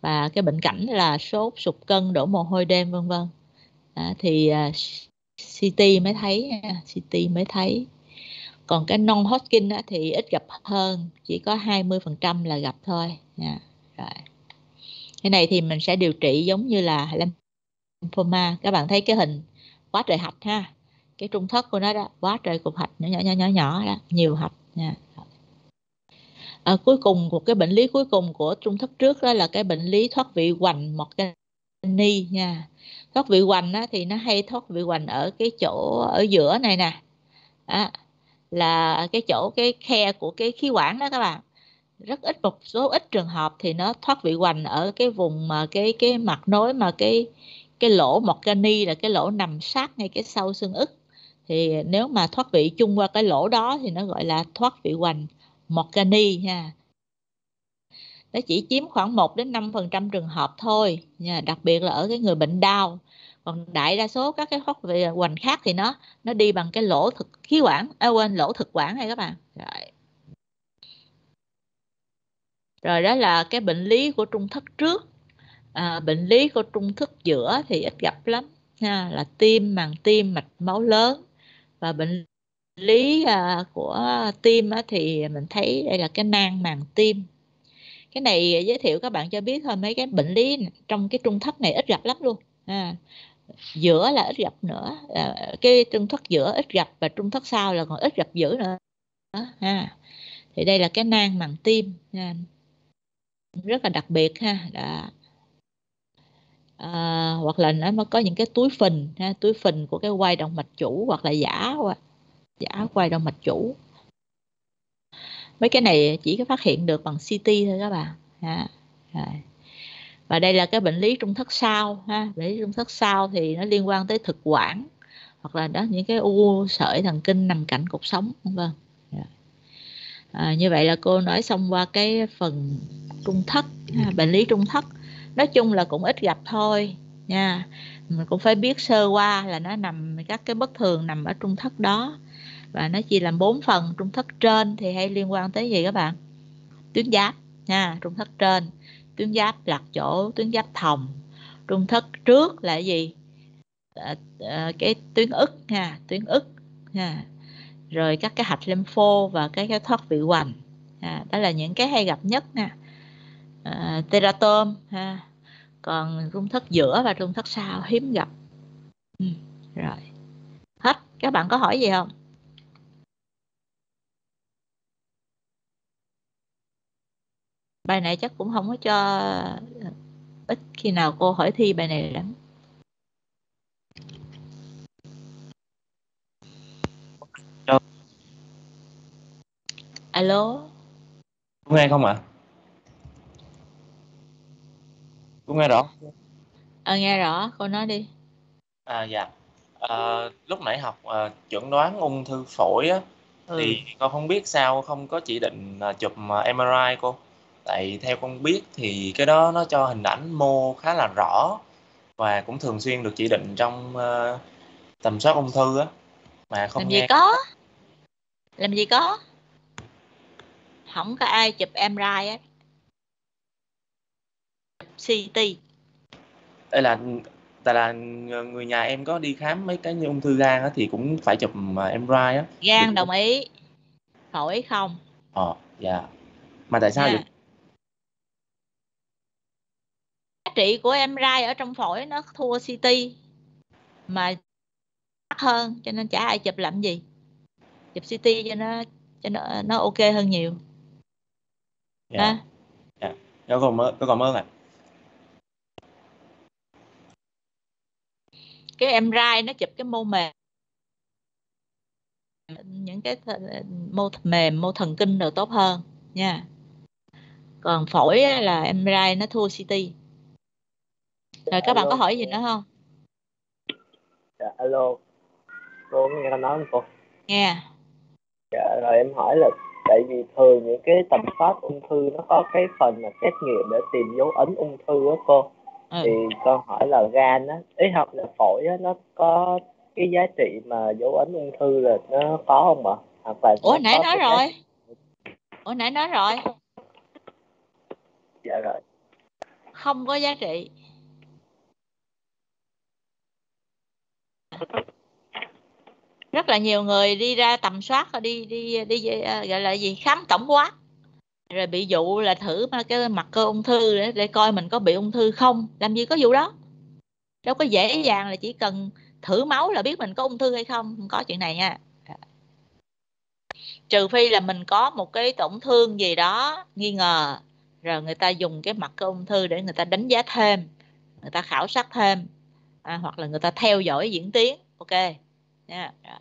Và cái bệnh cảnh là sốt sụt cân đổ mồ hôi đêm vân vân. À, thì à, uh, CT mới thấy CT mới thấy. Còn cái non Hodgkin thì ít gặp hơn chỉ có 20% là gặp thôi. Nha rồi cái này thì mình sẽ điều trị giống như là lymphoma. Các bạn thấy cái hình quá trời hạch ha. Cái trung thất của nó đó quá trời cục hạch nhỏ nhỏ nhỏ nhỏ nhỏ đó nhiều hạch nha. À, cuối cùng một cái bệnh lý cuối cùng của trung thất trước đó là cái bệnh lý thoát vị hoành một cái ni nha. Thoát vị hoành á, thì nó hay thoát vị hoành ở cái chỗ ở giữa này nè. À, là cái chỗ cái khe của cái khí quản đó các bạn rất ít một số ít trường hợp thì nó thoát vị hoành ở cái vùng mà cái cái mặt nối mà cái cái lỗ một cani là cái lỗ nằm sát ngay cái sau xương ức. Thì nếu mà thoát vị chung qua cái lỗ đó thì nó gọi là thoát vị hoành một cani nha nó chỉ chiếm khoảng 1 đến 5% trường hợp thôi nha đặc biệt là ở cái người bệnh đau. Còn đại đa số các cái thoát vị hoành khác thì nó nó đi bằng cái lỗ thực khí quản à, quên lỗ thực quản hay các bạn. Rồi rồi đó là cái bệnh lý của trung thất trước. À, bệnh lý của trung thất giữa thì ít gặp lắm ha, là tim màng tim mạch máu lớn. Và bệnh lý à, của tim á, thì mình thấy đây là cái nang màng tim. Cái này giới thiệu các bạn cho biết thôi mấy cái bệnh lý trong cái trung thất này ít gặp lắm luôn à, giữa là ít gặp nữa à, cái trung thất giữa ít gặp và trung thất sau là còn ít gặp dữ nữa ha. Thì đây là cái nang màng tim ha rất là đặc biệt ha đã à, hoặc là nó có những cái túi phình ha, túi phình của cái quay động mạch chủ hoặc là giả giả quay động mạch chủ mấy cái này chỉ có phát hiện được bằng CT thôi các bạn ha. Rồi. và đây là cái bệnh lý trung thất sau ha bệnh lý trung thất sau thì nó liên quan tới thực quản hoặc là đó những cái u sợi thần kinh nằm cạnh cột sống vân à, như vậy là cô nói xong qua cái phần trung thất bệnh lý trung thất. Nói chung là cũng ít gặp thôi nha. Mình cũng phải biết sơ qua là nó nằm các cái bất thường nằm ở trung thất đó. Và nó chia làm bốn phần trung thất trên thì hay liên quan tới gì các bạn? Tuyến giáp nha trung thất trên. Tuyến giáp lạc chỗ tuyến giáp thòng. Trung thất trước là gì? À, à, cái tuyến ức nha tuyến ức nha rồi các cái hạch lympho và cái cái thoát vị hoành. À, đó là những cái hay gặp nhất nè. À, teratom ha. Còn trung thất giữa và trung thất sau hiếm gặp. Ừ, rồi. Hết. Các bạn có hỏi gì không? Bài này chắc cũng không có cho ít khi nào cô hỏi thi bài này lắm. Alo? Có nghe không ạ? À? có nghe rõ ờ nghe rõ. Cô nói đi. À dạ. À, lúc nãy học à, chẩn đoán ung thư phổi á ừ. thì con không biết sao không có chỉ định à, chụp à, MRI cô. Tại theo con biết thì cái đó nó cho hình ảnh mô khá là rõ và cũng thường xuyên được chỉ định trong uh, tầm soát ung thư á. Mà không làm nghe. gì có? Làm gì có không có ai chụp MRI á. CT đây là tại là người nhà em có đi khám mấy cái như ung thư gan á thì cũng phải chụp à, MRI á. Gan đồng ý. Phổi không? Ờ dạ. Mà tại sao Nha. vậy? Giá trị của MRI ở trong phổi nó thua CT mà mắc hơn cho nên chả ai chụp làm gì. Chụp CT cho nó cho nó nó ok hơn nhiều dạ. Ha dạ. Có còn ơn có còn ơn ạ cái MRI nó chụp cái mô mềm. Những cái th- mô mềm mô thần kinh đều tốt hơn. Nha. Còn phổi á là MRI nó thua CT rồi các bạn Alo. có hỏi gì nữa không? Dạ, alo. Cô nghe con nói không cô? nghe. Dạ, rồi em hỏi là tại vì thường những cái tầm soát ung thư nó có cái phần mà xét nghiệm để tìm dấu ấn ung thư á cô. ừ. Thì con hỏi là gan á, ý học là phổi á, nó có cái giá trị mà dấu ấn ung thư là nó có không ạ? Hoặc là ủa nãy nói rồi ủa nãy nói rồi Dạ rồi. không có giá trị rất là nhiều người đi ra tầm soát rồi đi đi đi à, gọi là gì khám tổng quát. Rồi bị dụ là thử cái mặt cơ ung thư để, để coi mình có bị ung thư không làm gì có vụ đó. Đâu có dễ dàng là chỉ cần thử máu là biết mình có ung thư hay không không có chuyện này nha. Trừ phi là mình có một cái tổn thương gì đó nghi ngờ rồi người ta dùng cái mặt cơ ung thư để người ta đánh giá thêm người ta khảo sát thêm à, hoặc là người ta theo dõi diễn tiến ok nha Rồi.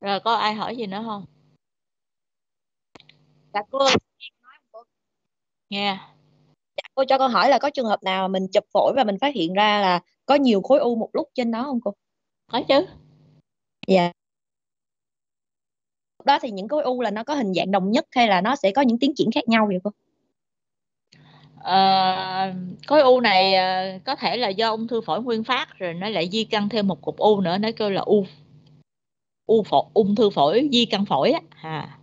rồi có ai hỏi gì nữa không Dạ cô nghe dạ, cô cho con hỏi là có trường hợp nào mà mình chụp phổi và mình phát hiện ra là có nhiều khối u một lúc trên đó không cô? có chứ Dạ đó thì những khối u là nó có hình dạng đồng nhất hay là nó sẽ có những tiến triển khác nhau vậy cô? Ờ, khối u này ờ, có thể là do ung thư phổi nguyên phát rồi nó lại di căn thêm một cục u nữa nó kêu là u u phổi ung thư phổi di căn phổi á à.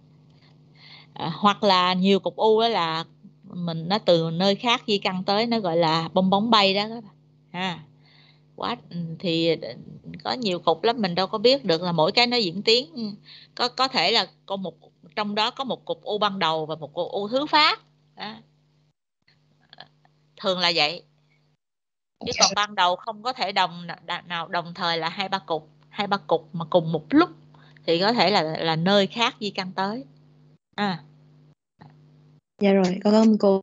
À, hoặc là nhiều cục u đó là mình nó từ nơi khác di căn tới nó gọi là bong bóng bay đó ha à. ha quá. Ừ, thì ờ, có nhiều cục lắm, mình đâu có biết được là mỗi cái nó diễn tiến. Ừ, có có thể là có một, trong đó có một cục u ban đầu và một cục u thứ phát. Đó. thường là vậy. Chứ còn ban đầu không có thể đồng nào đồng thời là hai ba cục, hai ba cục mà cùng một lúc thì có thể là là nơi khác di căn tới. À. Dạ rồi con cảm ơn cô.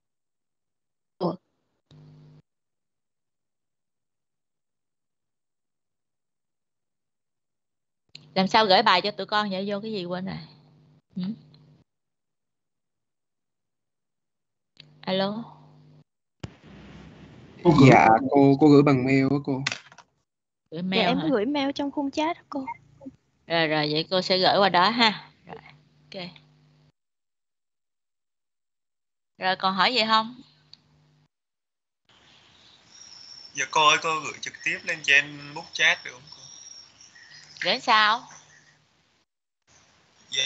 Làm sao gửi bài cho tụi con vậy? Vô cái gì quên rồi. Ừ? alo? Cô gửi, dạ cô cô gửi bằng mail á cô. Gửi mail dạ, em hả? gửi mail trong khung chat đó cô. Rồi rồi vậy cô sẽ gửi qua đó ha. Rồi ok. Rồi còn hỏi gì không? Dạ cô ơi cô gửi trực tiếp lên trên book chat được không gửi sao? Dạ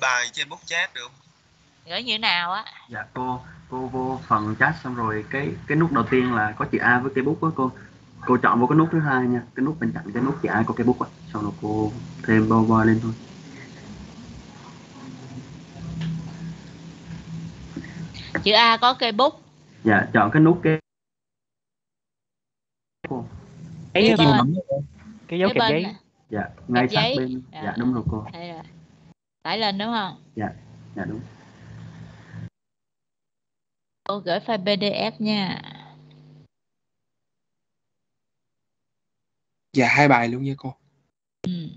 bài trên book chat được không? Gửi như nào á? Dạ cô cô vô phần chat xong rồi cái cái nút đầu tiên là có chữ A với cây bút á cô. Cô chọn vô cái nút thứ hai nha. Cái nút bên cạnh cái nút chữ A có cây bút á. Xong rồi cô thêm bo bo lên thôi. Chữ A có cây bút. Dạ chọn cái nút cái cô cái gì bên. cái dấu Kế kẹp giấy. dạ ngay sát giấy. bên. Dạ. dạ. đúng rồi cô. Rồi. Tải lên đúng không? Dạ dạ đúng. Cô gửi file PDF nha. Dạ hai bài luôn nha cô. Ừ.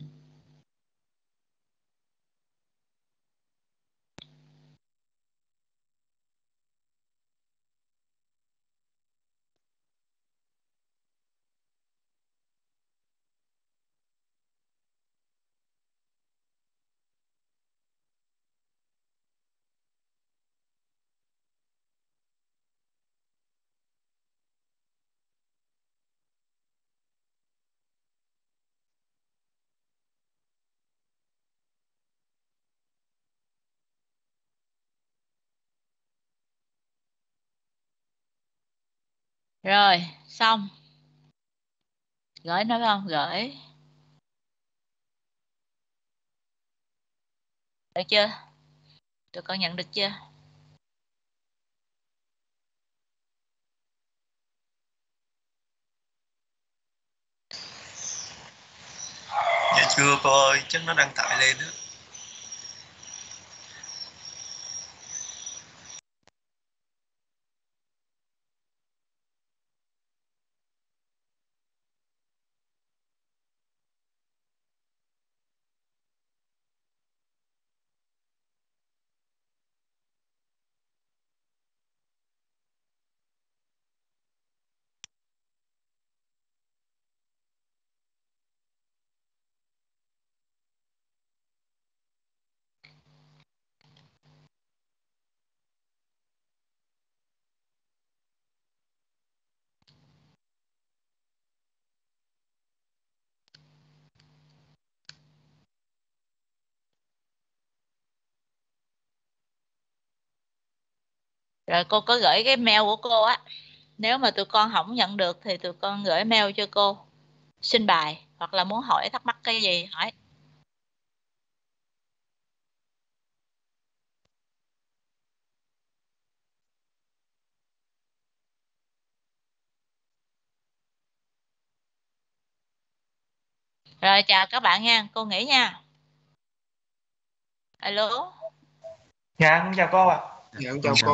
rồi, xong. Gửi nó không? Gửi. Được chưa? Tụi con nhận được chưa? Dạ chưa cô ơi, chắc nó đang tải lên đó rồi cô có gửi cái mail của cô á. Nếu mà tụi con không nhận được thì tụi con gửi mail cho cô. Xin bài hoặc là muốn hỏi thắc mắc cái gì hỏi. Rồi chào các bạn nha cô nghỉ nha. Alo. Dạ con chào cô ạ. Dạ chào cô